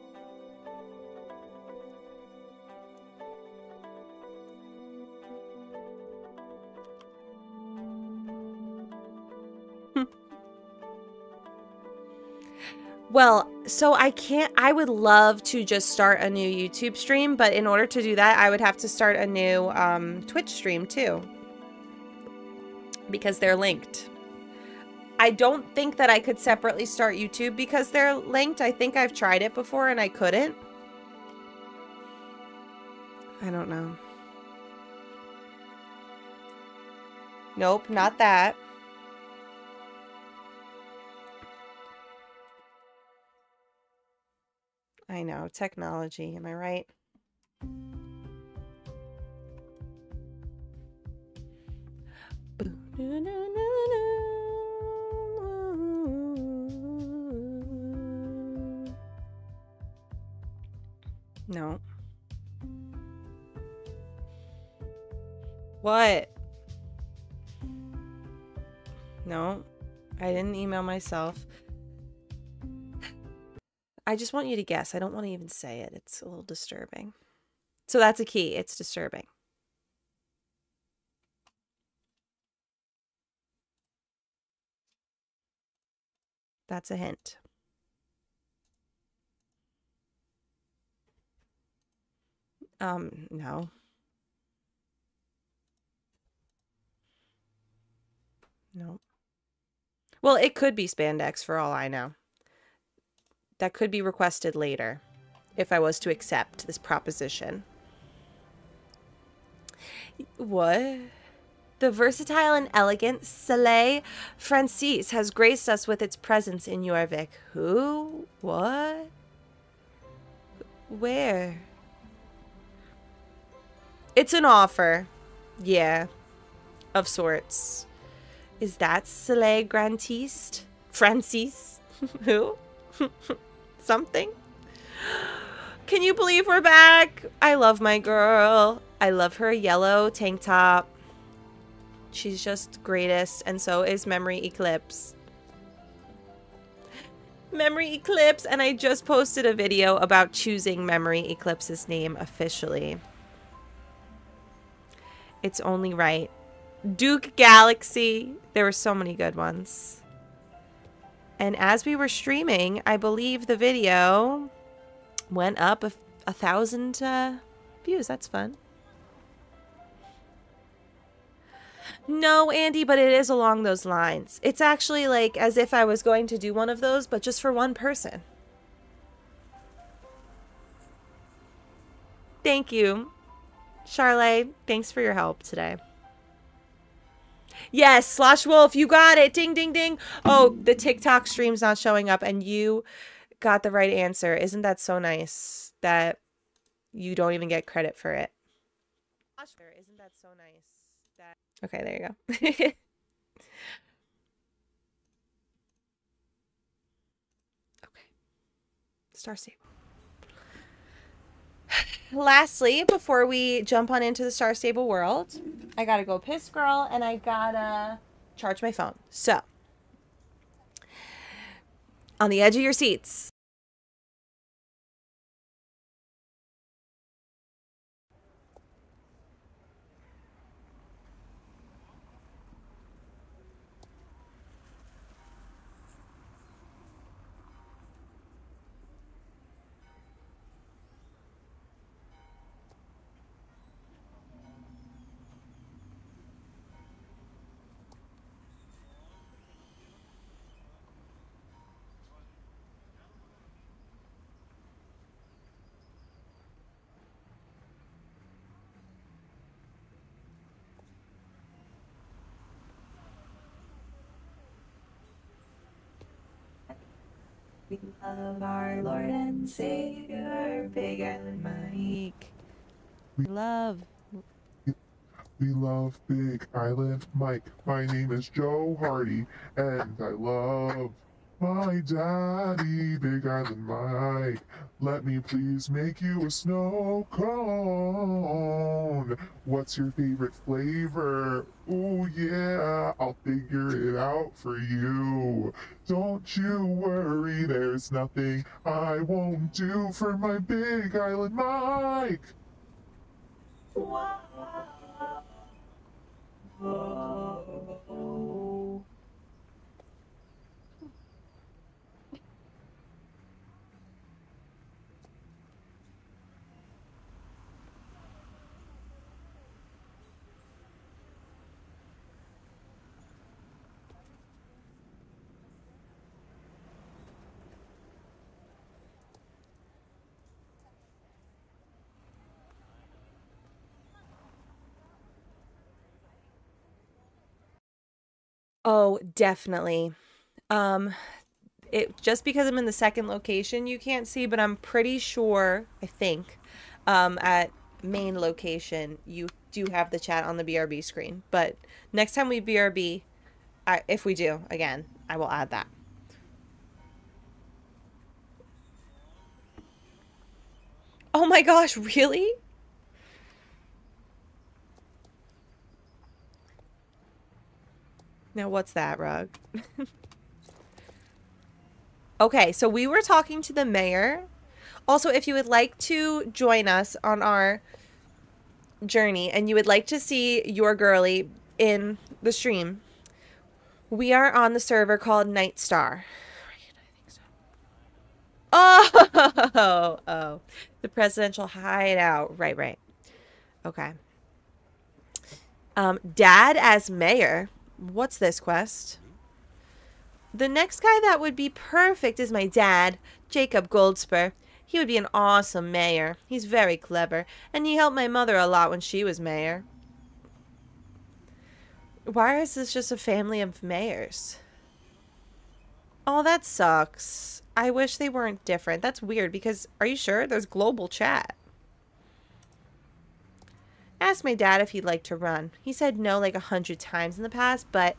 Well, so I can't, I would love to just start a new YouTube stream, but in order to do that, I would have to start a new um, Twitch stream too. Because they're linked. I don't think that I could separately start YouTube because they're linked. I think I've tried it before and I couldn't. I don't know. Nope, not that. I know, technology, am I right? No. What? No, I didn't email myself. I just want you to guess. I don't want to even say it. It's a little disturbing. So that's a key. It's disturbing. That's a hint. Um, no. No. Well, it could be spandex for all I know. That could be requested later. if I was to accept this proposition. What? The versatile and elegant Soleil Francis has graced us with its presence in Jorvik. Who? What? Where? It's an offer. Yeah. Of sorts. Is that Soleil Grantiste? Francis? Who? Something? Can you believe we're back? I love my girl. I love her yellow tank top. She's just greatest, and so is Memory Eclipse. Memory Eclipse, and I just posted a video about choosing Memory Eclipse's name officially. It's only right. Duke Galaxy. There were so many good ones. And as we were streaming, I believe the video went up a, a thousand uh, views. That's fun. No, Andy, but it is along those lines. It's actually like as if I was going to do one of those, but just for one person. Thank you. Charlotte, thanks for your help today. Yes, Slosh Wolf, you got it. Ding, ding, ding. Oh, the TikTok stream's not showing up, and you got the right answer. Isn't that so nice that you don't even get credit for it? Isn't that so nice that Okay, there you go. okay. Star Stable. Lastly, before we jump on into the Star Stable world, I gotta go piss, girl, and I gotta charge my phone. So, on the edge of your seats. We love our Lord and Savior, Big Island Mike. We- Love. We love Big Island Mike. My name is Joe Hardy, and I love my daddy, Big Island Mike. Let me please make you a snow cone. What's your favorite flavor? Oh, yeah, I'll figure it out for you. Don't you worry, there's nothing I won't do for my Big Island Mike. Oh, definitely. Um it just because I'm in the second location you can't see, but I'm pretty sure, I think, um at main location you do have the chat on the BRB screen. But next time we BRB, I, if we do again, I will add that. Oh my gosh, really? Now, what's that, Rug? okay, so we were talking to the mayor. Also, if you would like to join us on our journey and you would like to see your girly in the stream, we are on the server called Night Star. Oh, oh, the presidential hideout. Right, right. Okay. Um, Dad as mayor. What's this quest? The next guy that would be perfect is my dad, Jacob Goldspur. He would be an awesome mayor. He's very clever, and he helped my mother a lot when she was mayor. Why is this just a family of mayors? Oh, that sucks. I wish they weren't different. That's weird because are you sure? There's global chat. Asked my dad if he'd like to run. He said no like a hundred times in the past, but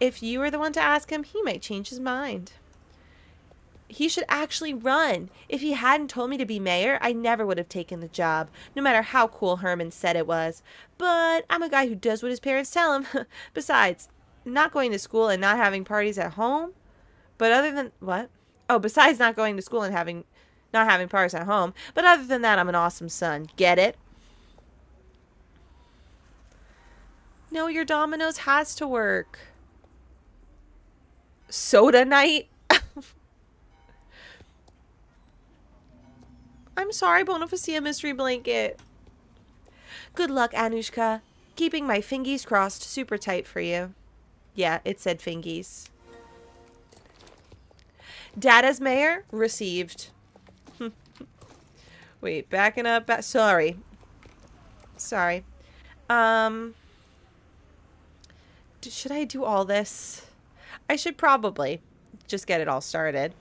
if you were the one to ask him, he might change his mind. He should actually run. If he hadn't told me to be mayor, I never would have taken the job, no matter how cool Herman said it was. But I'm a guy who does what his parents tell him. Besides, not going to school and not having parties at home. But other than what? Oh, besides not going to school and having not having parties at home. But other than that, I'm an awesome son. Get it? No, your dominoes has to work. Soda night? I'm sorry, Bonifacia Mystery Blanket. Good luck, Anushka. Keeping my fingies crossed super tight for you. Yeah, it said fingies. Data's mayor received. Wait, backing up. Sorry. Sorry. Um. Should I do all this? I should probably just get it all started.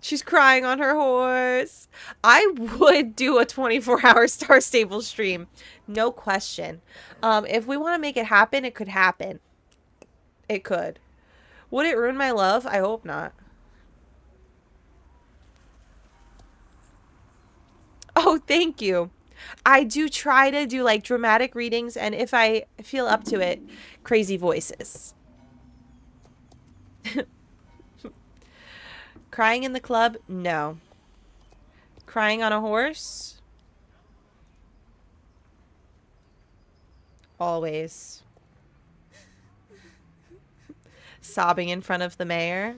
She's crying on her horse. I would do a 24 hour Star Stable stream. No question. Um, if we want to make it happen, it could happen. It could. Would it ruin my love? I hope not. Oh, thank you. I do try to do like dramatic readings, and if I feel up to it, crazy voices. Crying in the club? No. Crying on a horse? Always. Sobbing in front of the mayor?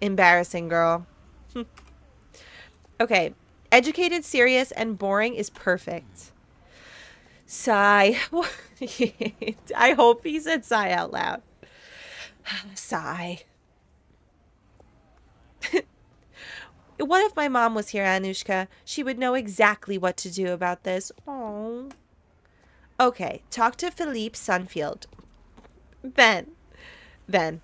Embarrassing, girl. okay. Educated, serious, and boring is perfect. Sigh. I hope he said sigh out loud. sigh. what if my mom was here, Anushka? She would know exactly what to do about this. Oh. Okay, talk to Philippe Sunfield. Ben. Ben.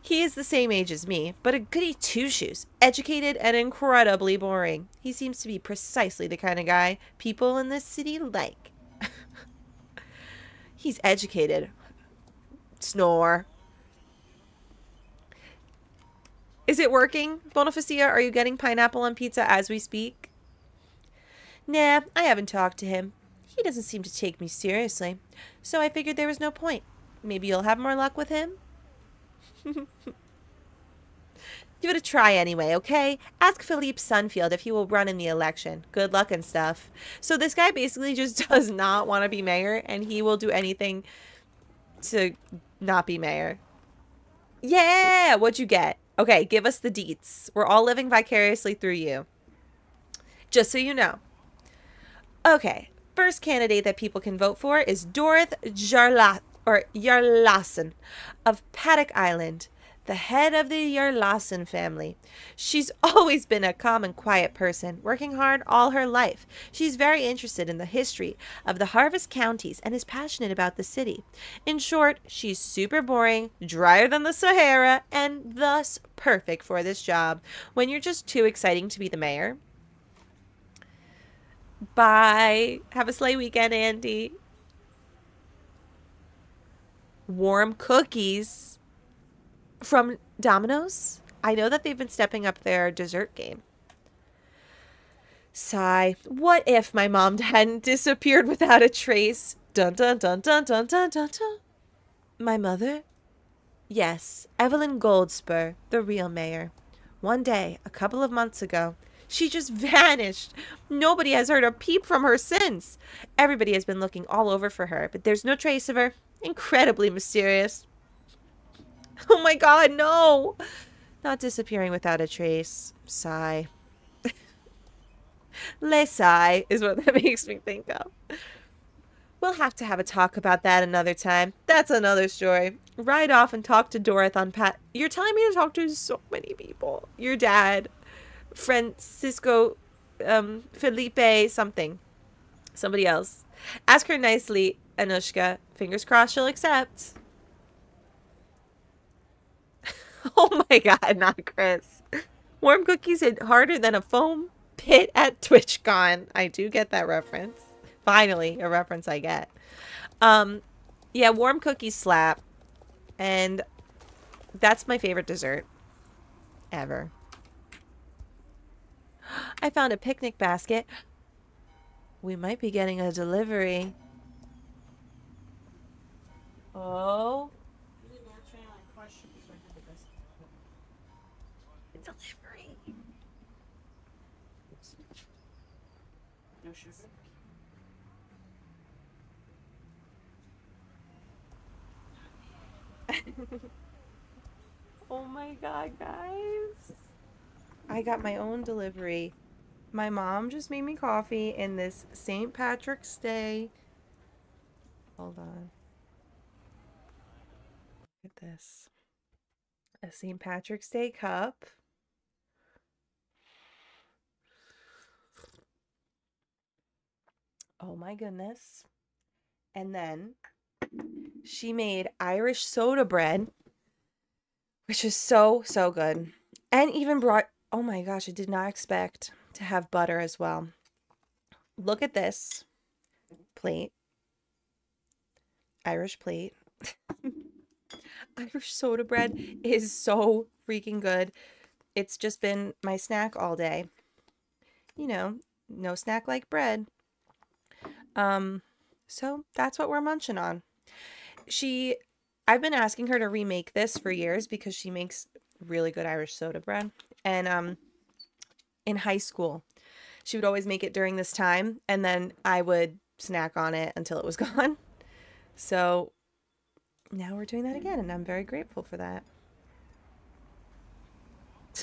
He is the same age as me, but a goody two shoes, educated and incredibly boring. He seems to be precisely the kind of guy people in this city like. He's educated. Snore. Is it working? Bonifacia, are you getting pineapple on pizza as we speak? Nah, I haven't talked to him. He doesn't seem to take me seriously, so I figured there was no point. Maybe you'll have more luck with him? Give it a try anyway, okay? Ask Philippe Sunfield if he will run in the election. Good luck and stuff. So this guy basically just does not want to be mayor, and he will do anything to not be mayor. Yeah! What'd you get? Okay, give us the deets. We're all living vicariously through you. Just so you know. Okay, first candidate that people can vote for is Dorith Jarla or Jarlassen of Paddock Island, the head of the Jarlassen family. She's always been a calm and quiet person, working hard all her life. She's very interested in the history of the harvest counties and is passionate about the city. In short, she's super boring, drier than the Sahara, and thus perfect for this job when you're just too exciting to be the mayor. Bye. Have a sleigh weekend, Andy. Warm cookies from Domino's. I know that they've been stepping up their dessert game. Sigh. What if my mom hadn't disappeared without a trace? Dun dun dun dun dun dun dun dun. My mother? Yes, Evelyn Goldspur, the real mayor. One day, a couple of months ago, she just vanished. Nobody has heard a peep from her since. Everybody has been looking all over for her, but there's no trace of her. Incredibly mysterious. Oh my god, no! Not disappearing without a trace. Sigh. Le sigh is what that makes me think of. We'll have to have a talk about that another time. That's another story. Ride off and talk to Dorothy on Pat. You're telling me to talk to so many people. Your dad, Francisco um, Felipe something. Somebody else. Ask her nicely, Anushka. Fingers crossed she'll accept. oh my god, not Chris. Warm cookies hit harder than a foam pit at TwitchCon. I do get that reference. Finally, a reference I get. Um, yeah, warm cookies slap. And that's my favorite dessert ever. I found a picnic basket. We might be getting a delivery. Oh. oh my god, guys. I got my own delivery. My mom just made me coffee in this St. Patrick's Day. Hold on. Look at this. A St. Patrick's Day cup. Oh my goodness. And then she made Irish soda bread, which is so, so good. And even brought, oh my gosh, I did not expect to have butter as well. Look at this plate. Irish plate. Irish soda bread is so freaking good. It's just been my snack all day. You know, no snack like bread. Um, so that's what we're munching on. She, I've been asking her to remake this for years because she makes really good Irish soda bread. And um, in high school, she would always make it during this time, and then I would snack on it until it was gone. So now we're doing that again, and I'm very grateful for that.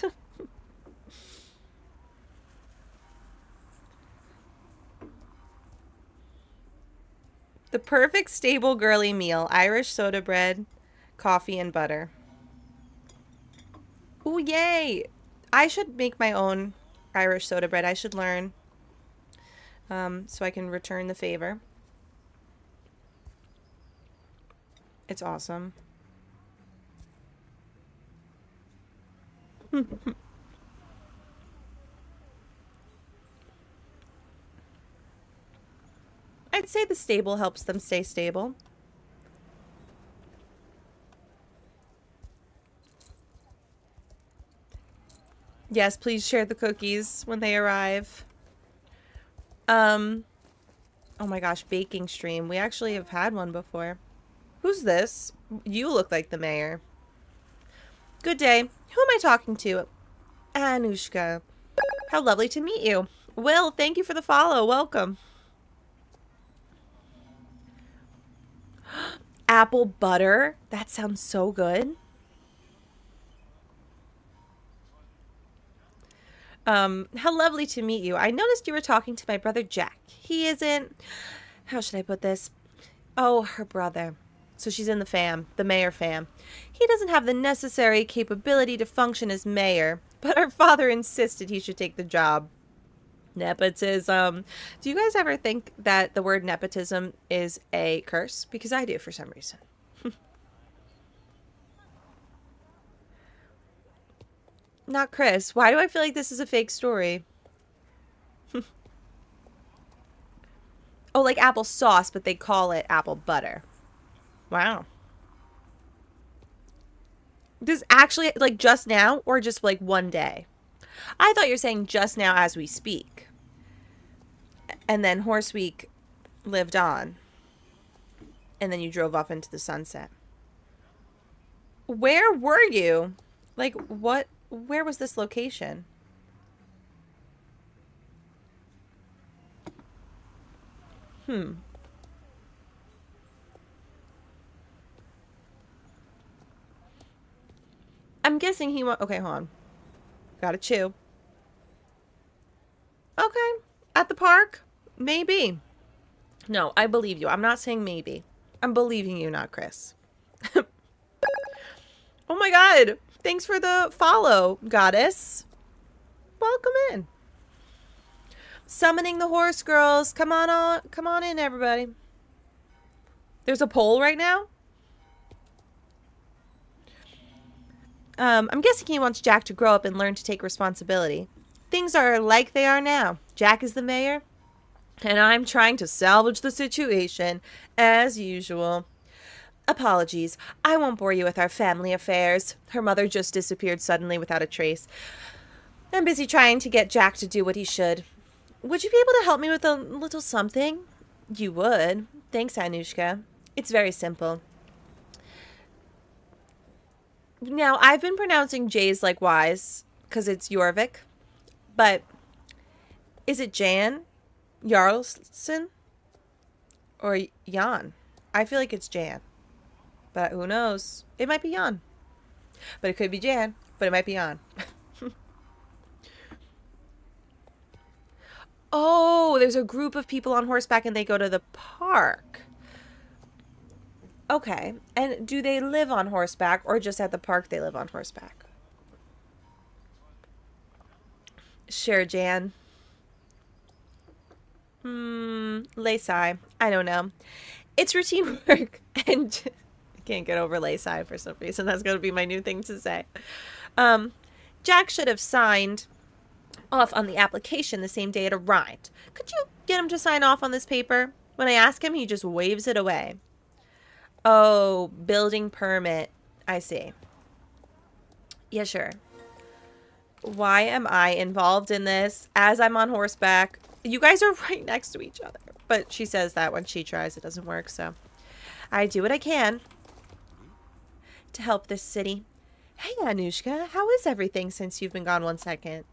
the perfect stable girly meal Irish soda bread, coffee, and butter. Oh, yay! I should make my own Irish soda bread. I should learn um, so I can return the favor. It's awesome. I'd say the stable helps them stay stable. Yes, please share the cookies when they arrive. Um, oh my gosh, baking stream. We actually have had one before. Who's this? You look like the mayor. Good day. Who am I talking to? Anushka. How lovely to meet you. Will, thank you for the follow. Welcome. Apple butter. That sounds so good. Um, how lovely to meet you. I noticed you were talking to my brother Jack. He isn't. How should I put this? Oh, her brother. So she's in the fam, the mayor fam. He doesn't have the necessary capability to function as mayor, but her father insisted he should take the job. Nepotism. Do you guys ever think that the word nepotism is a curse? Because I do for some reason. Not Chris. Why do I feel like this is a fake story? oh, like apple sauce, but they call it apple butter. Wow. This actually, like just now, or just like one day? I thought you were saying just now as we speak. And then Horse Week lived on. And then you drove off into the sunset. Where were you? Like, what? Where was this location? Hmm. I'm guessing he went. Okay, hold on. Gotta chew. Okay. At the park? Maybe. No, I believe you. I'm not saying maybe. I'm believing you, not Chris. oh my god. Thanks for the follow, goddess. welcome in. Summoning the horse girls. Come on, on come on in, everybody. There's a poll right now. Um, I'm guessing he wants Jack to grow up and learn to take responsibility. Things are like they are now. Jack is the mayor, and I'm trying to salvage the situation, as usual. Apologies. I won't bore you with our family affairs. Her mother just disappeared suddenly without a trace. I'm busy trying to get Jack to do what he should. Would you be able to help me with a little something? You would. Thanks, Anushka. It's very simple. Now, I've been pronouncing J's like Y's because it's Jorvik, but is it Jan Jarlson or Jan? I feel like it's Jan, but who knows? It might be Jan, but it could be Jan, but it might be Jan. oh, there's a group of people on horseback and they go to the park. Okay. And do they live on horseback or just at the park they live on horseback? Sure, Jan. Hmm, Laysai. I don't know. It's routine work and I can't get over Laysai for some reason. That's going to be my new thing to say. Um, Jack should have signed off on the application the same day it arrived. Could you get him to sign off on this paper? When I ask him, he just waves it away. Oh, building permit. I see. Yeah, sure. Why am I involved in this as I'm on horseback? You guys are right next to each other. But she says that when she tries, it doesn't work, so. I do what I can to help this city. Hey, Anushka, how is everything since you've been gone one second?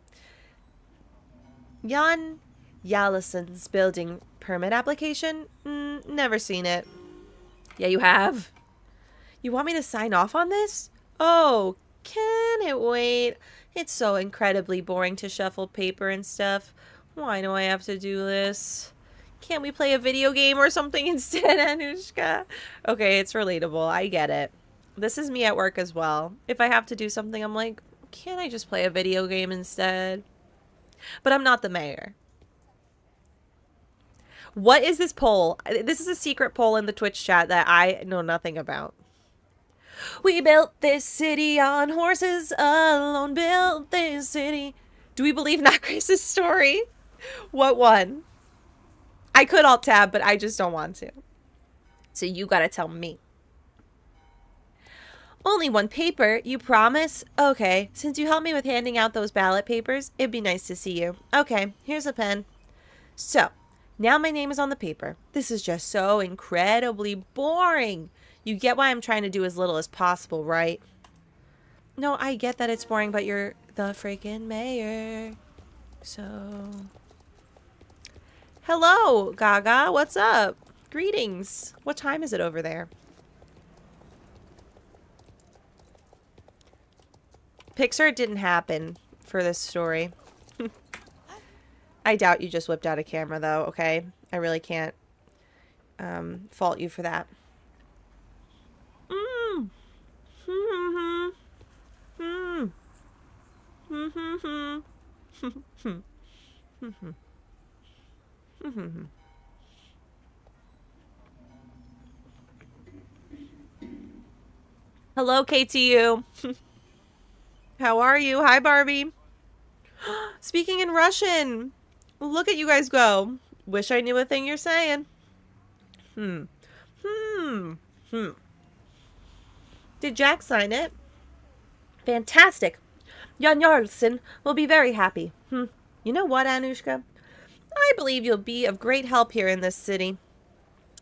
Jan Jarlson's building permit application? Mm, never seen it. Yeah, you have. You want me to sign off on this? Oh, can it wait? It's so incredibly boring to shuffle paper and stuff. Why do I have to do this? Can't we play a video game or something instead, Anushka? Okay, it's relatable. I get it. This is me at work as well. If I have to do something, I'm like, can't I just play a video game instead? But I'm not the mayor. What is this poll? This is a secret poll in the Twitch chat that I know nothing about. We built this city on horses alone, built this city. Do we believe not Grace's story? What one? I could alt tab, but I just don't want to. So you gotta tell me. Only one paper, you promise? Okay, since you helped me with handing out those ballot papers, it'd be nice to see you. Okay, here's a pen. So, now my name is on the paper. This is just so incredibly boring. You get why I'm trying to do as little as possible, right? No, I get that it's boring, but you're the freaking mayor. So. Hello, Gaga. What's up? Greetings. What time is it over there? Pixar didn't happen for this story. I doubt you just whipped out a camera, though, okay? I really can't um, fault you for that. Mm. Mm-hmm. Mm. Mm-hmm. Mm-hmm. Mm-hmm. Hello, KTU. How are you? Hi, Barbie. Speaking in Russian. Look at you guys go. Wish I knew a thing you're saying. Hmm. Hmm. Hmm. Did Jack sign it? Fantastic. Jan Jarlson will be very happy. Hmm. You know what, Anushka? I believe you'll be of great help here in this city.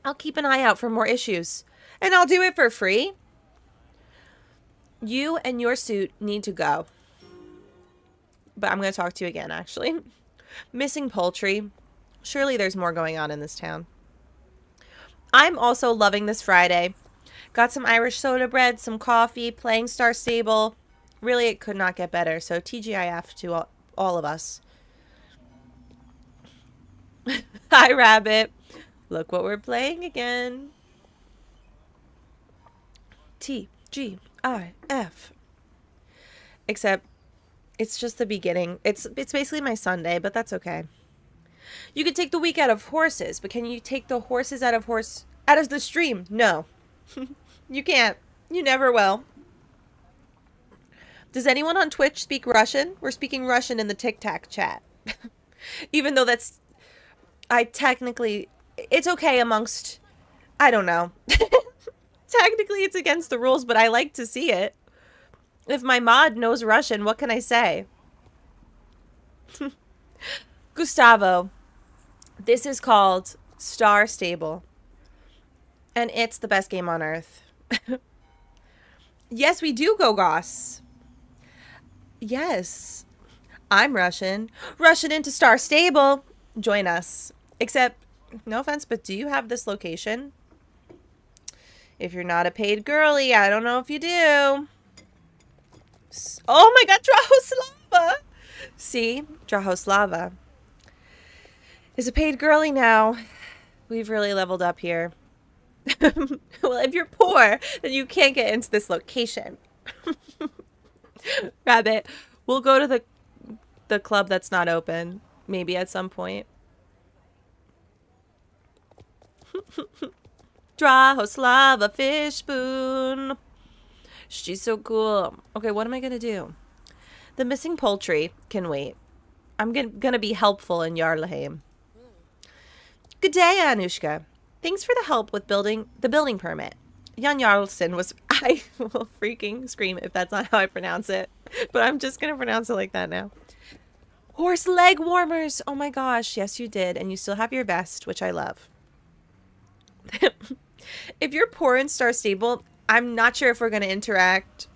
I'll keep an eye out for more issues. And I'll do it for free. You and your suit need to go. But I'm going to talk to you again, actually. Missing poultry. Surely there's more going on in this town. I'm also loving this Friday. Got some Irish soda bread, some coffee, playing Star Stable. Really, it could not get better. So TGIF to all, all of us. Hi, Rabbit. Look what we're playing again. T G I F. Except It's just the beginning. It's it's basically my Sunday, but that's okay. You could take the week out of horses, but can you take the horses out of horse out of the stream? No. you can't. You never will. Does anyone on Twitch speak Russian? We're speaking Russian in the TikTok chat. Even though that's I technically it's okay amongst I don't know. technically it's against the rules, but I like to see it. If my mod knows Russian, what can I say? Gustavo, this is called Star Stable. And it's the best game on earth. yes, we do go Goss. Yes. I'm Russian. Russian into Star Stable. Join us. Except, no offense, but do you have this location? If you're not a paid girly, I don't know if you do. Oh my god, Drahoslava! See, Drahoslava is a paid girly now. We've really leveled up here. well, if you're poor, then you can't get into this location. Rabbit, we'll go to the the club that's not open maybe at some point. Drahoslava Fishboon. She's so cool. Okay, what am I going to do? The missing poultry can wait. I'm going to be helpful in Jarlaheim. Good day, Anushka. Thanks for the help with building the building permit. Jan Jarlson was. I will freaking scream if that's not how I pronounce it, but I'm just going to pronounce it like that now. Horse leg warmers. Oh my gosh. Yes, you did. And you still have your vest, which I love. If you're poor in Star Stable, I'm not sure if we're going to interact.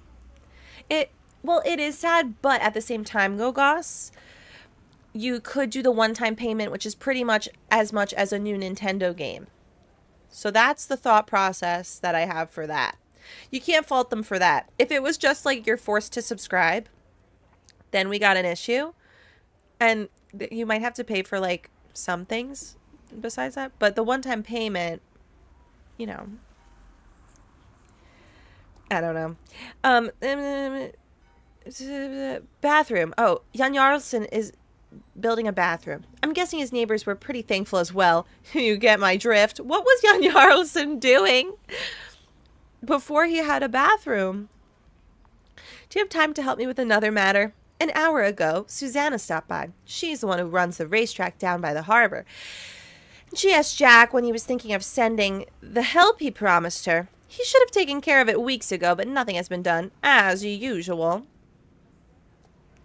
It well, it is sad, but at the same time, Gogos, you could do the one-time payment, which is pretty much as much as a new Nintendo game. So that's the thought process that I have for that. You can't fault them for that. If it was just like you're forced to subscribe, then we got an issue. And you might have to pay for like some things besides that, but the one-time payment, you know, I don't know. Um, um, bathroom. Oh, Jan Jarlsson is building a bathroom. I'm guessing his neighbors were pretty thankful as well. you get my drift. What was Jan Jarlsson doing before he had a bathroom? Do you have time to help me with another matter? An hour ago, Susanna stopped by. She's the one who runs the racetrack down by the harbor. She asked Jack when he was thinking of sending the help he promised her. He should have taken care of it weeks ago, but nothing has been done, as usual.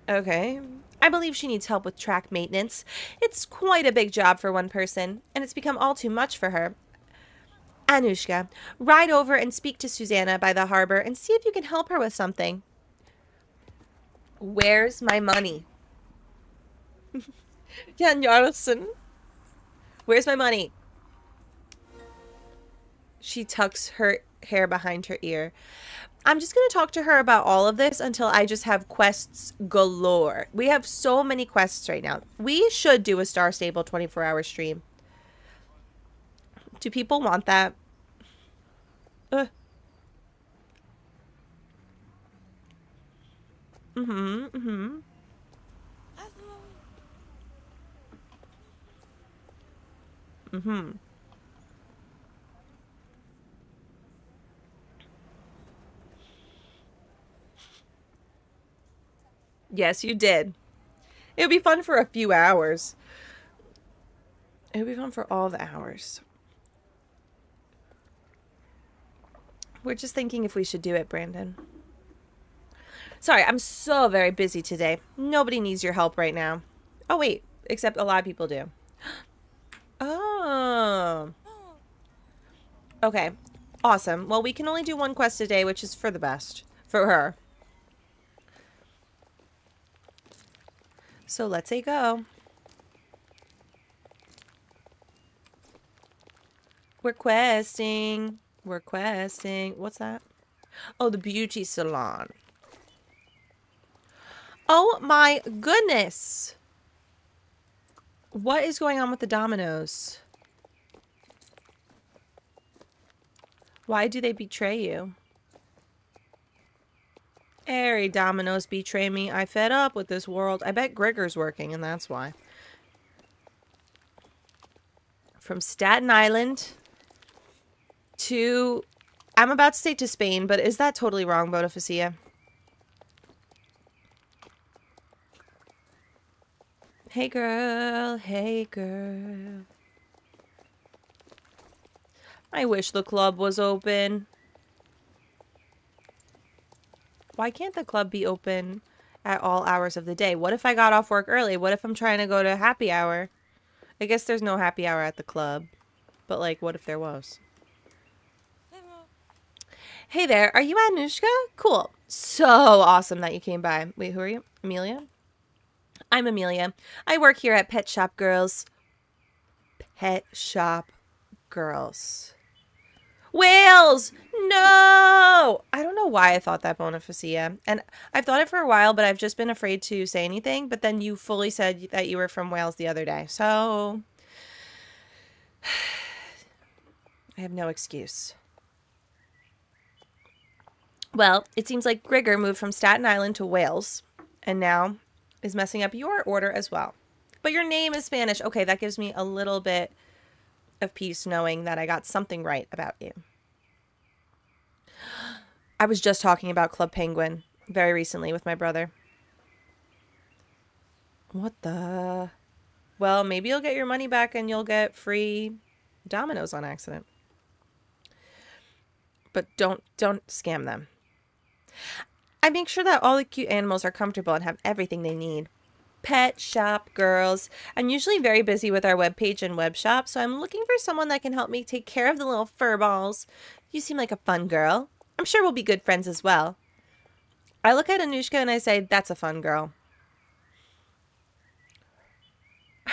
Okay. I believe she needs help with track maintenance. It's quite a big job for one person, and it's become all too much for her. Anushka, ride over and speak to Susanna by the harbor and see if you can help her with something. Where's my money? Jan Jarlsson. Where's my money? She tucks her hair behind her ear. I'm just going to talk to her about all of this until I just have quests galore. We have so many quests right now. We should do a Star Stable 24 hour stream. Do people want that? Ugh. Mm-hmm, mm-hmm. Mm-hmm. Yes, you did. It would be fun for a few hours. It would be fun for all the hours. We're just thinking if we should do it, Brandon. Sorry, I'm so very busy today. Nobody needs your help right now. Oh, wait. Except a lot of people do. Okay. Awesome. Well, we can only do one quest a day, which is for the best. For her. So let's say go. We're questing. We're questing. What's that? Oh, the beauty salon. Oh my goodness. What is going on with the dominoes? Why do they betray you? Harry Domino's betray me. I fed up with this world. I bet Gregor's working, and that's why. From Staten Island to. I'm about to say to Spain, but is that totally wrong, Bonifacia? Hey girl, hey girl. I wish the club was open. Why can't the club be open at all hours of the day? What if I got off work early? What if I'm trying to go to happy hour? I guess there's no happy hour at the club. But like what if there was? Hey there, are you Anushka? Cool. So awesome that you came by. Wait, who are you? Amelia? I'm Amelia. I work here at Pet Shop Girls. Pet Shop Girls. Whales! No! I don't know why I thought that, Bonifacia. And I've thought it for a while, but I've just been afraid to say anything. But then you fully said that you were from Wales the other day. So. I have no excuse. Well, it seems like Grigor moved from Staten Island to Wales and now is messing up your order as well. But your name is Spanish. Okay, that gives me a little bit of peace knowing that I got something right about you. I was just talking about Club Penguin very recently with my brother. What the? Well, maybe you'll get your money back and you'll get free Dominoes on accident. But don't don't scam them. I make sure that all the cute animals are comfortable and have everything they need. Pet shop girls. I'm usually very busy with our webpage and web shop, so I'm looking for someone that can help me take care of the little fur balls. You seem like a fun girl. I'm sure we'll be good friends as well. I look at Anushka and I say, That's a fun girl.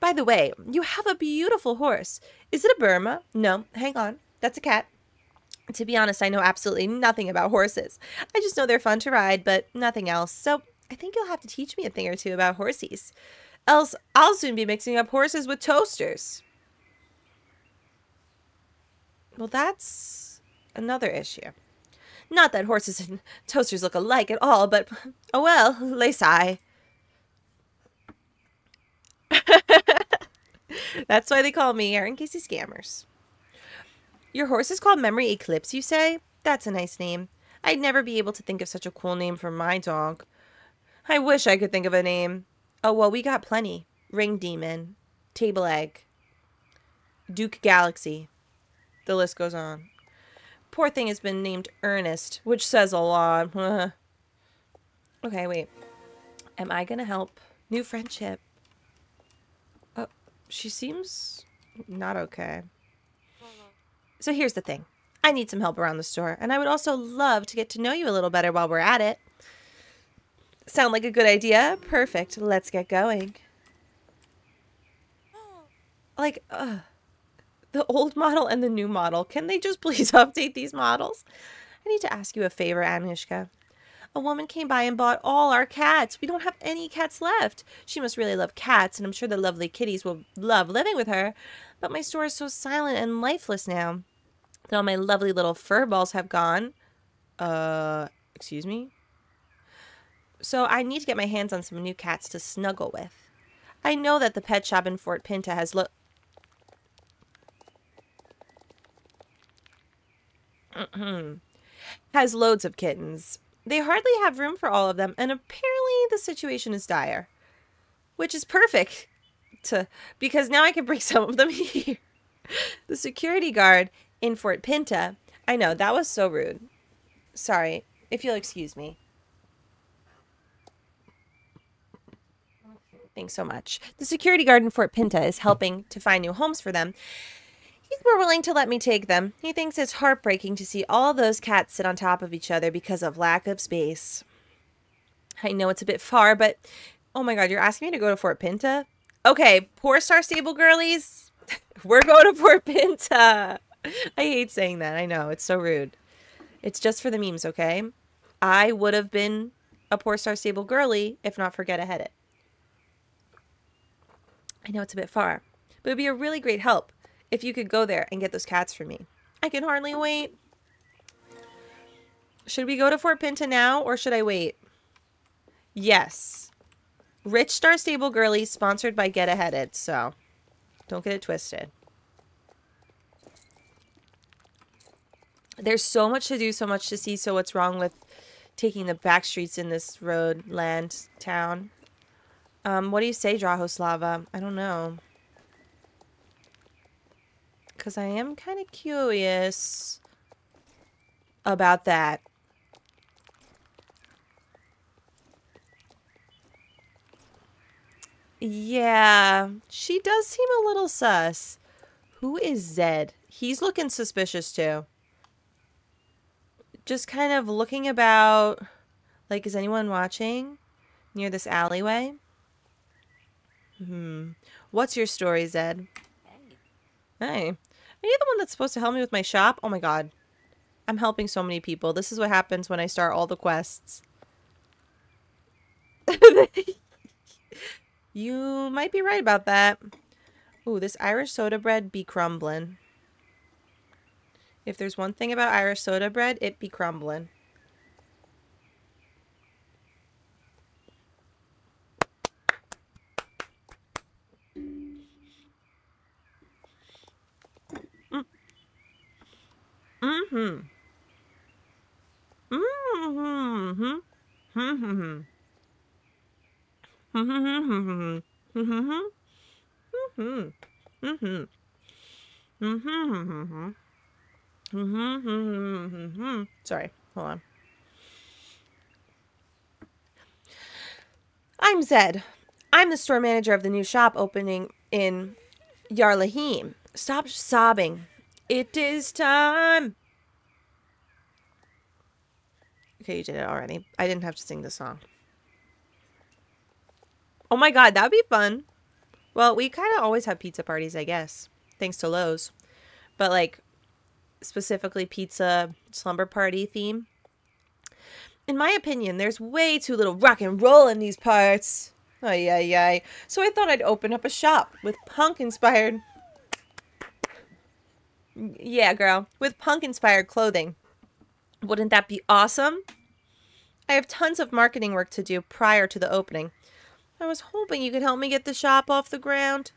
By the way, you have a beautiful horse. Is it a Burma? No, hang on. That's a cat. To be honest, I know absolutely nothing about horses. I just know they're fun to ride, but nothing else. So I think you'll have to teach me a thing or two about horsies. Else, I'll soon be mixing up horses with toasters. Well, that's another issue. Not that horses and toasters look alike at all, but oh well, sigh. That's why they call me Erin Casey Scammers. Your horse is called Memory Eclipse, you say? That's a nice name. I'd never be able to think of such a cool name for my dog. I wish I could think of a name. Oh, well, we got plenty. Ring Demon, Table Egg, Duke Galaxy. The list goes on. Poor thing has been named Ernest, which says a lot. okay, wait. Am I gonna help? New friendship. Oh, she seems not okay. So here's the thing. I need some help around the store, and I would also love to get to know you a little better while we're at it. Sound like a good idea? Perfect. Let's get going. Like, uh, the old model and the new model. Can they just please update these models? I need to ask you a favor, Anushka. A woman came by and bought all our cats. We don't have any cats left. She must really love cats, and I'm sure the lovely kitties will love living with her. But my store is so silent and lifeless now that all my lovely little fur balls have gone. Uh, excuse me? So I need to get my hands on some new cats to snuggle with. I know that the pet shop in Fort Pinta has lo- has loads of kittens. They hardly have room for all of them, and apparently the situation is dire. Which is perfect to because now I can bring some of them here. the security guard in Fort Pinta. I know, that was so rude. Sorry, if you'll excuse me. Thanks so much. The security guard in Fort Pinta is helping to find new homes for them. He's more willing to let me take them. He thinks it's heartbreaking to see all those cats sit on top of each other because of lack of space. I know it's a bit far, but oh my god, you're asking me to go to Fort Pinta? Okay, poor Star Stable girlies, we're going to Fort Pinta. I hate saying that. I know, it's so rude. It's just for the memes, okay? I would have been a poor Star Stable girly if not for Get Ahead It. I know it's a bit far, but it would be a really great help if you could go there and get those cats for me. I can hardly wait. Should we go to Fort Pinta now or should I wait? Yes. Rich Star Stable Girlies sponsored by Get Aheaded, so don't get it twisted. There's so much to do, so much to see, so what's wrong with taking the back streets in this road, land, town? Um, what do you say, Drahoslava? I don't know. Because I am kind of curious about that. Yeah, she does seem a little sus. Who is Zed? He's looking suspicious too. Just kind of looking about. Like, is anyone watching near this alleyway? Hmm. What's your story, Zed? Hey. Are you the one that's supposed to help me with my shop? Oh my god. I'm helping so many people. This is what happens when I start all the quests. you might be right about that. Ooh, this Irish soda bread be crumbling. If there's one thing about Irish soda bread, it be crumbling. Mm-hmm. Mm-hmm. Mm-hmm. Mm-hmm. Mm-hmm. Mm-hmm. Mm-hmm. Mm-hmm. Sorry, hold on. I'm Zed. I'm the store manager of the new shop opening in Jarlaheim. Stop sobbing. It is time. Okay, you did it already. I didn't have to sing the song. Oh my god, that'd be fun. Well, we kind of always have pizza parties, I guess, thanks to Lowe's. But like specifically pizza slumber party theme. In my opinion, there's way too little rock and roll in these parts. Ay, ay, ay. So I thought I'd open up a shop with punk inspired. Yeah, girl, with punk inspired clothing. Wouldn't that be awesome? I have tons of marketing work to do prior to the opening. I was hoping you could help me get the shop off the ground.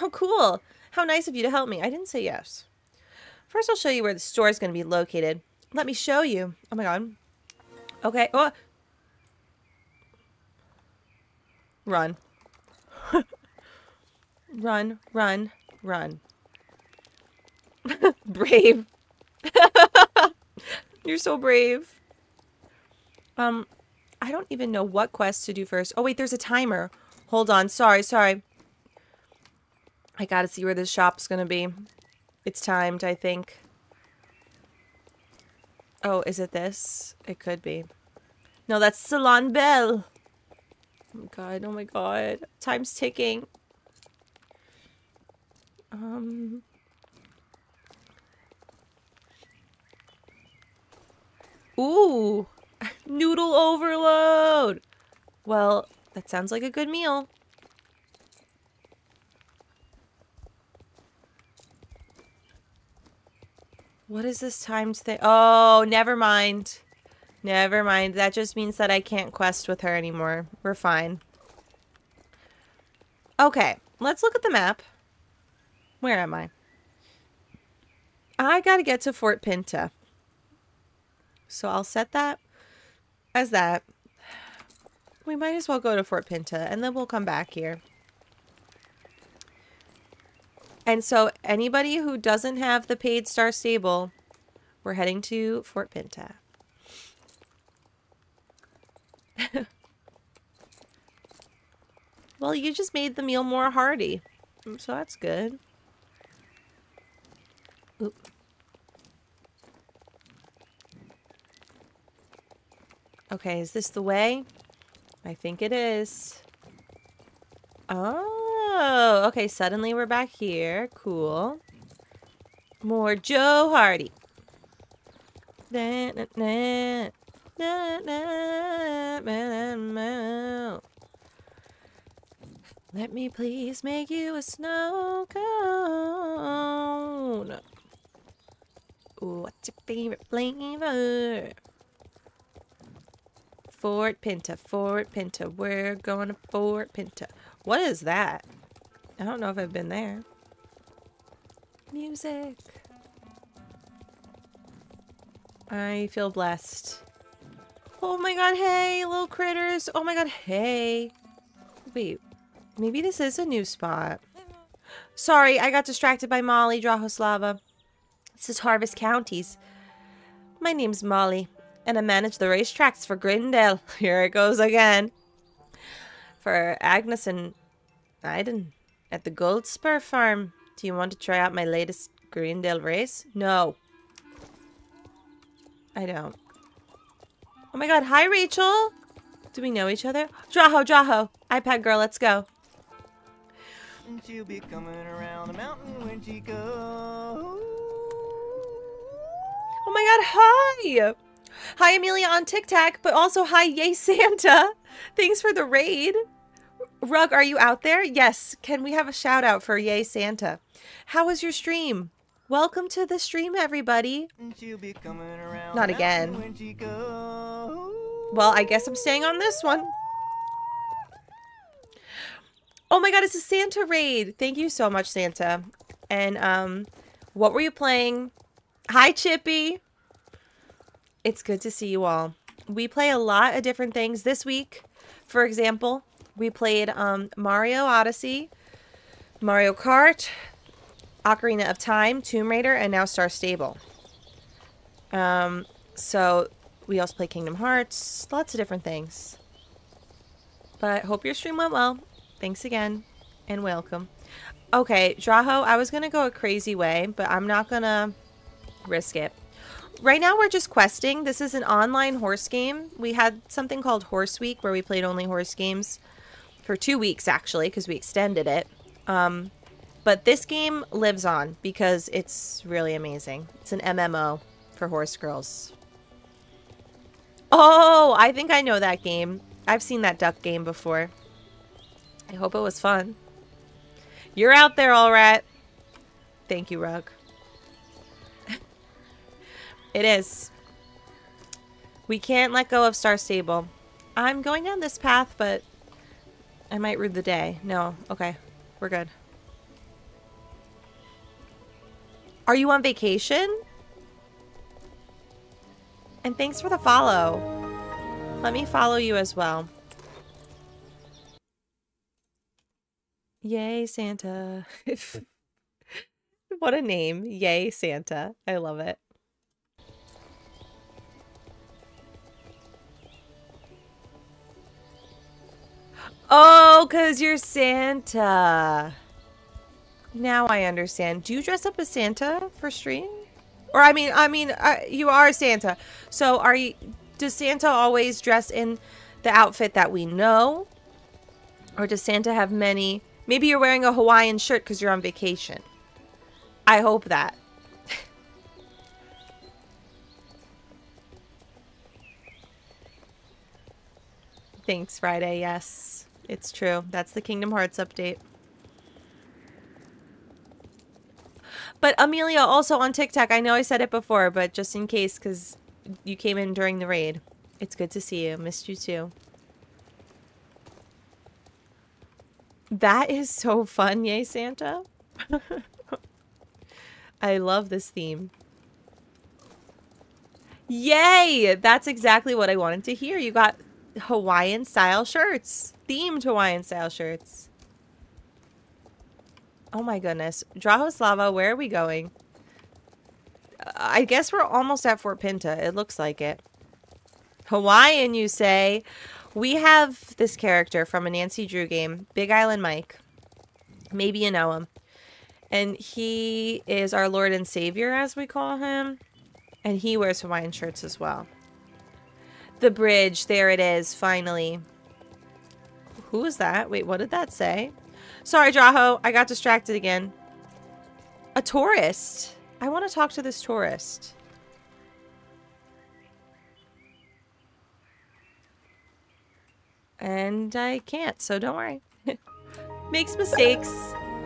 Oh, cool. How nice of you to help me. I didn't say yes. First, I'll show you where the store is going to be located. Let me show you. Oh my god. Okay. Oh. Run. run, run, run. Brave. You're so brave. Um, I don't even know what quest to do first. Oh, wait, there's a timer. Hold on. Sorry, sorry. I gotta see where this shop's gonna be. It's timed, I think. Oh, is it this? It could be. No, that's Salon Bell. Oh my god, oh my god. Time's ticking. Um... Ooh! Noodle overload! Well, that sounds like a good meal. What is this timed thing? Oh, never mind. Never mind. That just means that I can't quest with her anymore. We're fine. Okay, let's look at the map. Where am I? I gotta get to Fort Pinta. So I'll set that as that. We might as well go to Fort Pinta and then we'll come back here. And so anybody who doesn't have the paid star stable, we're heading to Fort Pinta. well, you just made the meal more hearty. So that's good. Oop. Okay, is this the way? I think it is. Oh, okay. Suddenly we're back here. Cool. More Joe Hardy. Let me please make you a snow cone. What's your favorite flavor? Fort Pinta, Fort Pinta. We're going to Fort Pinta. What is that? I don't know if I've been there. Music. I feel blessed. Oh my god, hey, little critters. Oh my god, hey. Wait, maybe this is a new spot. Sorry, I got distracted by Molly Drahoslava. This is Harvest Counties. My name's Molly, and I manage the racetracks for Grindel. Here it goes again. For Agnes and Iden at the Goldspur Farm. Do you want to try out my latest Greendale race? No. I don't. Oh my god, hi Rachel! Do we know each other? Draho, Draho! iPad girl, let's go. And she'll be coming around the mountain when she goes. Oh my god, hi! Hi Amelia on TikTok, but also hi Yay Santa! Thanks for the raid. Rug, are you out there? Yes. Can we have a shout out for Yay Santa? How was your stream? Welcome to the stream, everybody. She'll be coming around Not again. when she goes. Well, I guess I'm staying on this one. Oh my god, it's a Santa raid. Thank you so much, Santa. And um what were you playing? Hi Chippy. It's good to see you all. We play a lot of different things this week. For example, we played um Mario Odyssey, Mario Kart, Ocarina of Time, Tomb Raider, and now Star Stable. Um so we also play Kingdom Hearts, lots of different things. But hope your stream went well. Thanks again and welcome. Okay, Draho, I was going to go a crazy way, but I'm not going to risk it. Right now we're just questing. This is an online horse game. We had something called Horse Week where we played only horse games for two weeks actually because we extended it. Um, but this game lives on because it's really amazing. It's an MMO for horse girls. Oh, I think I know that game. I've seen that duck game before. I hope it was fun. You're out there, all right. Thank you, Rug. It is. We can't let go of Star Stable. I'm going down this path, but I might rue the day. No, okay. We're good. Are you on vacation? And thanks for the follow. Let me follow you as well. Yay, Santa. what a name. Yay, Santa. I love it. Oh, because you're Santa. Now I understand. Do you dress up as Santa for stream? Or I mean, I mean, uh, you are Santa. So are you? Does Santa always dress in the outfit that we know, or does Santa have many? Maybe you're wearing a Hawaiian shirt because you're on vacation. I hope that. Thanks, Friday. Yes, it's true. That's the Kingdom Hearts update. But Amelia, also on TikTok, I know I said it before, but just in case, because you came in during the raid. It's good to see you. Missed you too. That is so fun, yay, Santa. I love this theme. Yay! That's exactly what I wanted to hear. You got Hawaiian style shirts. Themed Hawaiian style shirts. Oh my goodness. Drahoslava, where are we going? Uh, I guess we're almost at Fort Pinta. It looks like it. Hawaiian, you say? We have this character from a Nancy Drew game, Big Island Mike. Maybe you know him. And he is our Lord and Savior, as we call him. And he wears Hawaiian shirts as well. The bridge, there it is, finally. Who is that? Wait, what did that say? Sorry, Draho, I got distracted again. A tourist. I want to talk to this tourist. And I can't, so don't worry. Makes mistakes.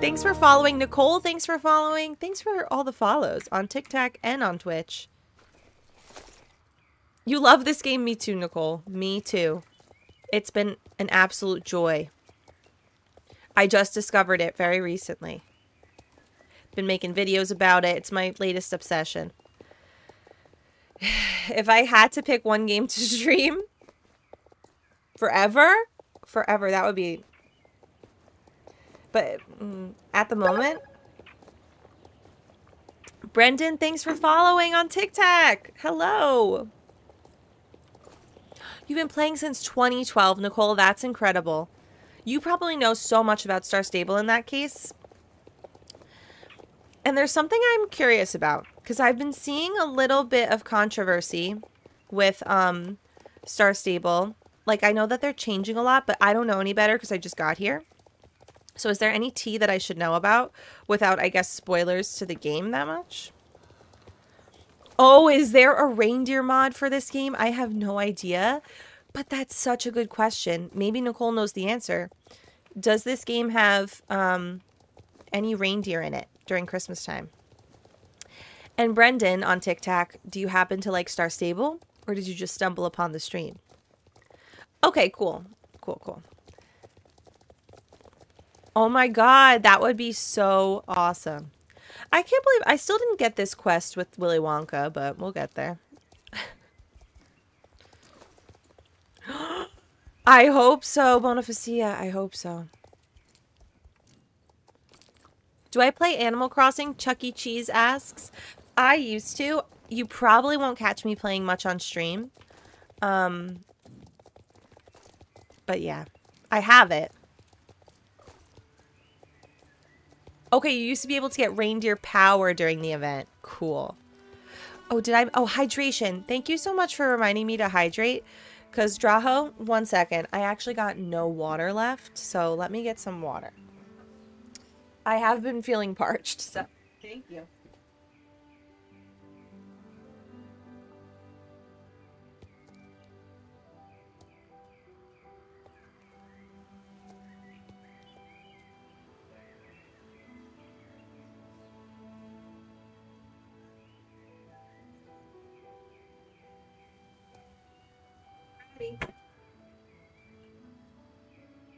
Thanks for following. Nicole, thanks for following. Thanks for all the follows on TikTok and on Twitch. You love this game, me too, Nicole. Me too. It's been an absolute joy. I just discovered it very recently. Been making videos about it. It's my latest obsession. If I had to pick one game to stream forever, forever, that would be. But mm, at the moment, Brendan, thanks for following on TikTok. Hello. You've been playing since 2012, Nicole. That's incredible. You probably know so much about Star Stable in that case. And there's something I'm curious about because I've been seeing a little bit of controversy with um, Star Stable. Like, I know that they're changing a lot, but I don't know any better because I just got here. So, is there any tea that I should know about without, I guess, spoilers to the game that much? Oh, is there a reindeer mod for this game? I have no idea. But that's such a good question. Maybe Nicole knows the answer. Does this game have um, any reindeer in it during Christmas time? And Brendan on TikTok, do you happen to like Star Stable or did you just stumble upon the stream? Okay, cool. Cool, cool. Oh my god, that would be so awesome. I can't believe I still didn't get this quest with Willy Wonka, but we'll get there. I hope so, Bonifacia. I hope so. Do I play Animal Crossing? Chuck E. Cheese asks. I used to. You probably won't catch me playing much on stream. Um, but yeah, I have it. Okay, you used to be able to get reindeer power during the event. Cool. Oh, did I? Oh, hydration. Thank you so much for reminding me to hydrate. Because, Draho, one second. I actually got no water left. So let me get some water. I have been feeling parched. So thank you.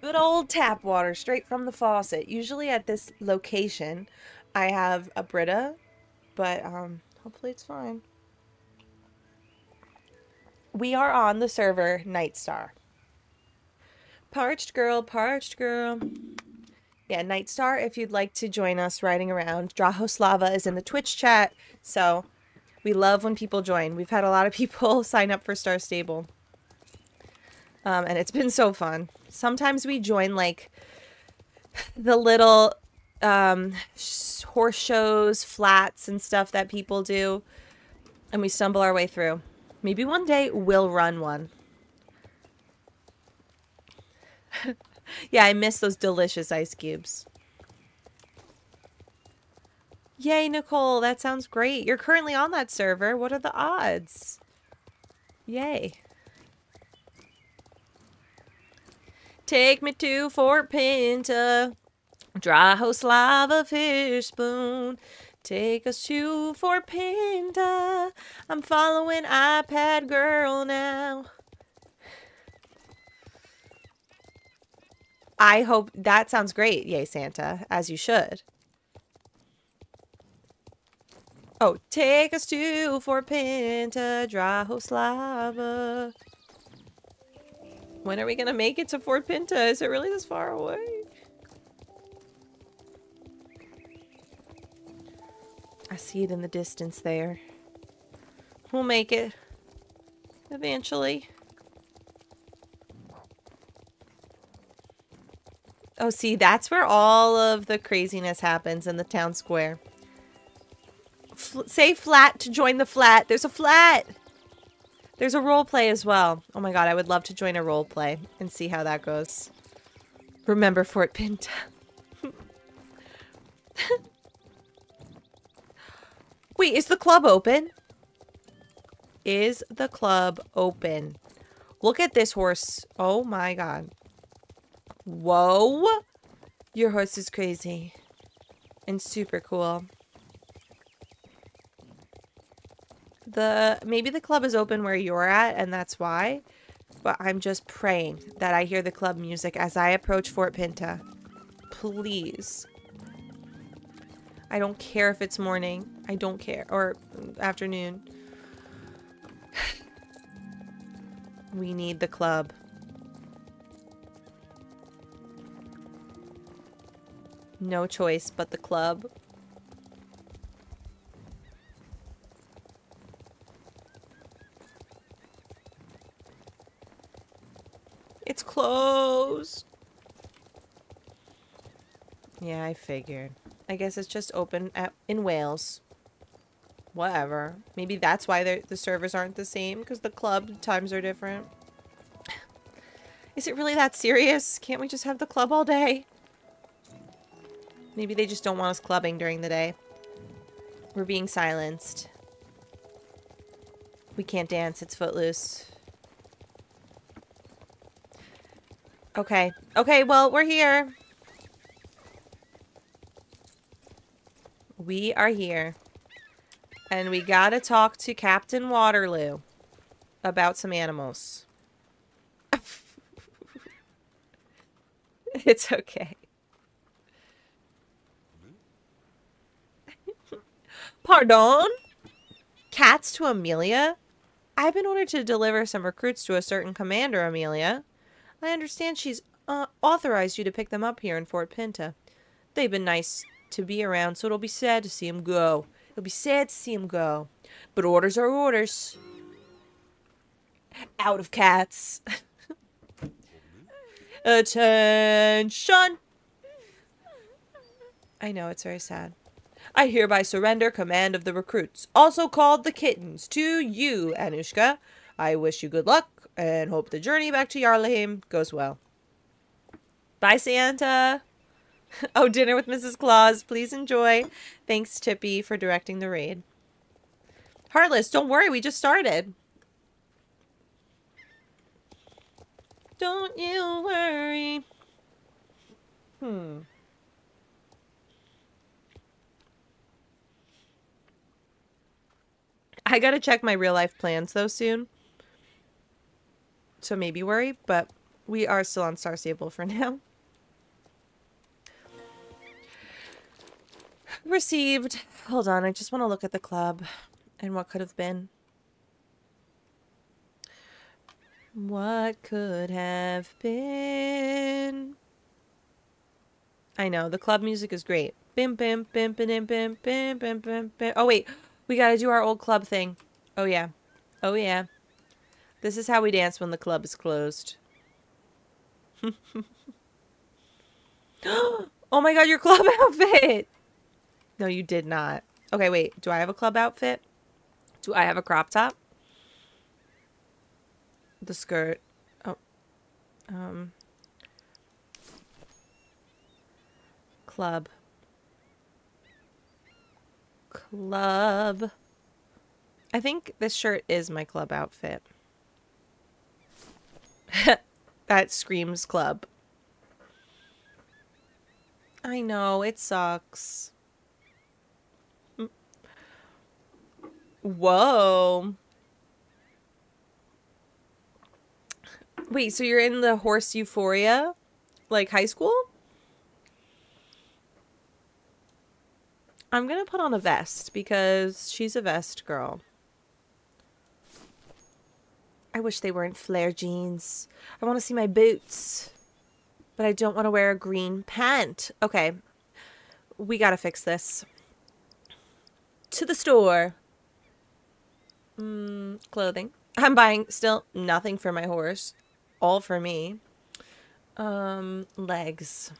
Good old tap water straight from the faucet. Usually at this location, I have a Brita, but um, hopefully it's fine. We are on the server Nightstar. Parched girl, parched girl. Yeah, Nightstar, if you'd like to join us riding around, Drahoslava is in the Twitch chat, so we love when people join. We've had a lot of people sign up for Star Stable. Um, and it's been so fun. Sometimes we join like the little um, horse shows, flats, and stuff that people do, and we stumble our way through. Maybe one day we'll run one. yeah, I miss those delicious ice cubes. Yay, Nicole, that sounds great. You're currently on that server. What are the odds? Yay. Take me to Fort Pinta. Drahoslava fish spoon. Take us to Fort Pinta. I'm following iPad girl now. I hope that sounds great. Yay, Santa, as you should. Oh, take us to Fort Pinta, Drahoslava. When are we gonna make it to Fort Pinta? Is it really this far away? I see it in the distance there. We'll make it. Eventually. Oh, see, that's where all of the craziness happens in the town square. F say flat to join the flat. There's a flat! There's a role play as well. Oh my god, I would love to join a role play and see how that goes. Remember Fort Pinta. Wait, is the club open? Is the club open? Look at this horse. Oh my god. Whoa. Your horse is crazy. And super cool. The maybe the club is open where you're at and that's why. But I'm just praying that I hear the club music as I approach Fort Pinta. Please. I don't care if it's morning. I don't care. Or afternoon. we need the club. No choice but the club. It's closed. Yeah, I figured. I guess it's just open at, in Wales. Whatever. Maybe that's why the servers aren't the same, because the club times are different. Is it really that serious? Can't we just have the club all day? Maybe they just don't want us clubbing during the day. We're being silenced. We can't dance, it's footloose. Okay. Okay, well, we're here. We are here. And we gotta talk to Captain Waterloo about some animals. it's okay. Pardon? Cats to Amelia? I've been ordered to deliver some recruits to a certain commander, Amelia. I understand she's uh, authorized you to pick them up here in Fort Pinta. They've been nice to be around, so it'll be sad to see 'em go. It'll be sad to see 'em go. But orders are orders. Out of cats. Attention! I know, it's very sad. I hereby surrender command of the recruits, also called the kittens, to you, Anushka. I wish you good luck and hope the journey back to Jarlaheim goes well. Bye, Santa. oh, dinner with Mrs. Claus. Please enjoy. Thanks, Tippy, for directing the raid. Heartless, don't worry, we just started. Don't you worry. Hmm. I gotta check my real life plans though soon. So maybe worry, but we are still on Star Stable for now. Received. Hold on, I just want to look at the club and what could have been. What could have been? I know, the club music is great. Bim bim bim bim bim bim bim bim bim. Oh wait, we gotta do our old club thing. Oh yeah. Oh yeah. This is how we dance when the club is closed. oh my god, your club outfit! No, you did not. Okay, wait. Do I have a club outfit? Do I have a crop top? The skirt. Oh. Um. Club. Club. I think this shirt is my club outfit. that screams club. I know, it sucks. Mm. Whoa. Wait, so you're in the horse euphoria? Like high school? I'm gonna put on a vest because she's a vest girl. I wish they weren't flare jeans. I want to see my boots. But I don't want to wear a green pant. Okay. We gotta fix this. To the store. Mm, clothing. I'm buying still nothing for my horse. All for me. Um, legs.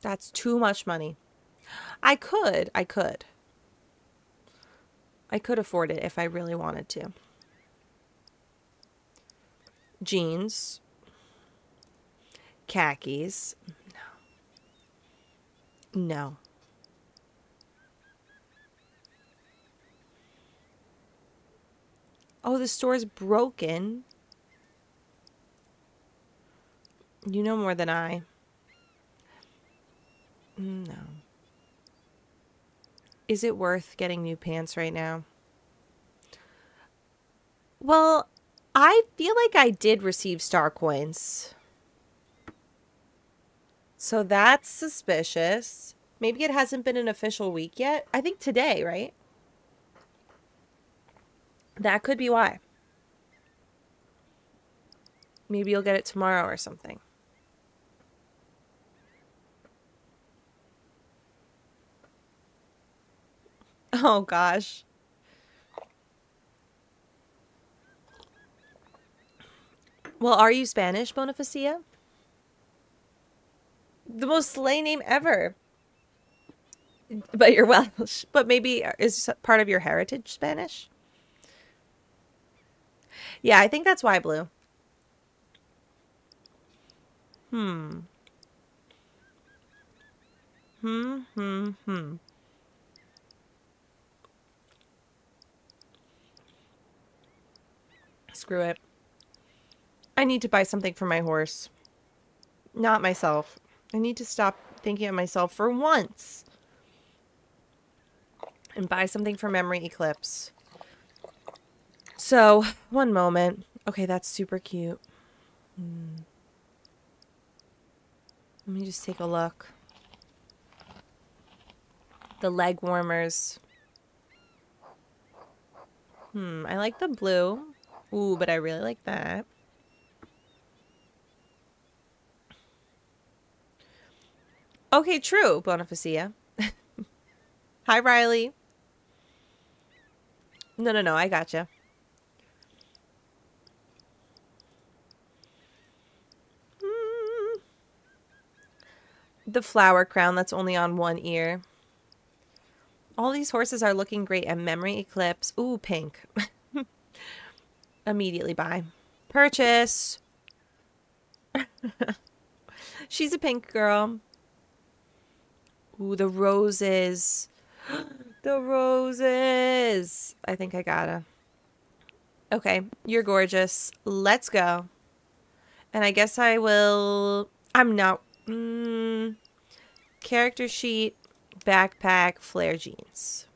That's too much money. I could. I could. I could afford it if I really wanted to. Jeans. Khakis. No. No. Oh, the store's broken. You know more than I. Mm, no. Is it worth getting new pants right now? Well, I feel like I did receive star coins. So that's suspicious. Maybe it hasn't been an official week yet. I think today, right? That could be why. Maybe you'll get it tomorrow or something. Oh gosh. Well, are you Spanish, Bonifacia? The most slay name ever. But you're Welsh. But maybe uh, is part of your heritage Spanish? Yeah, I think that's why blue. Hmm. Hmm, hmm, hmm. Screw it. I need to buy something for my horse. Not myself. I need to stop thinking of myself for once. And buy something for Memory Eclipse. So, one moment. Okay, that's super cute. Hmm. Let me just take a look. The leg warmers. Hmm, I like the blue. Ooh, but I really like that. Okay, true, Bonifacia. Hi, Riley. No, no, no, I gotcha. Mm. The flower crown that's only on one ear. All these horses are looking great. And memory eclipse. Ooh, pink. Immediately buy. Purchase. She's a pink girl. Ooh, the roses. the roses. I think I gotta. Okay, you're gorgeous. Let's go. And I guess I will. I'm not. Mm, character sheet, backpack, flare jeans.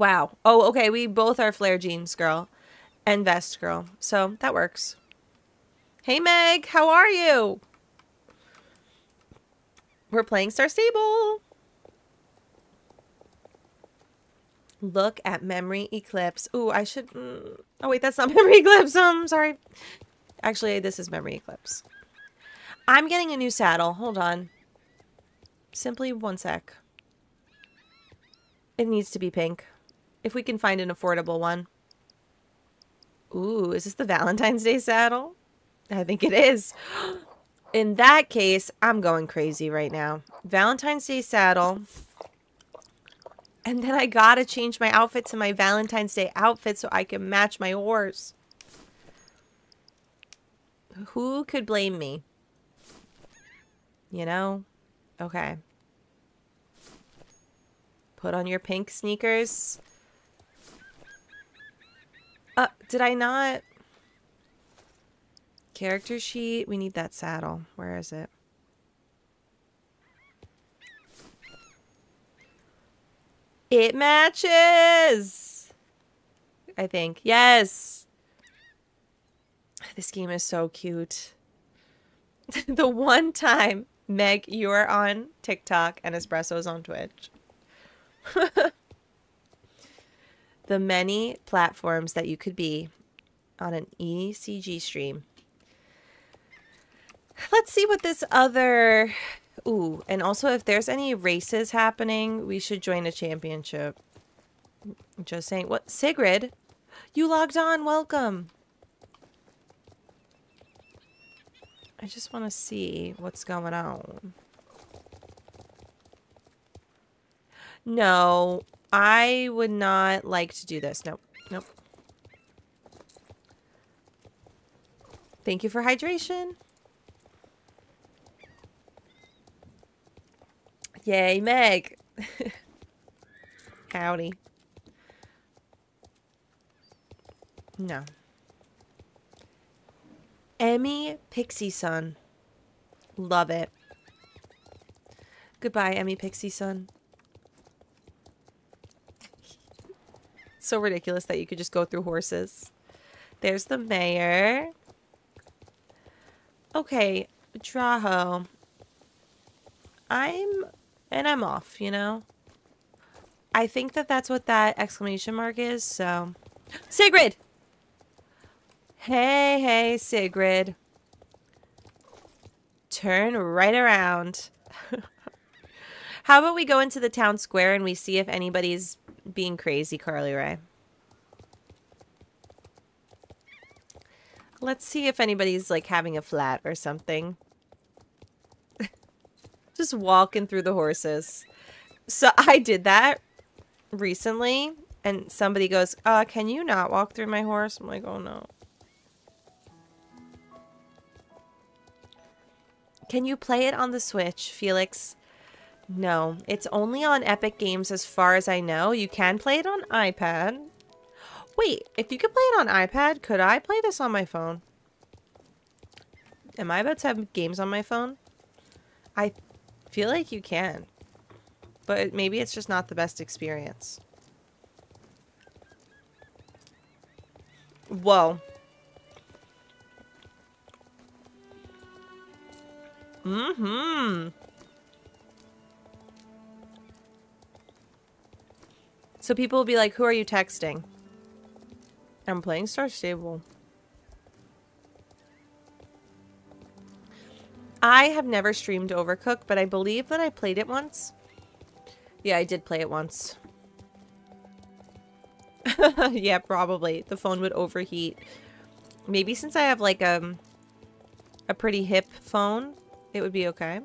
Wow. Oh, okay. We both are flare jeans, girl, and vest, girl. So that works. Hey, Meg. How are you? We're playing Star Stable. Look at Memory Eclipse. Ooh, I should... Mm, oh, wait. That's not Memory Eclipse. Um, sorry. Actually, this is Memory Eclipse. I'm getting a new saddle. Hold on. Simply one sec. It needs to be pink. If we can find an affordable one. Ooh, is this the Valentine's Day saddle? I think it is. In that case, I'm going crazy right now. Valentine's Day saddle. And then I gotta change my outfit to my Valentine's Day outfit so I can match my horse. Who could blame me? You know? Okay. Put on your pink sneakers. Uh, did I not? Character sheet. We need that saddle. Where is it? It matches! I think. Yes! This game is so cute. the one time, Meg, you're on TikTok and Espresso's on Twitch. the many platforms that you could be on an ECG stream. Let's see what this other... Ooh, and also if there's any races happening, we should join a championship. Just saying. What? Sigrid? You logged on. Welcome. I just want to see what's going on. No, I would not like to do this. Nope. Nope. Thank you for hydration. Yay, Meg. Howdy. No. Emmy Pixie Sun. Love it. Goodbye, Emmy Pixie Son. So ridiculous that you could just go through horses. There's the mayor. Okay, Draho. I'm and I'm off, you know. I think that that's what that exclamation mark is. So, Sigrid. Hey, hey, Sigrid. Turn right around. How about we go into the town square and we see if anybody's being crazy, Carly Ray? Let's see if anybody's like having a flat or something. Just walking through the horses. So I did that recently and somebody goes, uh, can you not walk through my horse? I'm like, oh no. Can you play it on the Switch, Felix? No, it's only on Epic Games as far as I know. You can play it on iPad. Wait, if you could play it on iPad, could I play this on my phone? Am I about to have games on my phone? I feel like you can. But maybe it's just not the best experience. Whoa. Mm-hmm. So people will be like, who are you texting? I'm playing Star Stable. I have never streamed Overcooked, but I believe that I played it once. Yeah, I did play it once. yeah, probably. The phone would overheat. Maybe since I have like um, a pretty hip phone, it would be okay.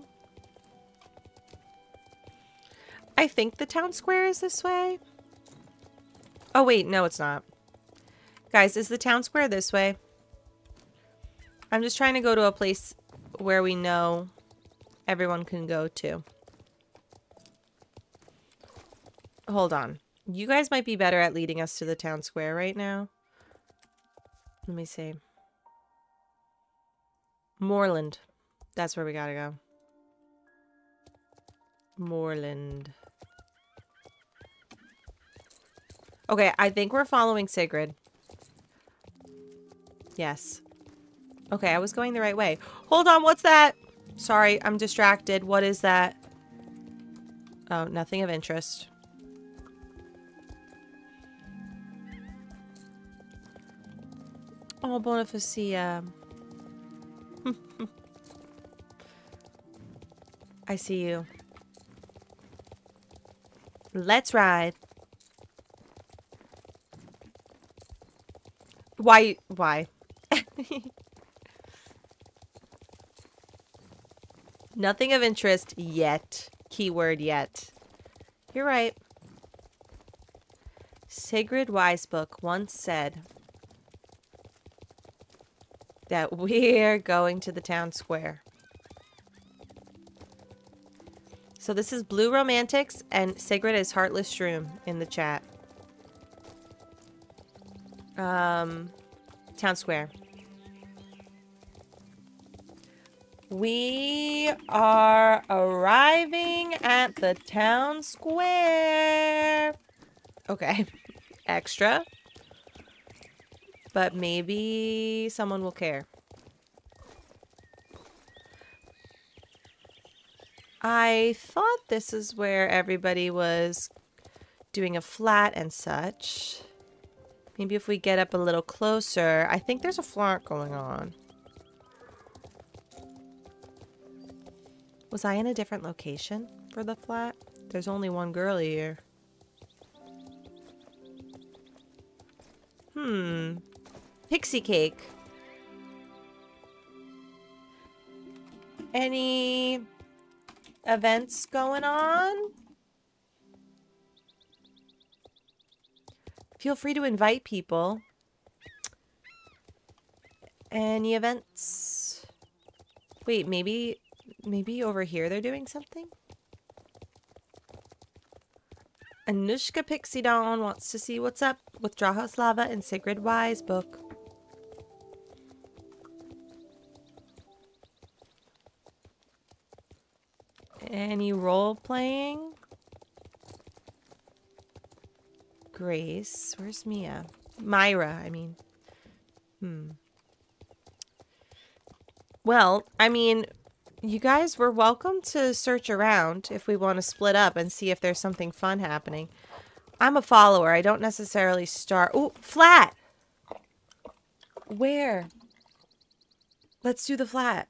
I think the town square is this way. Oh, wait. No, it's not. Guys, is the town square this way? I'm just trying to go to a place where we know everyone can go to. Hold on. You guys might be better at leading us to the town square right now. Let me see. Moorland. That's where we gotta go. Moorland. Okay, I think we're following Sigrid. Yes. Okay, I was going the right way. Hold on, what's that? Sorry, I'm distracted. What is that? Oh, nothing of interest. Oh, Bonifacia. I see you. Let's ride. Why? Why? Nothing of interest yet. Keyword yet. You're right. Sigrid Weisbook once said that we're going to the town square. So this is Blue Romantics and Sigrid is Heartless Shroom in the chat. Um, town square. We are arriving at the town square. Okay, extra. But maybe someone will care. I thought this is where everybody was doing a flat and such. Maybe if we get up a little closer. I think there's a flat going on. Was I in a different location for the flat? There's only one girl here. Hmm. Pixie cake. Any events going on? Feel free to invite people. Any events? Wait, maybe maybe over here they're doing something? Anushka Pixie Dawn wants to see what's up with Drahoslava and Sigrid Wise book. Any role playing? Grace. Where's Mia? Myra, I mean. Hmm. Well, I mean, you guys were welcome to search around if we want to split up and see if there's something fun happening. I'm a follower. I don't necessarily start. Oh, flat. Where? Let's do the flat.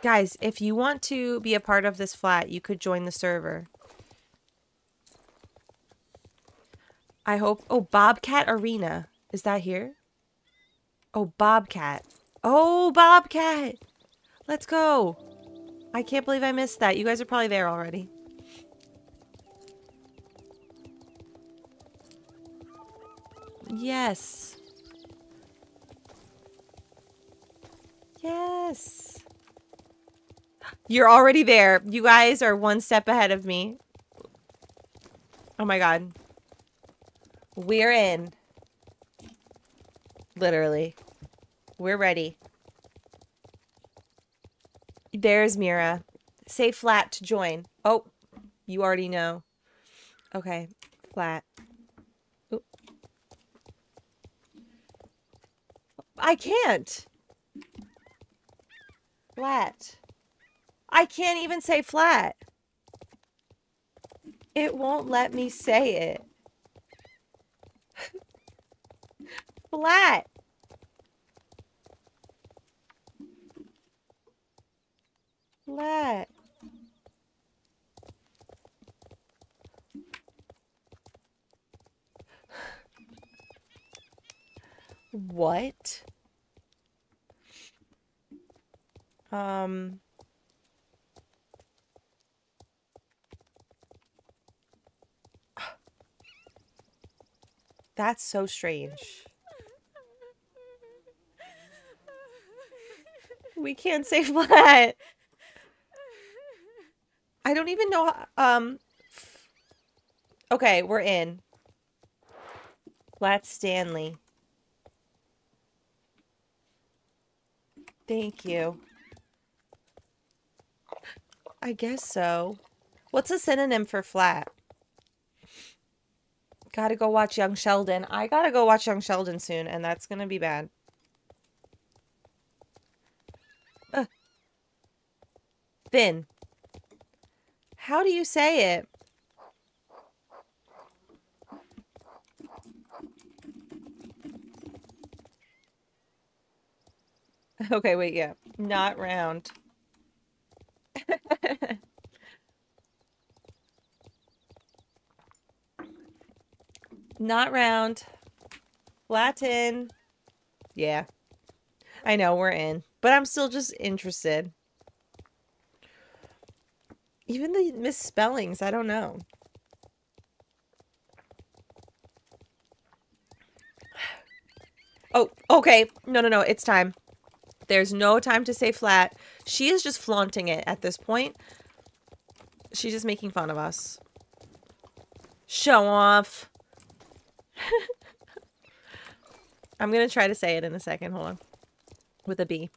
Guys, if you want to be a part of this flat, you could join the server. I hope. Oh, Bobcat Arena. Is that here? Oh, Bobcat. Oh, Bobcat. Let's go. I can't believe I missed that. You guys are probably there already. Yes. Yes. You're already there. You guys are one step ahead of me. Oh my god. We're in. Literally. We're ready. There's Mira. Say flat to join. Oh, you already know. Okay, flat. Oop. I can't. Flat. I can't even say flat. It won't let me say it. flat. Flat. What? Um. That's so strange. We can't say flat. I don't even know. Um. Okay, we're in. Flat Stanley. Thank you. I guess so. What's a synonym for flat? Gotta go watch Young Sheldon. I gotta go watch Young Sheldon soon, and that's gonna be bad. Thin. How do you say it? Okay, wait, yeah. Not round. Not round. Latin. Yeah. I know we're in, but I'm still just interested. Even the misspellings, I don't know. Oh, okay. No, no, no. It's time. There's no time to say flat. She is just flaunting it at this point. She's just making fun of us. Show off. I'm going to try to say it in a second. Hold on. With a B.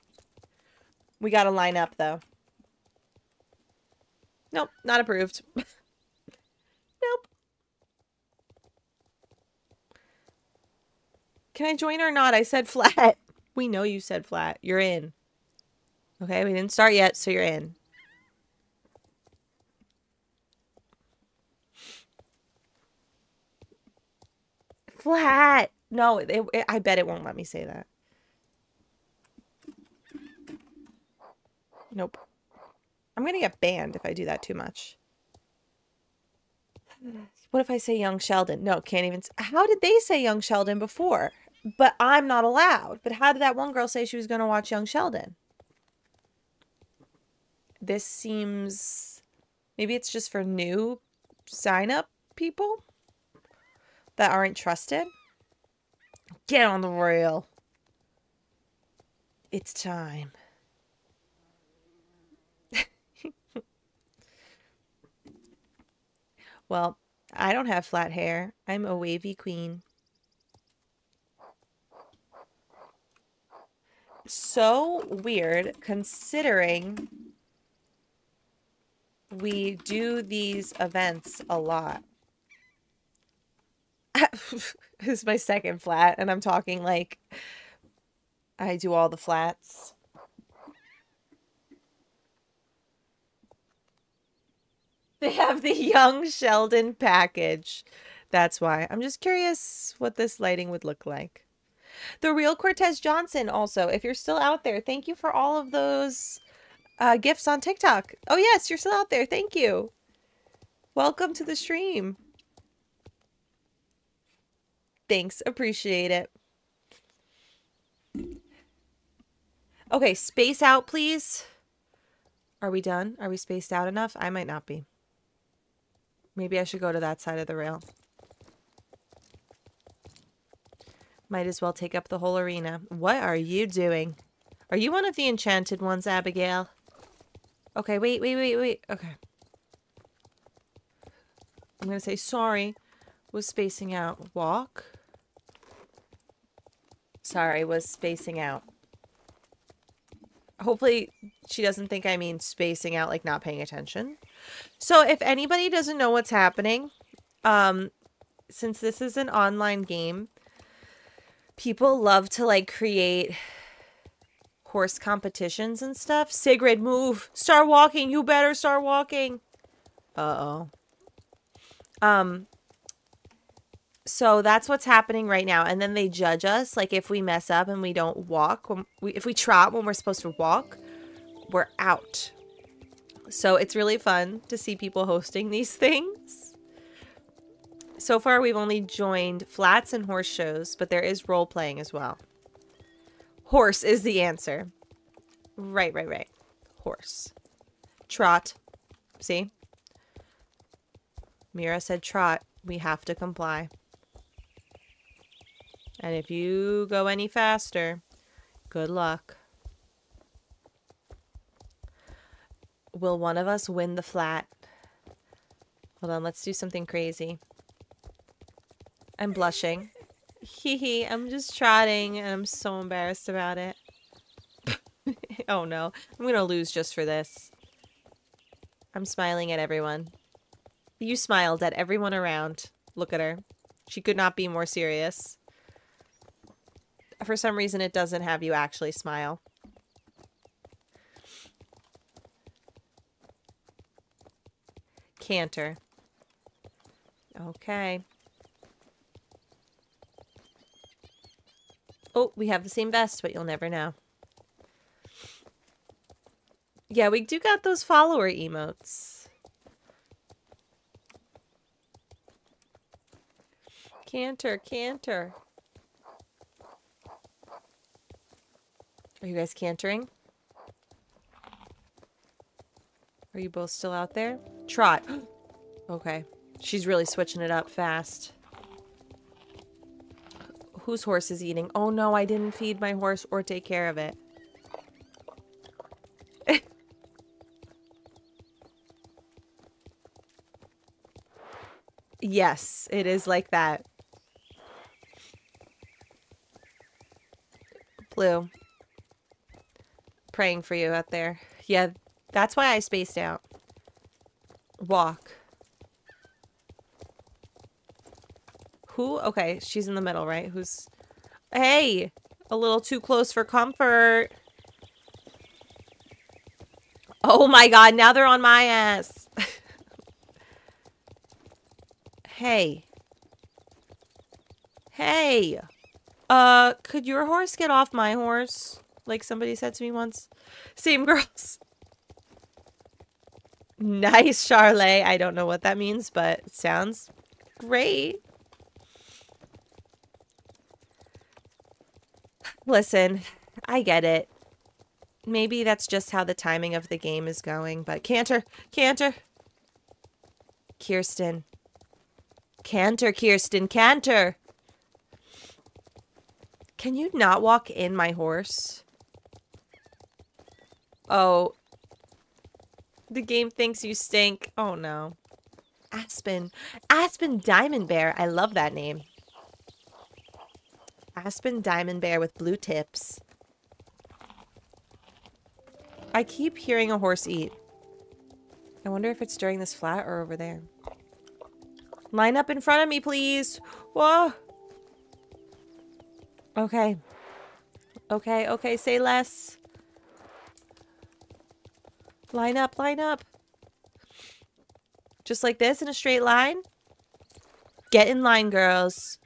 We got to line up, though. Nope, not approved. nope. Can I join or not? I said flat. We know you said flat. You're in. Okay, we didn't start yet, so you're in. Flat. No, it, it- I bet it won't let me say that. Nope. I'm gonna get banned if I do that too much. What if I say young Sheldon? No, can't even. How did they say young Sheldon before? But I'm not allowed. But how did that one girl say she was gonna watch young Sheldon? This seems. Maybe it's just for new sign up people that aren't trusted. Get on the rail. It's time. Well, I don't have flat hair. I'm a wavy queen. so weird considering we do these events a lot. this is my second flat, and I'm talking like I do all the flats. They have the young Sheldon package. That's why. I'm just curious what this lighting would look like. The real Cortez Johnson, also, if you're still out there, thank you for all of those uh, gifts on TikTok. Oh, yes, you're still out there. Thank you. Welcome to the stream. Thanks. Appreciate it. Okay, space out, please. Are we done? Are we spaced out enough? I might not be. Maybe I should go to that side of the rail. Might as well take up the whole arena. What are you doing? Are you one of the enchanted ones, Abigail? Okay, wait, wait, wait, wait. Okay. I'm going to say sorry. Was spacing out. Walk. Sorry, was spacing out. Hopefully she doesn't think I mean spacing out like not paying attention. So if anybody doesn't know what's happening, um since this is an online game, people love to like create horse competitions and stuff. Sigrid, move. Start walking. You better start walking. Uh-oh. Um so that's what's happening right now and then they judge us like if we mess up and we don't walk when we, if we trot when we're supposed to walk we're out. So it's really fun to see people hosting these things. So far we've only joined flats and horse shows but there is role playing as well. Horse is the answer. Right right right. Horse. Trot. See? Mira said trot. We have to comply and if you go any faster, good luck. Will one of us win the flat? Hold on, let's do something crazy. I'm blushing. Hee hee, I'm just trotting and I'm so embarrassed about it. oh no, I'm gonna lose just for this. I'm smiling at everyone. You smiled at everyone around. Look at her. She could not be more serious for some reason it doesn't have you actually smile. Canter. Okay. Oh, we have the same vest, but you'll never know. Yeah, we do got those follower emotes. Canter, canter. Are you guys cantering? Are you both still out there? Trot. okay. She's really switching it up fast. Whose horse is eating? Oh no, I didn't feed my horse or take care of it. yes, it is like that. Blue praying for you out there. Yeah, that's why I spaced out. Walk. Who? Okay, she's in the middle, right? Who's... Hey! A little too close for comfort. Oh my god, now they're on my ass. hey. Hey. Uh, could your horse get off my horse? Like somebody said to me once. Same girls. Nice, Charlotte. I don't know what that means, but sounds great. Listen, I get it. Maybe that's just how the timing of the game is going, but Canter, Canter. Kirsten. Canter, Kirsten, Canter. Can you not walk in my horse? Oh. The game thinks you stink. Oh no. Aspen. Aspen Diamond Bear. I love that name. Aspen Diamond Bear with blue tips. I keep hearing a horse eat. I wonder if it's during this flat or over there. Line up in front of me, please. Whoa. Okay. Okay, okay, say less. Line up, line up. Just like this in a straight line. Get in line, girls.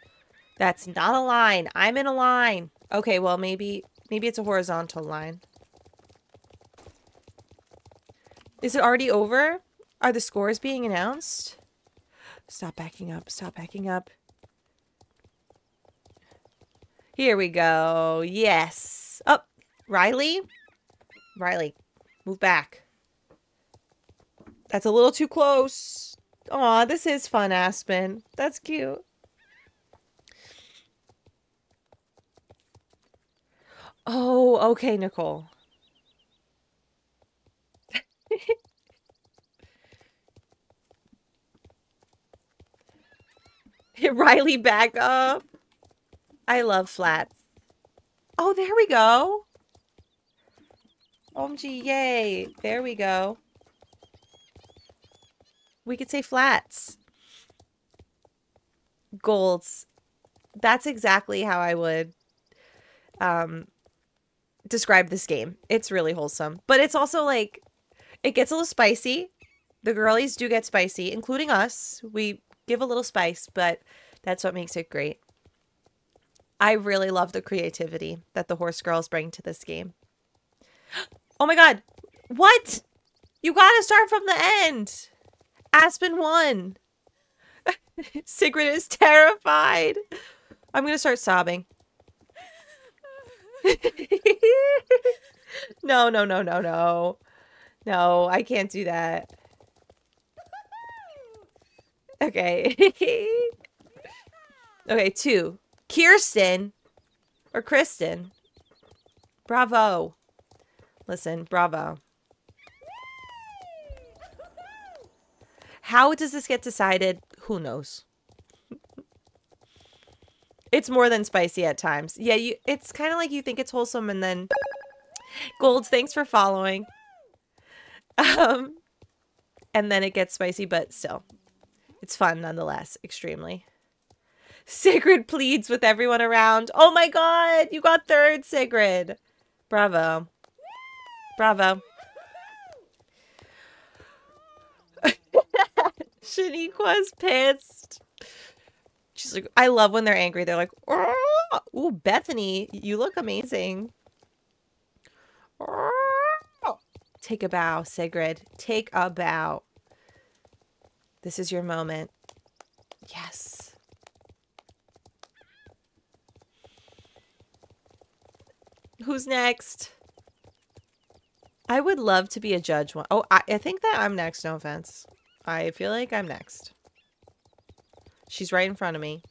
That's not a line. I'm in a line. Okay, well, maybe maybe it's a horizontal line. Is it already over? Are the scores being announced? Stop backing up. Stop backing up. Here we go. Yes. Up. Oh, Riley? Riley, move back. That's a little too close. Aw, this is fun, Aspen. That's cute. Oh, okay, Nicole. Riley, back up. I love flats. Oh, there we go. OMG, yay. There we go. We could say flats. Golds. That's exactly how I would um describe this game. It's really wholesome. But it's also like it gets a little spicy. The girlies do get spicy, including us. We give a little spice, but that's what makes it great. I really love the creativity that the horse girls bring to this game. Oh my god. What? You gotta start from the end. Aspen won. Sigrid is terrified. I'm gonna start sobbing. no, no, no, no, no. No, I can't do that. Okay. okay, two. Kirsten or Kristen. Bravo. Listen, bravo. How does this get decided? Who knows? it's more than spicy at times. Yeah, you it's kind of like you think it's wholesome and then Golds, thanks for following. Um and then it gets spicy, but still. It's fun nonetheless, extremely. Sigrid pleads with everyone around. Oh my god, you got third, Sigrid. Bravo. Bravo. Shaniqua's pissed. She's like, I love when they're angry. They're like, "Oh, ooh, Bethany, you look amazing. Oh." Take a bow, Sigrid. Take a bow. This is your moment. Yes. Who's next? I would love to be a judge one. Oh, I, I think that I'm next. No offense. I feel like I'm next. She's right in front of me.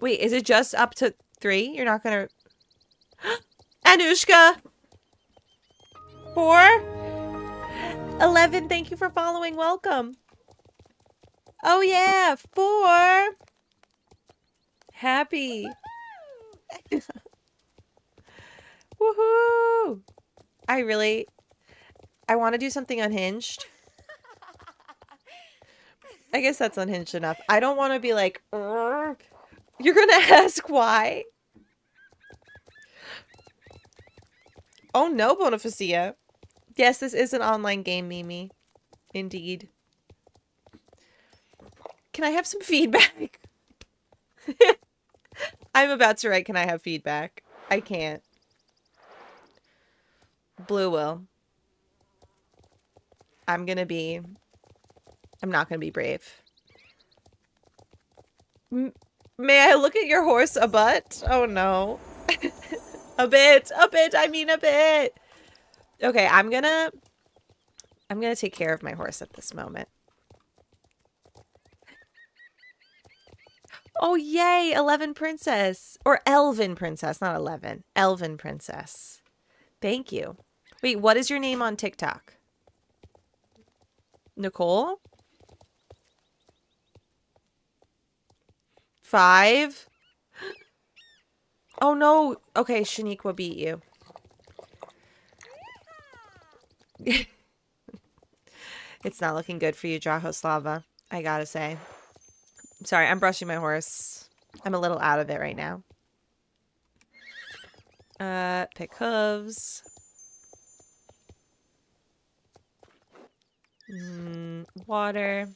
Wait, is it just up to three? You're not gonna... Anushka! Four? Eleven, thank you for following. Welcome. Oh, yeah. Four. Happy. Woohoo! I really... I want to do something unhinged. I guess that's unhinged enough. I don't want to be like, you're going to ask why. Oh no, Bonifacia. Yes, this is an online game, Mimi. Indeed. Can I have some feedback? I'm about to write, can I have feedback? I can't. Blue will. I'm gonna be... I'm not gonna be brave. M may I look at your horse a butt? Oh no. a bit, a bit, I mean a bit. Okay, I'm gonna... I'm gonna take care of my horse at this moment. Oh, yay! 11 Princess. Or Elvin Princess, not 11. Elvin Princess. Thank you. Wait, what is your name on TikTok? Nicole? Five? Oh no. Okay, Shaniqua beat you. it's not looking good for you, Drahoslava. I gotta say. Sorry, I'm brushing my horse. I'm a little out of it right now. Uh, pick hooves. Mm, water.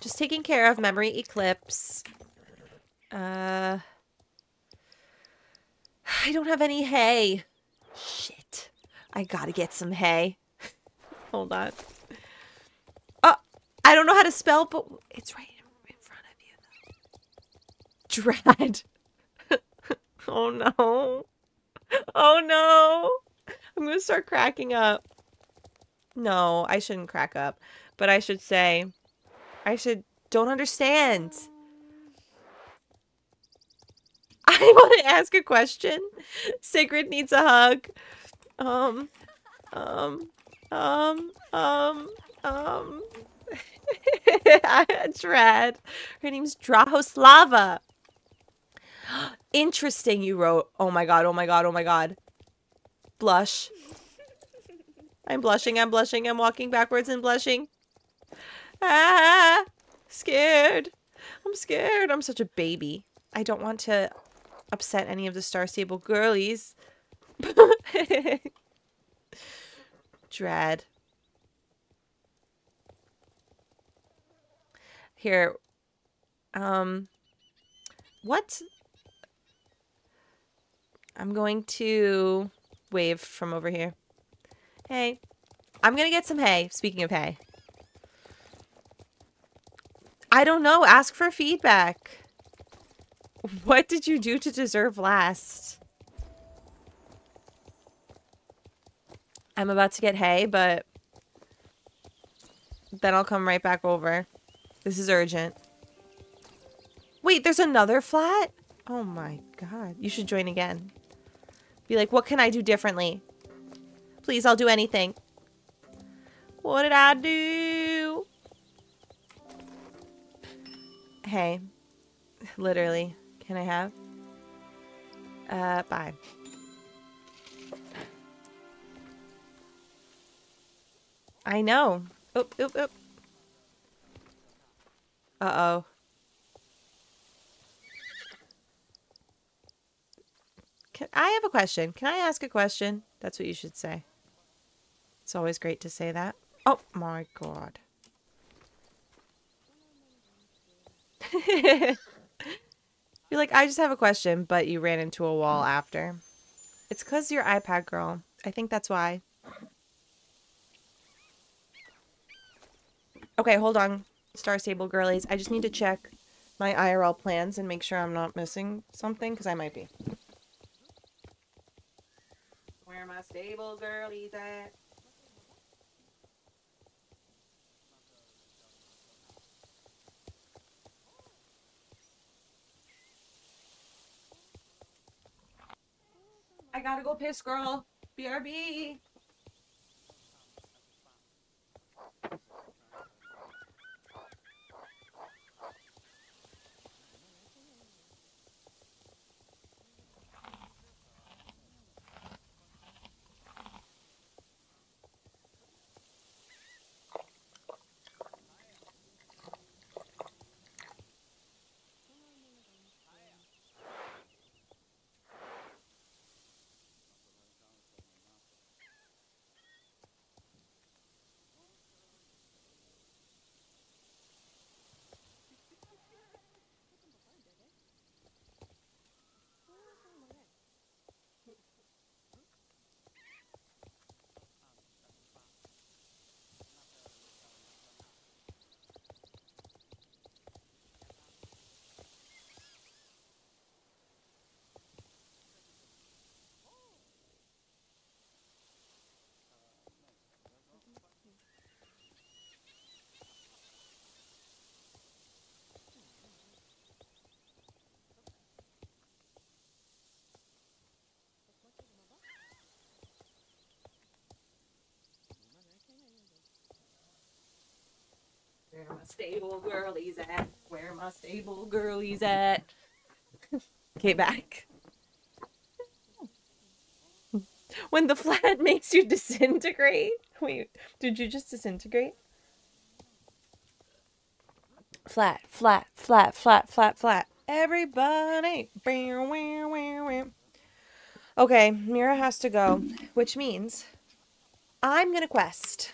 Just taking care of memory eclipse. Uh, I don't have any hay. Shit. I gotta get some hay. Hold on. Oh, I don't know how to spell, but it's right in, front of you. Dread. oh no. Oh no. I'm gonna start cracking up. No, I shouldn't crack up. But I should say, I should, don't understand. I want to ask a question. Sigrid needs a hug. Um, um, um, um, um. Dread. Her name's Drahoslava. Interesting, you wrote. Oh my god, oh my god, oh my god. Blush. I'm blushing, I'm blushing, I'm walking backwards and blushing. Ah, scared. I'm scared. I'm such a baby. I don't want to upset any of the Star Stable girlies. Dread. Here. Um. What? I'm going to wave from over here. Hey. I'm gonna get some hay, speaking of hay. I don't know. Ask for feedback. What did you do to deserve last? I'm about to get hay, but then I'll come right back over. This is urgent. Wait, there's another flat? Oh my god. You should join again. Be like, what can I do differently? Please, I'll do anything. What did I do? Hey. Literally. Can I have? Uh, bye. I know. Oop, oop, oop. Uh-oh. Can I have a question? Can I ask a question? That's what you should say. It's always great to say that. Oh my god. You're like, I just have a question, but you ran into a wall after. It's because you're iPad girl. I think that's why. Okay, hold on. Star Stable girlies. I just need to check my IRL plans and make sure I'm not missing something, because I might be. Where my stable girlies at? I gotta go piss, girl. BRB. Where my stable girlies at? Where my stable girlies at? okay, back. when the flat makes you disintegrate. Wait, did you just disintegrate? Flat, flat, flat, flat, flat, flat. Everybody. Okay, Mira has to go, which means I'm going to quest.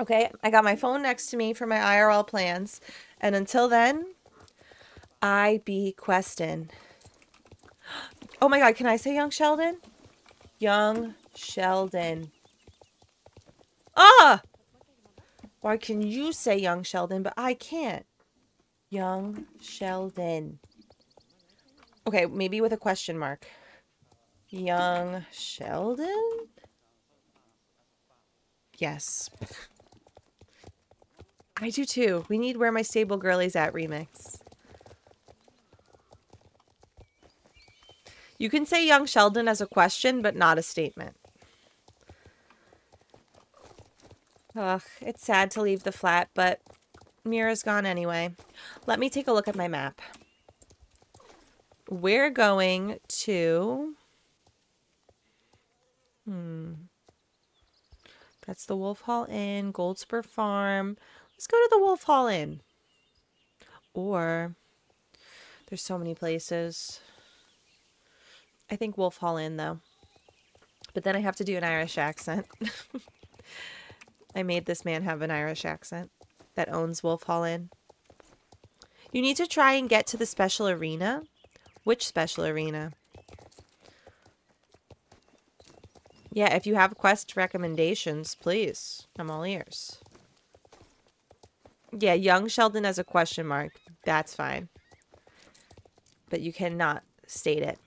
Okay, I got my phone next to me for my IRL plans. And until then, I be questing. Oh my god, can I say young Sheldon? Young Sheldon. Ah! Why can you say young Sheldon, but I can't? Young Sheldon. Okay, maybe with a question mark. Young Sheldon? Yes. I do too. We need Where My Stable Girlie's At remix. You can say young Sheldon as a question, but not a statement. Ugh, it's sad to leave the flat, but Mira's gone anyway. Let me take a look at my map. We're going to... Hmm. That's the Wolf Hall Inn, Goldspur Farm. Let's go to the Wolf Hall Inn. Or, there's so many places. I think Wolf Hall Inn, though. But then I have to do an Irish accent. I made this man have an Irish accent that owns Wolf Hall Inn. You need to try and get to the special arena. Which special arena? Yeah, if you have quest recommendations, please. I'm all ears. Yeah, young Sheldon as a question mark. That's fine. But you cannot state it.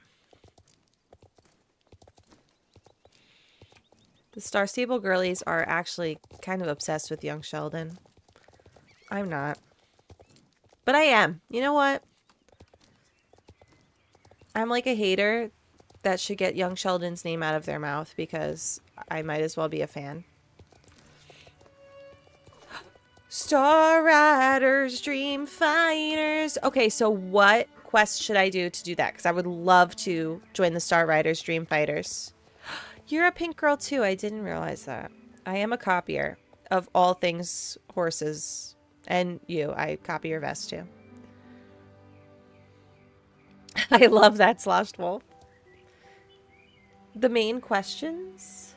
The Star Stable girlies are actually kind of obsessed with young Sheldon. I'm not. But I am. You know what? I'm like a hater that should get young Sheldon's name out of their mouth because I might as well be a fan. Star Riders, Dream Fighters. Okay, so what quest should I do to do that? Because I would love to join the Star Riders, Dream Fighters. You're a pink girl too. I didn't realize that. I am a copier of all things horses. And you. I copy your vest too. I love that sloshed wolf. The main questions?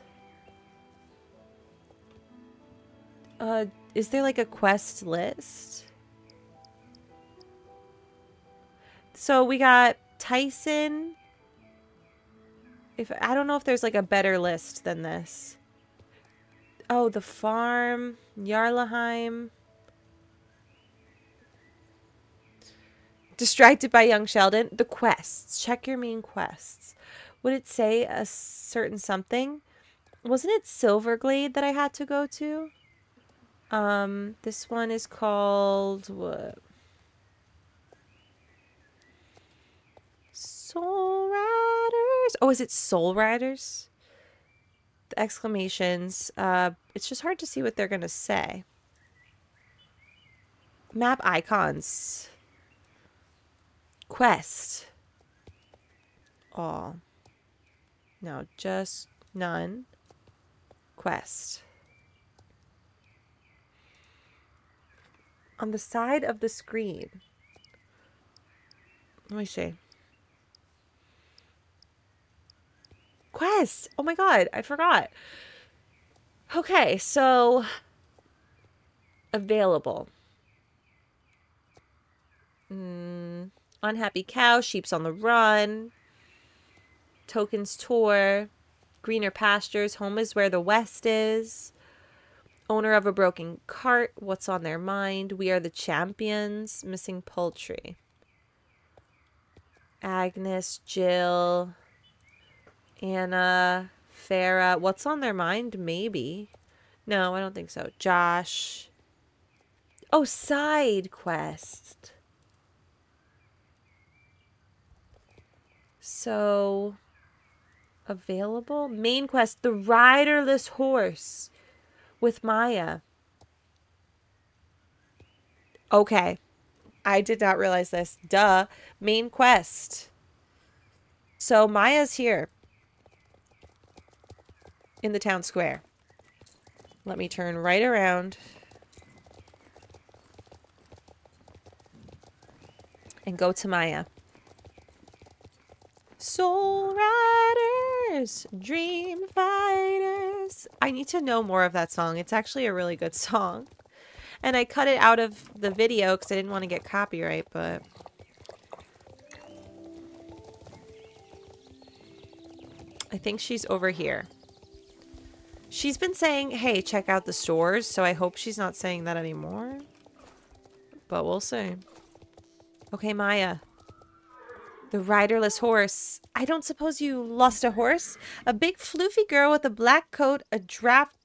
Uh, is there like a quest list? So we got Tyson. If I don't know if there's like a better list than this. Oh, the farm, Jarlaheim. Distracted by young Sheldon. The quests. Check your main quests. Would it say a certain something? Wasn't it Silverglade that I had to go to? Um, this one is called what? Soul Riders. Oh, is it Soul Riders? The exclamations. Uh, it's just hard to see what they're gonna say. Map icons. Quest. All. No, just none. Quest. On the side of the screen. Let me see. Quest. Oh my god, I forgot. Okay, so available. Mm, unhappy cow, sheep's on the run. Tokens tour. Greener pastures, home is where the west is. Owner of a broken cart, what's on their mind? We are the champions, missing poultry. Agnes, Jill, Anna, Farah. What's on their mind? Maybe. No, I don't think so. Josh. Oh, side quest. So, available? Main quest The Riderless Horse with Maya. Okay. I did not realize this. Duh. Main quest. So Maya's here. in the town square. Let me turn right around. And go to Maya. Soul Riders, Dream Fighters. I need to know more of that song. It's actually a really good song. And I cut it out of the video because I didn't want to get copyright, but... I think she's over here. She's been saying, hey, check out the stores, so I hope she's not saying that anymore. But we'll see. Okay, Maya. The riderless horse. I don't suppose you lost a horse? A big floofy girl with a black coat, a draft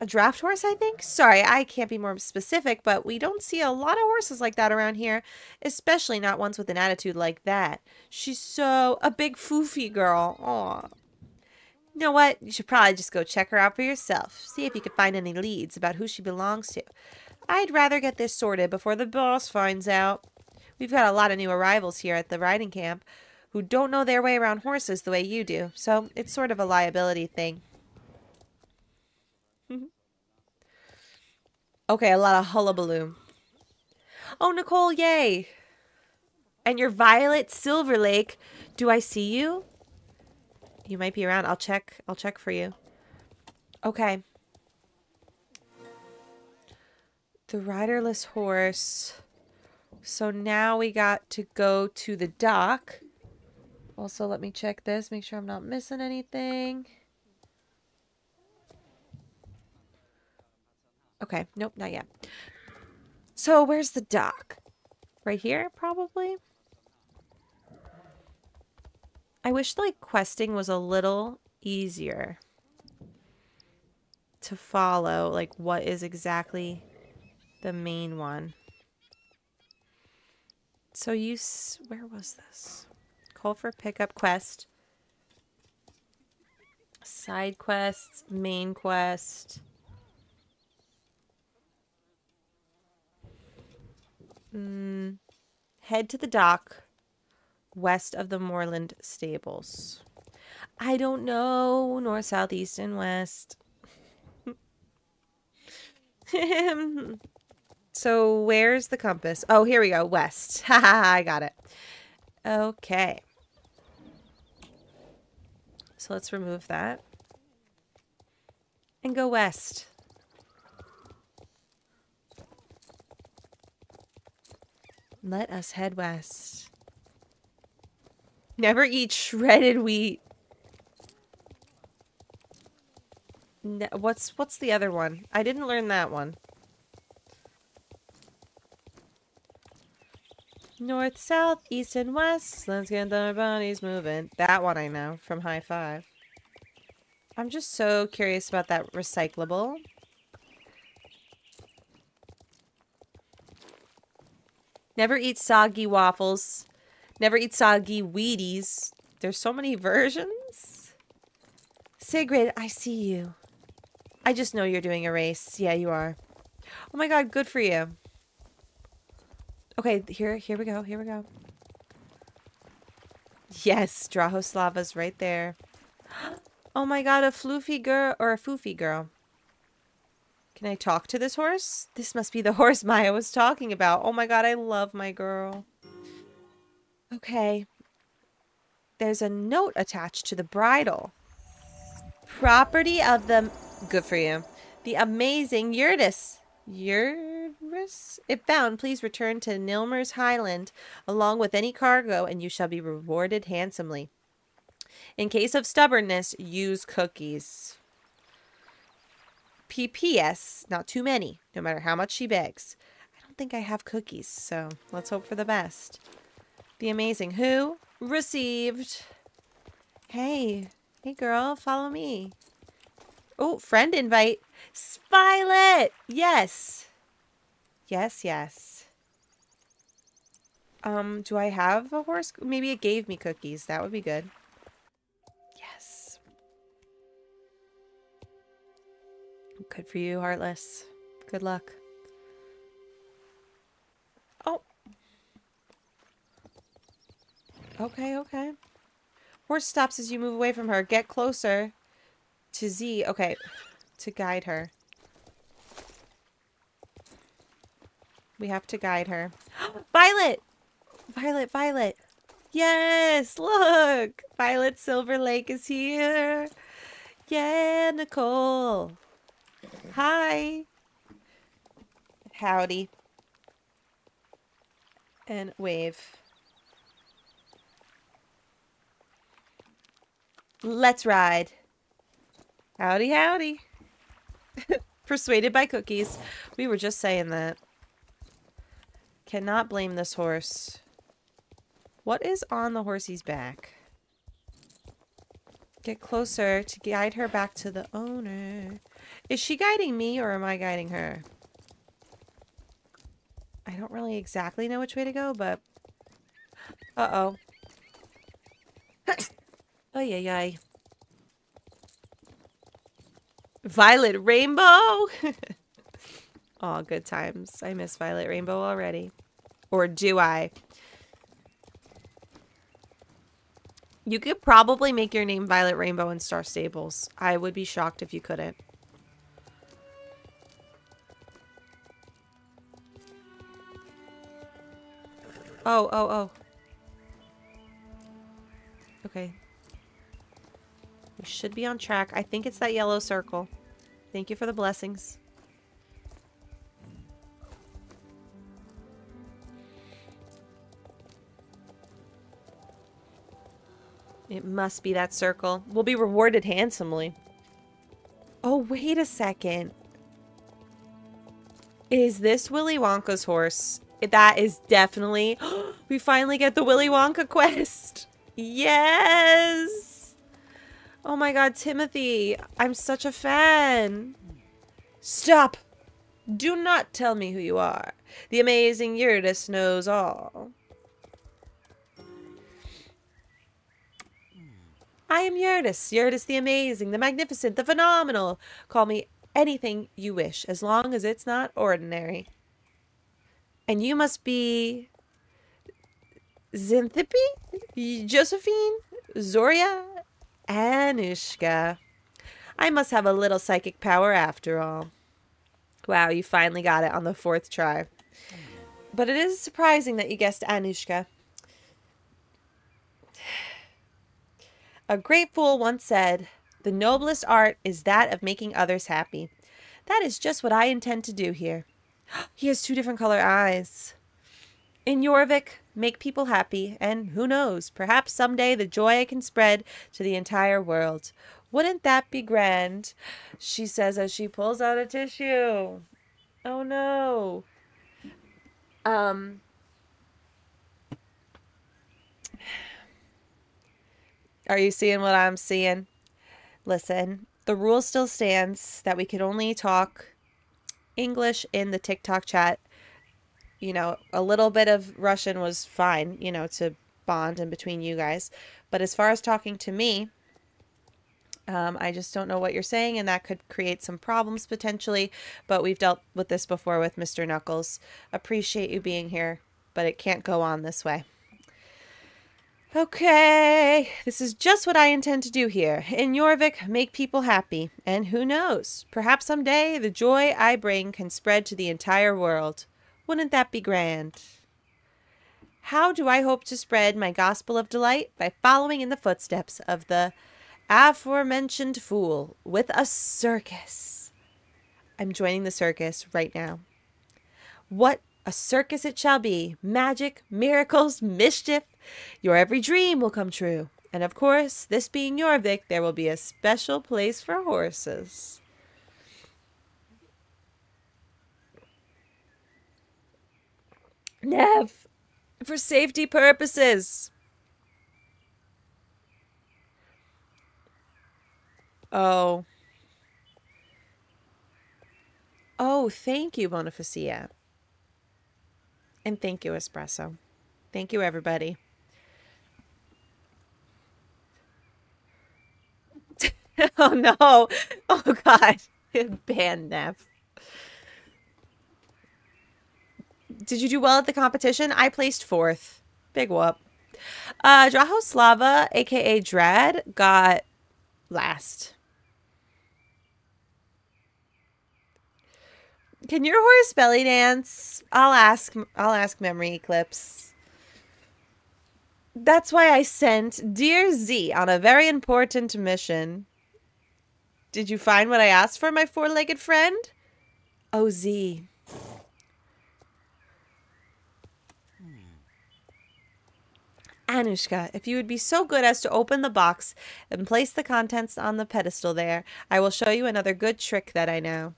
a draft horse, I think? Sorry, I can't be more specific, but we don't see a lot of horses like that around here, especially not ones with an attitude like that. She's so a big foofy girl. Aw. You know what? You should probably just go check her out for yourself. See if you can find any leads about who she belongs to. I'd rather get this sorted before the boss finds out. We've got a lot of new arrivals here at the riding camp who don't know their way around horses the way you do, so it's sort of a liability thing. Mm-hmm. okay, a lot of hullabaloo. Oh, Nicole, yay! And your Violet Silver Lake. Do I see you? You might be around. I'll check. I'll check for you. Okay. The riderless horse. So now we got to go to the dock. Also, let me check this. Make sure I'm not missing anything. Okay. Nope, not yet. So where's the dock? Right here, probably? I wish like questing was a little easier to follow like what is exactly the main one. So you where was this? Call for pickup quest. Side quests, main quest. Mm, head to the dock west of the Moorland stables. I don't know. North, south, east, and west. so where's the compass? Oh, here we go. West. Haha, I got it. Okay. So let's remove that. And go west. Let us head west. Never eat shredded wheat. What's what's the other one? I didn't learn that one. North, south, east, and west. Let's get the bodies moving. That one I know from High Five. I'm just so curious about that recyclable. Never eat soggy waffles. Never eat soggy Wheaties. There's so many versions. Sigrid, I see you. I just know you're doing a race. Yeah, you are. Oh my god, good for you. Okay, here here we go. Here we go. Yes, Drahoslava's right there. Oh my god, a floofy girl or a foofy girl. Can I talk to this horse? This must be the horse Maya was talking about. Oh my god, I love my girl. Okay. There's a note attached to the bridle. Property of the... Good for you. The amazing Yurtis. If found, please return to Nilmer's Highland along with any cargo and you shall be rewarded handsomely. In case of stubbornness, use cookies. PPS, not too many, no matter how much she begs. I don't think I have cookies, so let's hope for the best. The amazing who received. Hey, hey girl, follow me. Oh, friend invite. Violet! Yes. Yes, yes. Um, do I have a horse? Maybe it gave me cookies. That would be good. Yes. Good for you, Heartless. Good luck. Oh. Okay, okay. Horse stops as you move away from her. Get closer. To Z. Okay. To guide her. We have to guide her. Violet! Violet, Violet. Yes, look. Violet Silver Lake is here. Yeah, Nicole. Hi. Howdy. And wave. Let's ride. Howdy, howdy. Persuaded by cookies. We were just saying that. Cannot blame this horse. What is on the horsey's back? Get closer to guide her back to the owner. Is she guiding me or am I guiding her? I don't really exactly know which way to go, but... Uh-oh. oh, ay, ay. Violet Rainbow! oh, good times. I miss Violet Rainbow already. Or do I? You could probably make your name Violet Rainbow in Star Stables. I would be shocked if you couldn't. Oh, oh, oh. Okay. We should be on track. I think it's that yellow circle. Thank you for the blessings. It must be that circle. We'll be rewarded handsomely. Oh, wait a second. Is this Willy Wonka's horse? That is definitely... we finally get the Willy Wonka quest. Yes! Oh my god, Timothy. I'm such a fan. Stop! Do not tell me who you are. The amazing Eurydice knows all. I am Eurydice, Eurydice the amazing, the magnificent, the phenomenal. Call me anything you wish, as long as it's not ordinary. And you must be Xanthippe, Josephine, Zoria, Anushka. I must have a little psychic power after all. Wow, you finally got it on the fourth try. But it is surprising that you guessed Anushka. A great fool once said, The noblest art is that of making others happy. That is just what I intend to do here. he has two different color eyes. In Jorvik, make people happy, and who knows, perhaps someday the joy I can spread to the entire world. Wouldn't that be grand? She says as she pulls out a tissue. Oh no. Um. Are you seeing what I'm seeing? Listen, the rule still stands that we can only talk English in the TikTok chat. You know, a little bit of Russian was fine, you know, to bond in between you guys. But as far as talking to me, um, I just don't know what you're saying, and that could create some problems potentially. But we've dealt with this before with Mr. Knuckles. Appreciate you being here, but it can't go on this way. Okay, this is just what I intend to do here. In Jorvik, make people happy. And who knows, perhaps someday the joy I bring can spread to the entire world. Wouldn't that be grand? How do I hope to spread my gospel of delight? By following in the footsteps of the aforementioned fool with a circus. I'm joining the circus right now. What a circus it shall be! Magic, miracles, mischief. Your every dream will come true. And of course, this being Jorvik, there will be a special place for horses. Nev, for safety purposes. Oh. Oh, thank you, Bonifacia. And thank you, Espresso. Thank you, everybody. oh, no. Oh, God. Ban Nev. Did you do well at the competition? I placed fourth. Big whoop. Uh, Drahoslava, aka Dread, got last. Can your horse belly dance? I'll ask. I'll ask Memory Eclipse. That's why I sent Dear Z on a very important mission. Did you find what I asked for, my four-legged friend? Oh, Z. Anushka, if you would be so good as to open the box and place the contents on the pedestal there, I will show you another good trick that I know.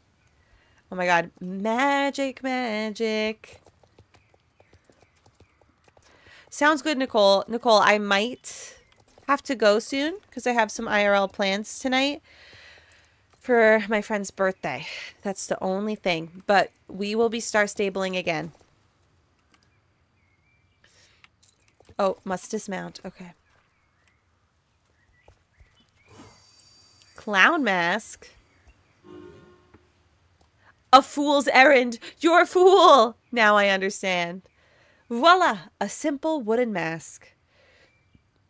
Oh my god. Magic, magic. Sounds good, Nicole. Nicole, I might have to go soon because I have some IRL plans tonight for my friend's birthday. That's the only thing. But we will be star stabling again. Oh, must dismount. Okay. Clown mask. A fool's errand. You're a fool. Now I understand. Voila, a simple wooden mask.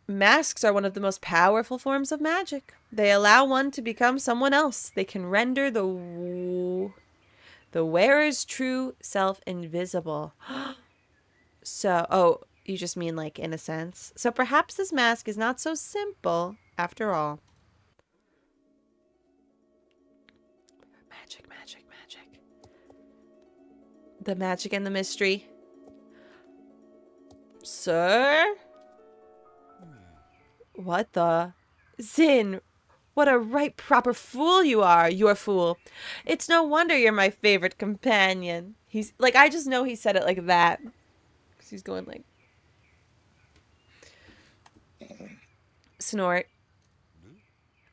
Masks are one of the most powerful forms of magic. They allow one to become someone else. They can render the the wearer's true self invisible. so, oh, you just mean like in a sense. So perhaps this mask is not so simple after all. The magic and the mystery. Sir? What the? Zin, what a right proper fool you are, you're fool. It's no wonder you're my favorite companion. He's like, I just know he said it like that. Because he's going like. Snort.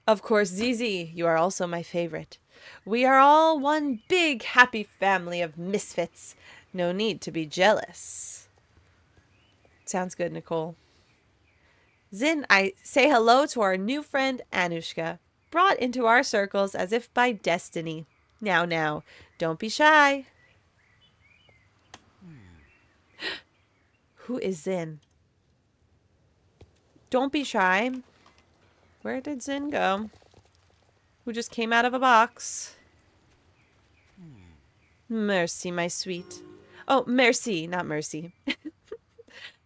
Of course, Zizi, you are also my favorite. We are all one big happy family of misfits. No need to be jealous. Sounds good, Nicole. Zin, I say hello to our new friend Anushka, brought into our circles as if by destiny. Now, now, don't be shy. Who is Zin? Don't be shy. Where did Zin go? Who just came out of a box? Hmm. Mercy, my sweet. Oh, mercy, not mercy.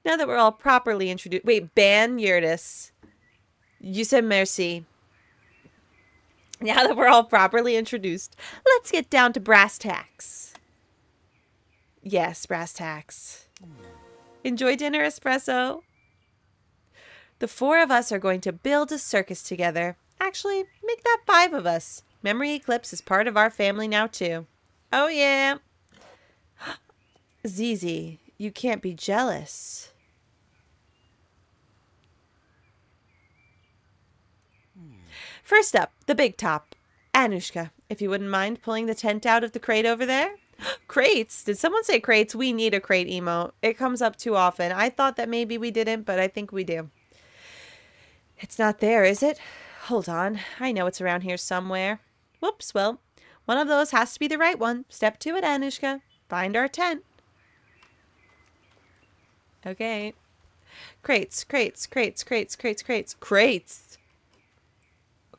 now that we're all properly introduced. Wait, Ban Yurtis. You said mercy. Now that we're all properly introduced, let's get down to brass tacks. Yes, brass tacks. Hmm. Enjoy dinner, espresso. The four of us are going to build a circus together. Actually, make that five of us. Memory Eclipse is part of our family now, too. Oh, yeah. Zizi, you can't be jealous. First up, the big top. Anushka, if you wouldn't mind pulling the tent out of the crate over there. Crates? Did someone say crates? We need a crate emote. It comes up too often. I thought that maybe we didn't, but I think we do. It's not there, is it? Hold on. I know it's around here somewhere. Whoops, well, one of those has to be the right one. Step to it, Anushka. Find our tent. Okay. Crates, crates, crates, crates, crates, crates, crates.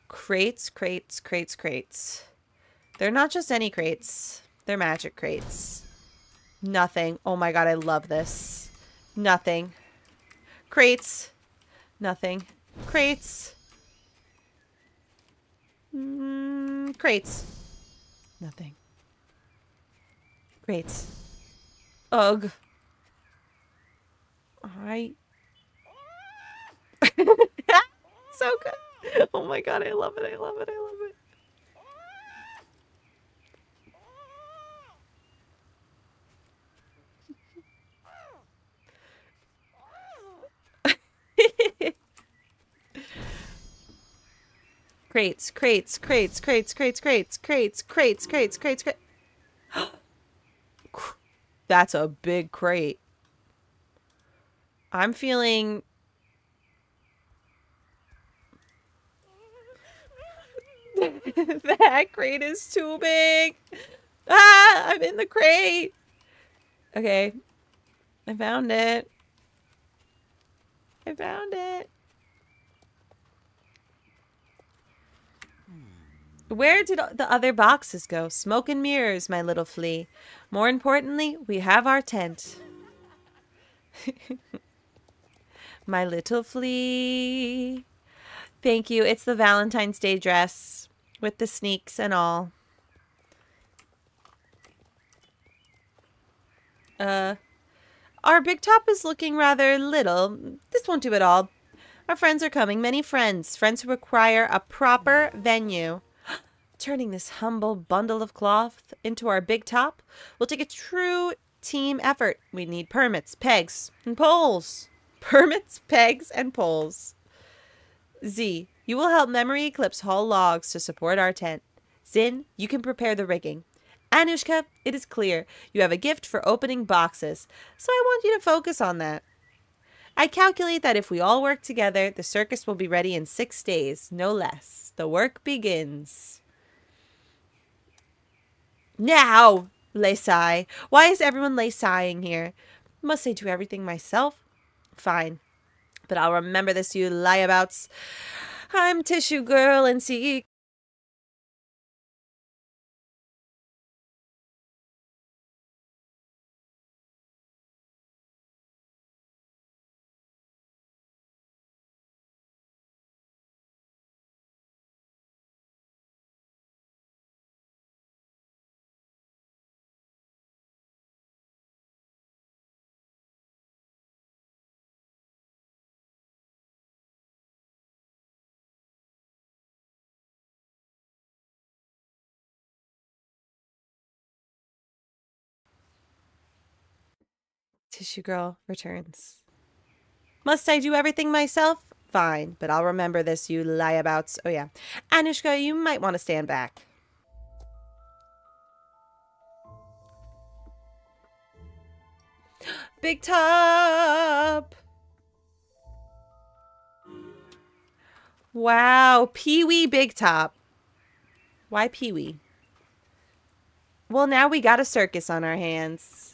Crates, crates, crates, crates. They're not just any crates. They're magic crates. Nothing. Oh my god, I love this. Nothing. Crates. Nothing. Crates. Mm, crates. Nothing. Crates. Ugh. I... so good. Oh my god, I love it. I love it. I love it. Crates, crates, crates, crates, crates, crates, crates, crates, crates, crates, crates. That's a big crate. I'm feeling that crate is too big. Ah, I'm in the crate. Okay. I found it. I found it. Where did the other boxes go? Smoke and mirrors, my little flea. More importantly, we have our tent. my little flea. Thank you. It's the Valentine's Day dress with the sneaks and all. Uh, our big top is looking rather little. This won't do at all. Our friends are coming, many friends, friends who require a proper venue. Turning this humble bundle of cloth into our big top will take a true team effort. We need permits, pegs, and poles. Permits, pegs, and poles. Z, you will help Memory Eclipse haul logs to support our tent. Zin, you can prepare the rigging. Anushka, it is clear you have a gift for opening boxes, so I want you to focus on that. I calculate that if we all work together, the circus will be ready in six days, no less. The work begins. Now, lay sigh. Why is everyone lay sighing here? Must I do everything myself? Fine. But I'll remember this, you lieabouts. I'm Tissue Girl and see Tissue Girl returns. Must I do everything myself? Fine, but I'll remember this, you lieabouts. Oh, yeah. Anushka, you might want to stand back. Big top! Wow, Pee Wee Big Top. Why Pee Wee? Well, now we got a circus on our hands.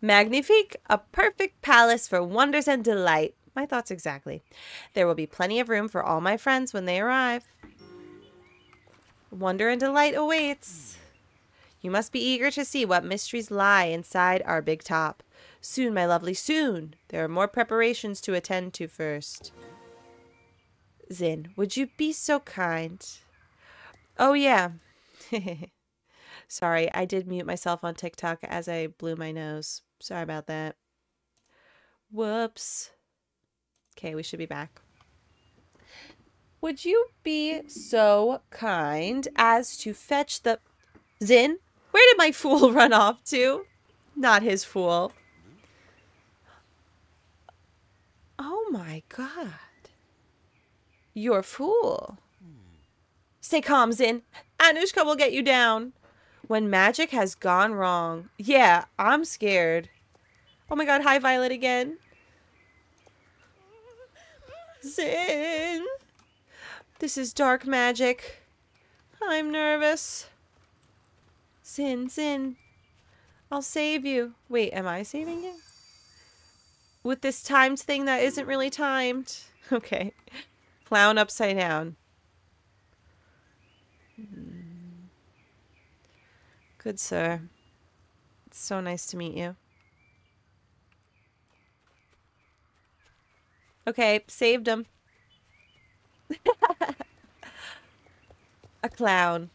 Magnifique, a perfect palace for wonders and delight. My thoughts exactly. There will be plenty of room for all my friends when they arrive. Wonder and delight awaits. You must be eager to see what mysteries lie inside our big top. Soon, my lovely, soon. There are more preparations to attend to first. Zin, would you be so kind? Oh, yeah. Sorry, I did mute myself on TikTok as I blew my nose. Sorry about that. Whoops. Okay, we should be back. Would you be so kind as to fetch the... Zin? Where did my fool run off to? Not his fool. Oh my god. You're a fool. Stay calm, Zin. Anushka will get you down. When magic has gone wrong. Yeah, I'm scared. Oh my god, hi Violet again. Zin. This is dark magic. I'm nervous. Zin, Zin. I'll save you. Wait, am I saving you? With this timed thing that isn't really timed. Okay. Clown upside down. Good sir. It's so nice to meet you. Okay, saved him. A clown.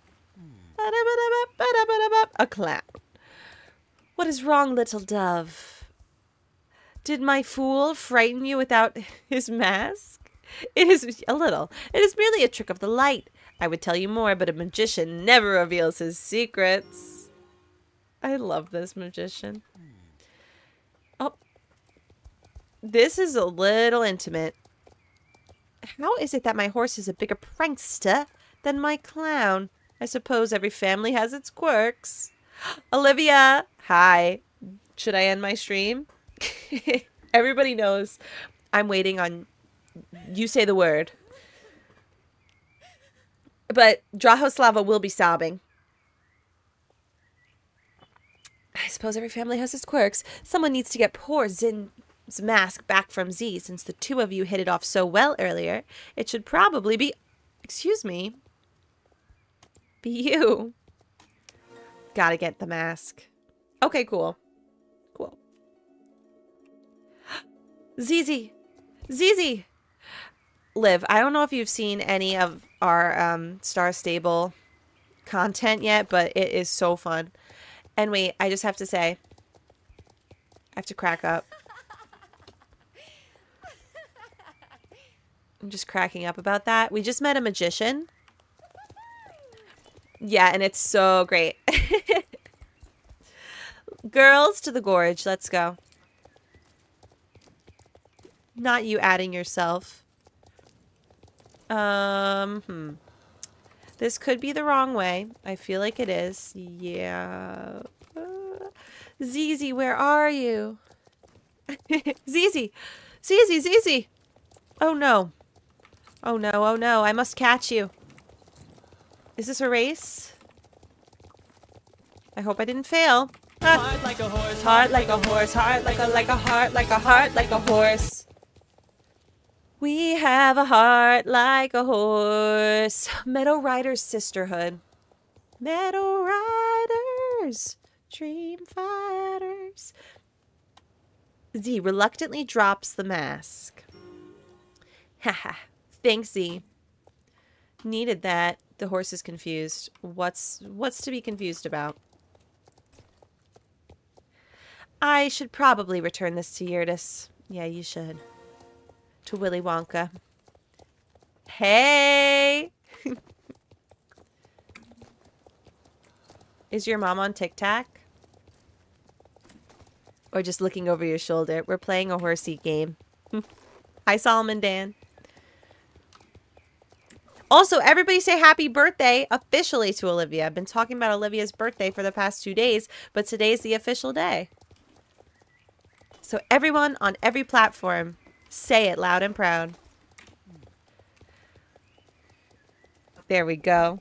A clown. What is wrong, little dove? Did my fool frighten you without his mask? It is a little. It is merely a trick of the light. I would tell you more, but a magician never reveals his secrets. I love this magician. Oh. This is a little intimate. How is it that my horse is a bigger prankster than my clown? I suppose every family has its quirks. Olivia, hi. Should I end my stream? Everybody knows I'm waiting on you say the word. But Drahoslava will be sobbing. I suppose every family has its quirks. Someone needs to get poor Zin's mask back from Z since the two of you hit it off so well earlier. It should probably be Excuse me. Be you. Gotta get the mask. Okay, cool. Cool. Zizi. Zizi. Liv, I don't know if you've seen any of our um, Star Stable content yet, but it is so fun. And wait, I just have to say, I have to crack up. I'm just cracking up about that. We just met a magician. Yeah, and it's so great. Girls to the gorge. Let's go. Not you adding yourself. Um, hmm. This could be the wrong way. I feel like it is. Yeah. Uh, Zizi, where are you? Zizi! Zizi, Zizi! Oh no. Oh no, oh no, I must catch you. Is this a race? I hope I didn't fail. Ah. Heart like a horse, Heart like a horse, heart like a like a heart like a heart like a horse. We have a heart like a horse. Meadow Riders Sisterhood. Meadow Riders, Dream Fighters. Z reluctantly drops the mask. Haha. Thanks, Z. Needed that. The horse is confused. What's what's to be confused about? I should probably return this to Yurtis. Yeah, you should. To Willy Wonka. Hey! Is your mom on TikTok? Or just looking over your shoulder? We're playing a horsey game. Hi, Solomon Dan. Also, everybody say happy birthday officially to Olivia. I've been talking about Olivia's birthday for the past two days, but today's the official day. So everyone on every platform, say it loud and proud. There we go.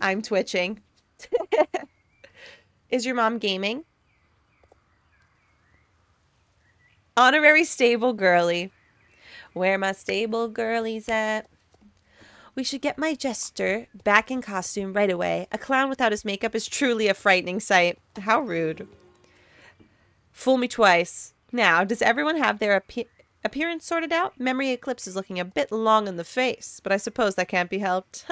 I'm twitching. Is your mom gaming? Honorary stable girly. Where my stable girlies at? We should get my jester back in costume right away. A clown without his makeup is truly a frightening sight. How rude. Fool me twice. Now, does everyone have their appe- appearance sorted out? Memory Eclipse is looking a bit long in the face, but I suppose that can't be helped.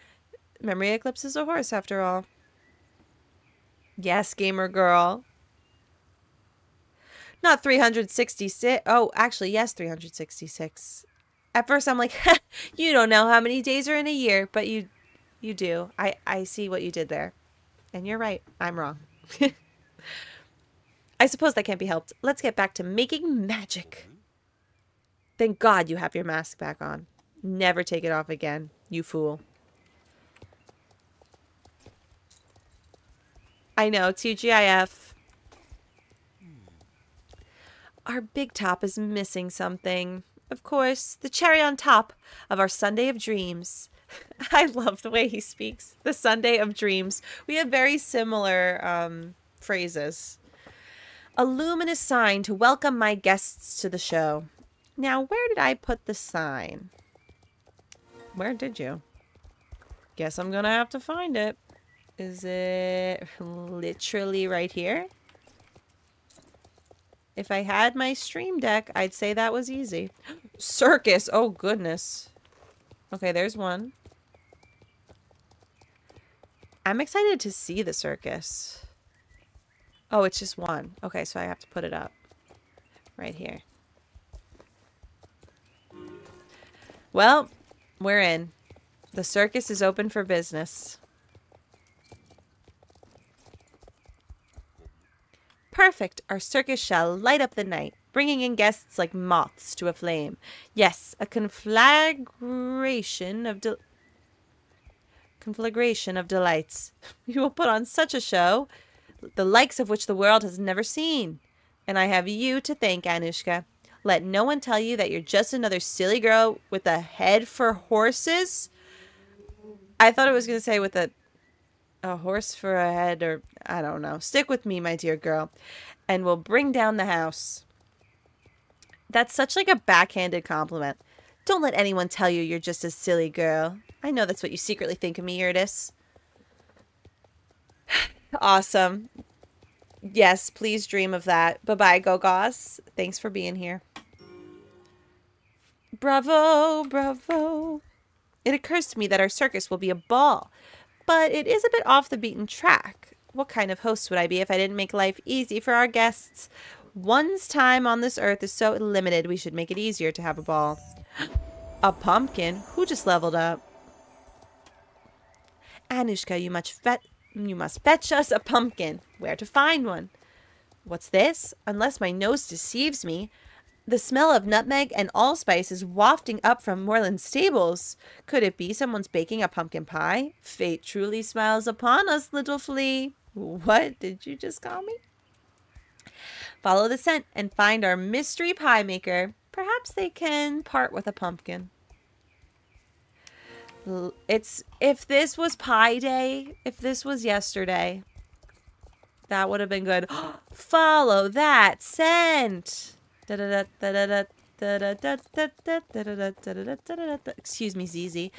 Memory Eclipse is a horse, after all. Yes, gamer girl. Not 366. Oh, actually, yes, 366. At first, I'm like, you don't know how many days are in a year, but you, you do. I, I see what you did there, and you're right. I'm wrong. I suppose that can't be helped. Let's get back to making magic. Thank God you have your mask back on. Never take it off again, you fool. I know, TGIF. Our big top is missing something. Of course, the cherry on top of our sundae of dreams. I love the way he speaks. The sundae of dreams. We have very similar um, phrases. A luminous sign to welcome my guests to the show. Now, where did I put the sign? Where did you? Guess I'm gonna have to find it. Is it literally right here? If I had my stream deck, I'd say that was easy. Circus! Oh, goodness. Okay, there's one. I'm excited to see the circus. Oh, it's just one. Okay, so I have to put it up. Right here. Well, we're in. The circus is open for business. Perfect. Our circus shall light up the night, bringing in guests like moths to a flame. Yes, a conflagration of conflagration of delights. We will put on such a show, the likes of which the world has never seen. And I have you to thank, Anushka. Let no one tell you that you're just another silly girl with a head for horses. I thought it was going to say with a a horse for a head or I don't know. Stick with me, my dear girl, and we'll bring down the house. That's such like a backhanded compliment. Don't let anyone tell you you're just a silly girl. I know that's what you secretly think of me, Eurydice. awesome. Yes, please dream of that. Bye bye, Gogos. Thanks for being here. Bravo, bravo. It occurs to me that our circus will be a ball, but it is a bit off the beaten track. What kind of host would I be if I didn't make life easy for our guests? One's time on this earth is so limited, we should make it easier to have a ball. A pumpkin? Who just leveled up? Anushka, you much fet you must fetch us a pumpkin. Where to find one? What's this? Unless my nose deceives me, the smell of nutmeg and allspice is wafting up from Moorland's stables. Could it be someone's baking a pumpkin pie? Fate truly smiles upon us, little flea. What did you just call me? Follow the scent and find our mystery pie maker. Perhaps they can part with a pumpkin. It's if this was pie day, if this was yesterday, that would have been good. Follow that scent. Excuse me, ZZ.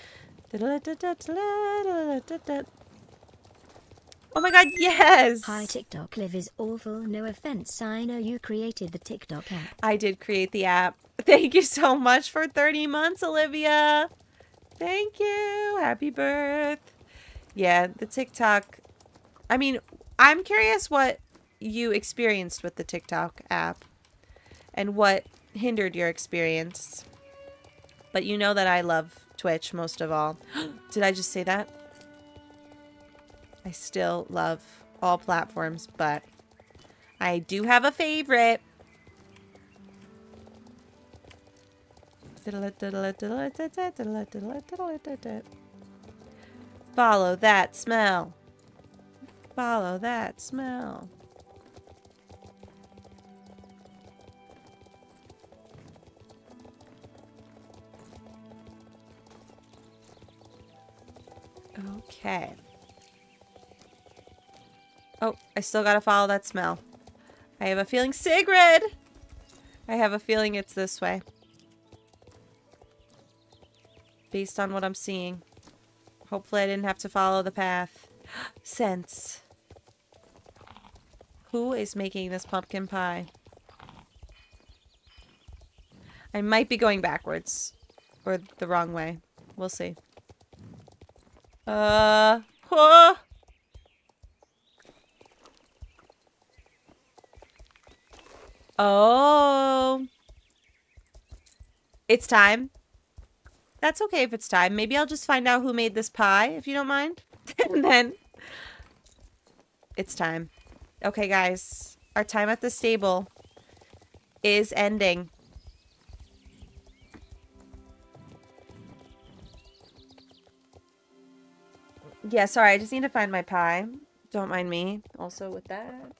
Oh my god, yes! Hi TikTok live is awful, no offense. I know you created the TikTok app. I did create the app. Thank you so much for 30 months, Olivia. Thank you. Happy birth. Yeah, the TikTok. I mean, I'm curious what you experienced with the TikTok app and what hindered your experience. But you know that I love Twitch most of all. Did I just say that? I still love all platforms, but I do have a favorite. Follow that smell. Follow that smell. Okay. Oh, I still gotta follow that smell. I have a feeling Sigrid! I have a feeling it's this way. Based on what I'm seeing. Hopefully I didn't have to follow the path. Sense. Who is making this pumpkin pie? I might be going backwards. Or the wrong way. We'll see. Uh... Whoa! Oh. It's time. That's okay if it's time. Maybe I'll just find out who made this pie, if you don't mind. and then it's time. Okay, guys. Our time at the stable is ending. Yeah, sorry. I just need to find my pie. Don't mind me. Also with that.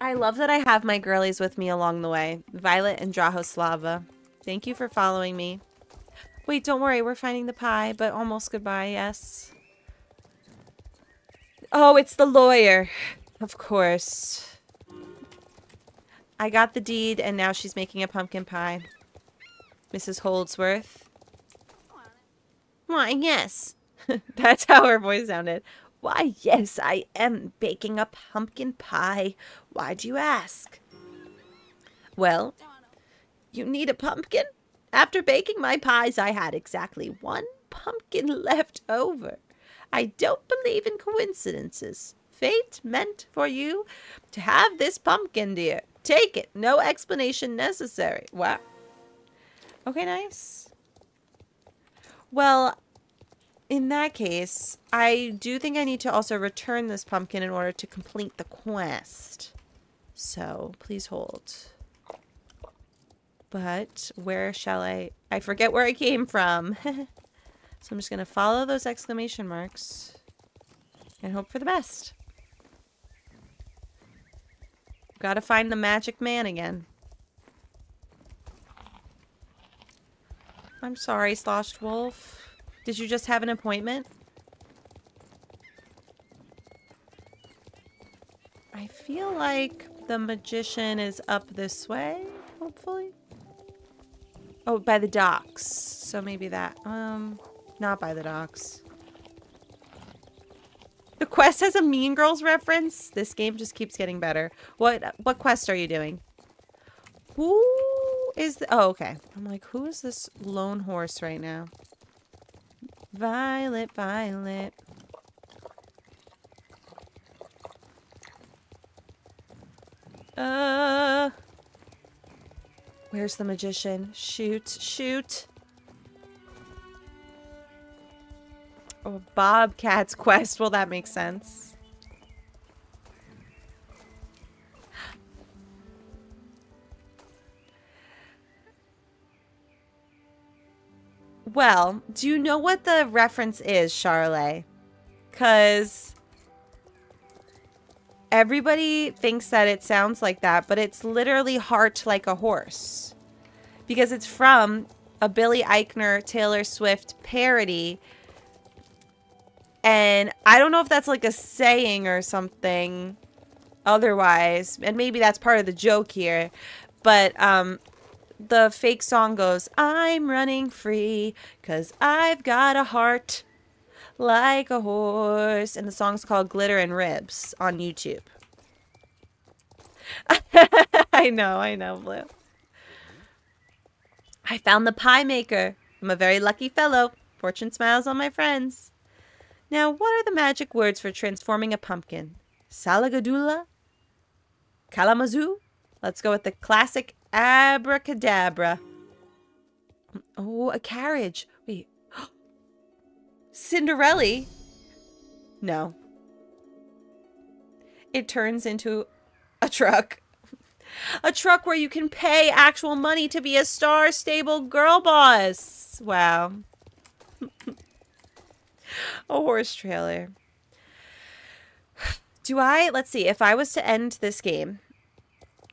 I love that I have my girlies with me along the way. Violet and Drahoslava. Thank you for following me. Wait, don't worry. We're finding the pie, but almost goodbye, yes. Oh, it's the lawyer. Of course. I got the deed, and now she's making a pumpkin pie. Mrs. Holdsworth. Why, yes. That's how her voice sounded. Why, yes, I am baking a pumpkin pie. Why do you ask? Well, you need a pumpkin? After baking my pies, I had exactly one pumpkin left over. I don't believe in coincidences. Fate meant for you to have this pumpkin, dear. Take it. No explanation necessary. Wow. Okay, nice. Well, in that case, I do think I need to also return this pumpkin in order to complete the quest. So, please hold. But where shall I... I forget where I came from. so I'm just going to follow those exclamation marks and hope for the best. Gotta find the magic man again. I'm sorry, Sloshed Wolf. Did you just have an appointment? I feel like the magician is up this way, hopefully. Oh, by the docks. So maybe that. Um, not by the docks. The quest has a Mean Girls reference. This game just keeps getting better. What what quest are you doing? Who is the Oh, okay. I'm like, who is this lone horse right now? Violet, Violet. Uh Where's the magician? Shoot, shoot. Oh, Bobcat's quest. Well, that makes sense. Well, do you know what the reference is, Charlotte? Because everybody thinks that it sounds like that, but it's literally heart like a horse. Because it's from a Billy Eichner Taylor Swift parody. And I don't know if that's like a saying or something otherwise. And maybe that's part of the joke here. But um the fake song goes, I'm running free because I've got a heart like a horse. And the song's called Glitter and Ribs on YouTube. I know, I know, Blue. I found the pie maker. I'm a very lucky fellow. Fortune smiles on my friends. Now, what are the magic words for transforming a pumpkin? Salagadoola? Kalamazoo? Let's go with the classic abracadabra. Oh, a carriage. Cinderella? No. It turns into a truck. A truck where you can pay actual money to be a star stable girl boss. Wow. a horse trailer. Do I, let's see, if I was to end this game,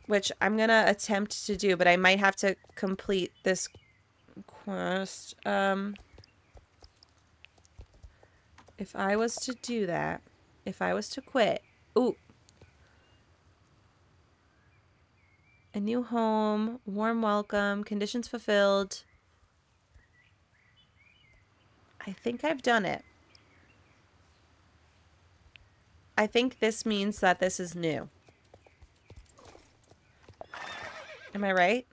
which I'm going to attempt to do, but I might have to complete this quest. Um, if I was to do that, if I was to quit, ooh, a new home, warm welcome, conditions fulfilled. I think I've done it. I think this means that this is new. Am I right?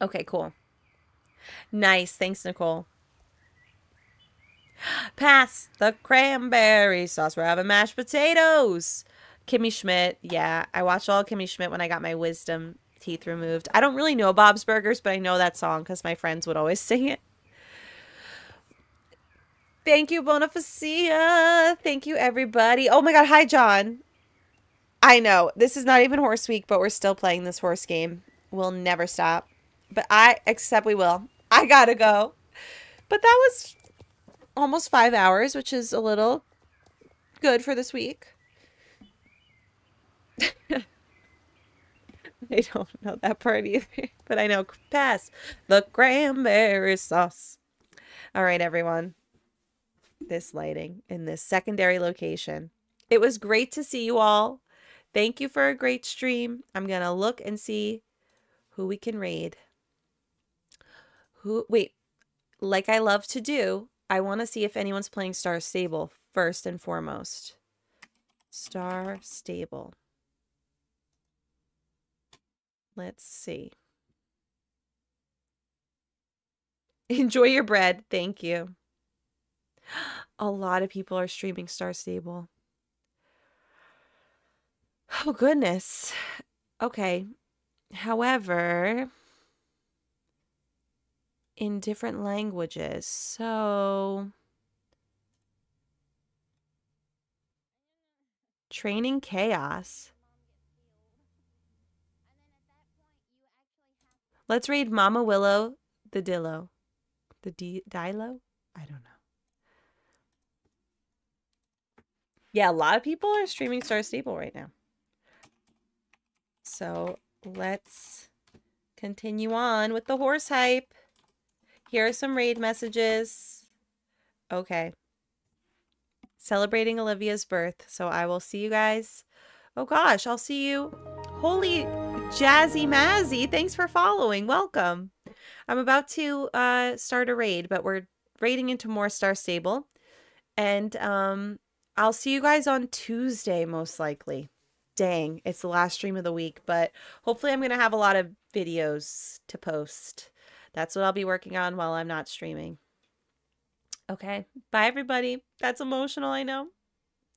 Okay, cool. Nice. Thanks, Nicole. Pass the cranberry sauce. We're having mashed potatoes. Kimmy Schmidt. Yeah, I watched all Kimmy Schmidt when I got my wisdom teeth removed. I don't really know Bob's Burgers, but I know that song because my friends would always sing it. Thank you, Bonifacia. Thank you, everybody. Oh my god, hi, John. I know. This is not even horse week, but we're still playing this horse game. We'll never stop. But I, except we will. I gotta go. But that was almost five hours, which is a little good for this week. I don't know that part either, but I know pass the cranberry sauce. All right, everyone. This lighting in this secondary location. It was great to see you all. Thank you for a great stream. I'm going to look and see who we can raid. Who wait, like I love to do, I want to see if anyone's playing Star Stable first and foremost. Star Stable. Let's see. Enjoy your bread. Thank you. A lot of people are streaming Star Stable. Oh, goodness. Okay. However, in different languages. So, training chaos. Let's read Mama Willow, the Dillo. The D- Dilo? I don't know. Yeah, a lot of people are streaming Star Stable right now. So let's continue on with the horse hype. Here are some raid messages. Okay. Celebrating Olivia's birth. So I will see you guys. Oh gosh, I'll see you. Holy Jazzy Mazzy, thanks for following. Welcome. I'm about to uh start a raid, but we're raiding into more Star Stable. And um I'll see you guys on Tuesday most likely. Dang, it's the last stream of the week, but hopefully I'm going to have a lot of videos to post. That's what I'll be working on while I'm not streaming. Okay. Bye everybody. That's emotional, I know.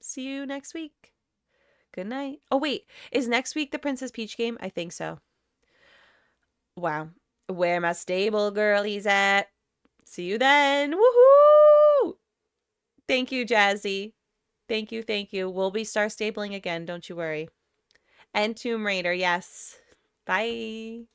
See you next week. Good night. Oh wait, is next week the Princess Peach game? I think so. Wow. Where my stable girlies at? See you then. Woohoo! Thank you, Jazzy. Thank you, thank you. We'll be star stabling again, don't you worry. And Tomb Raider, yes. Bye.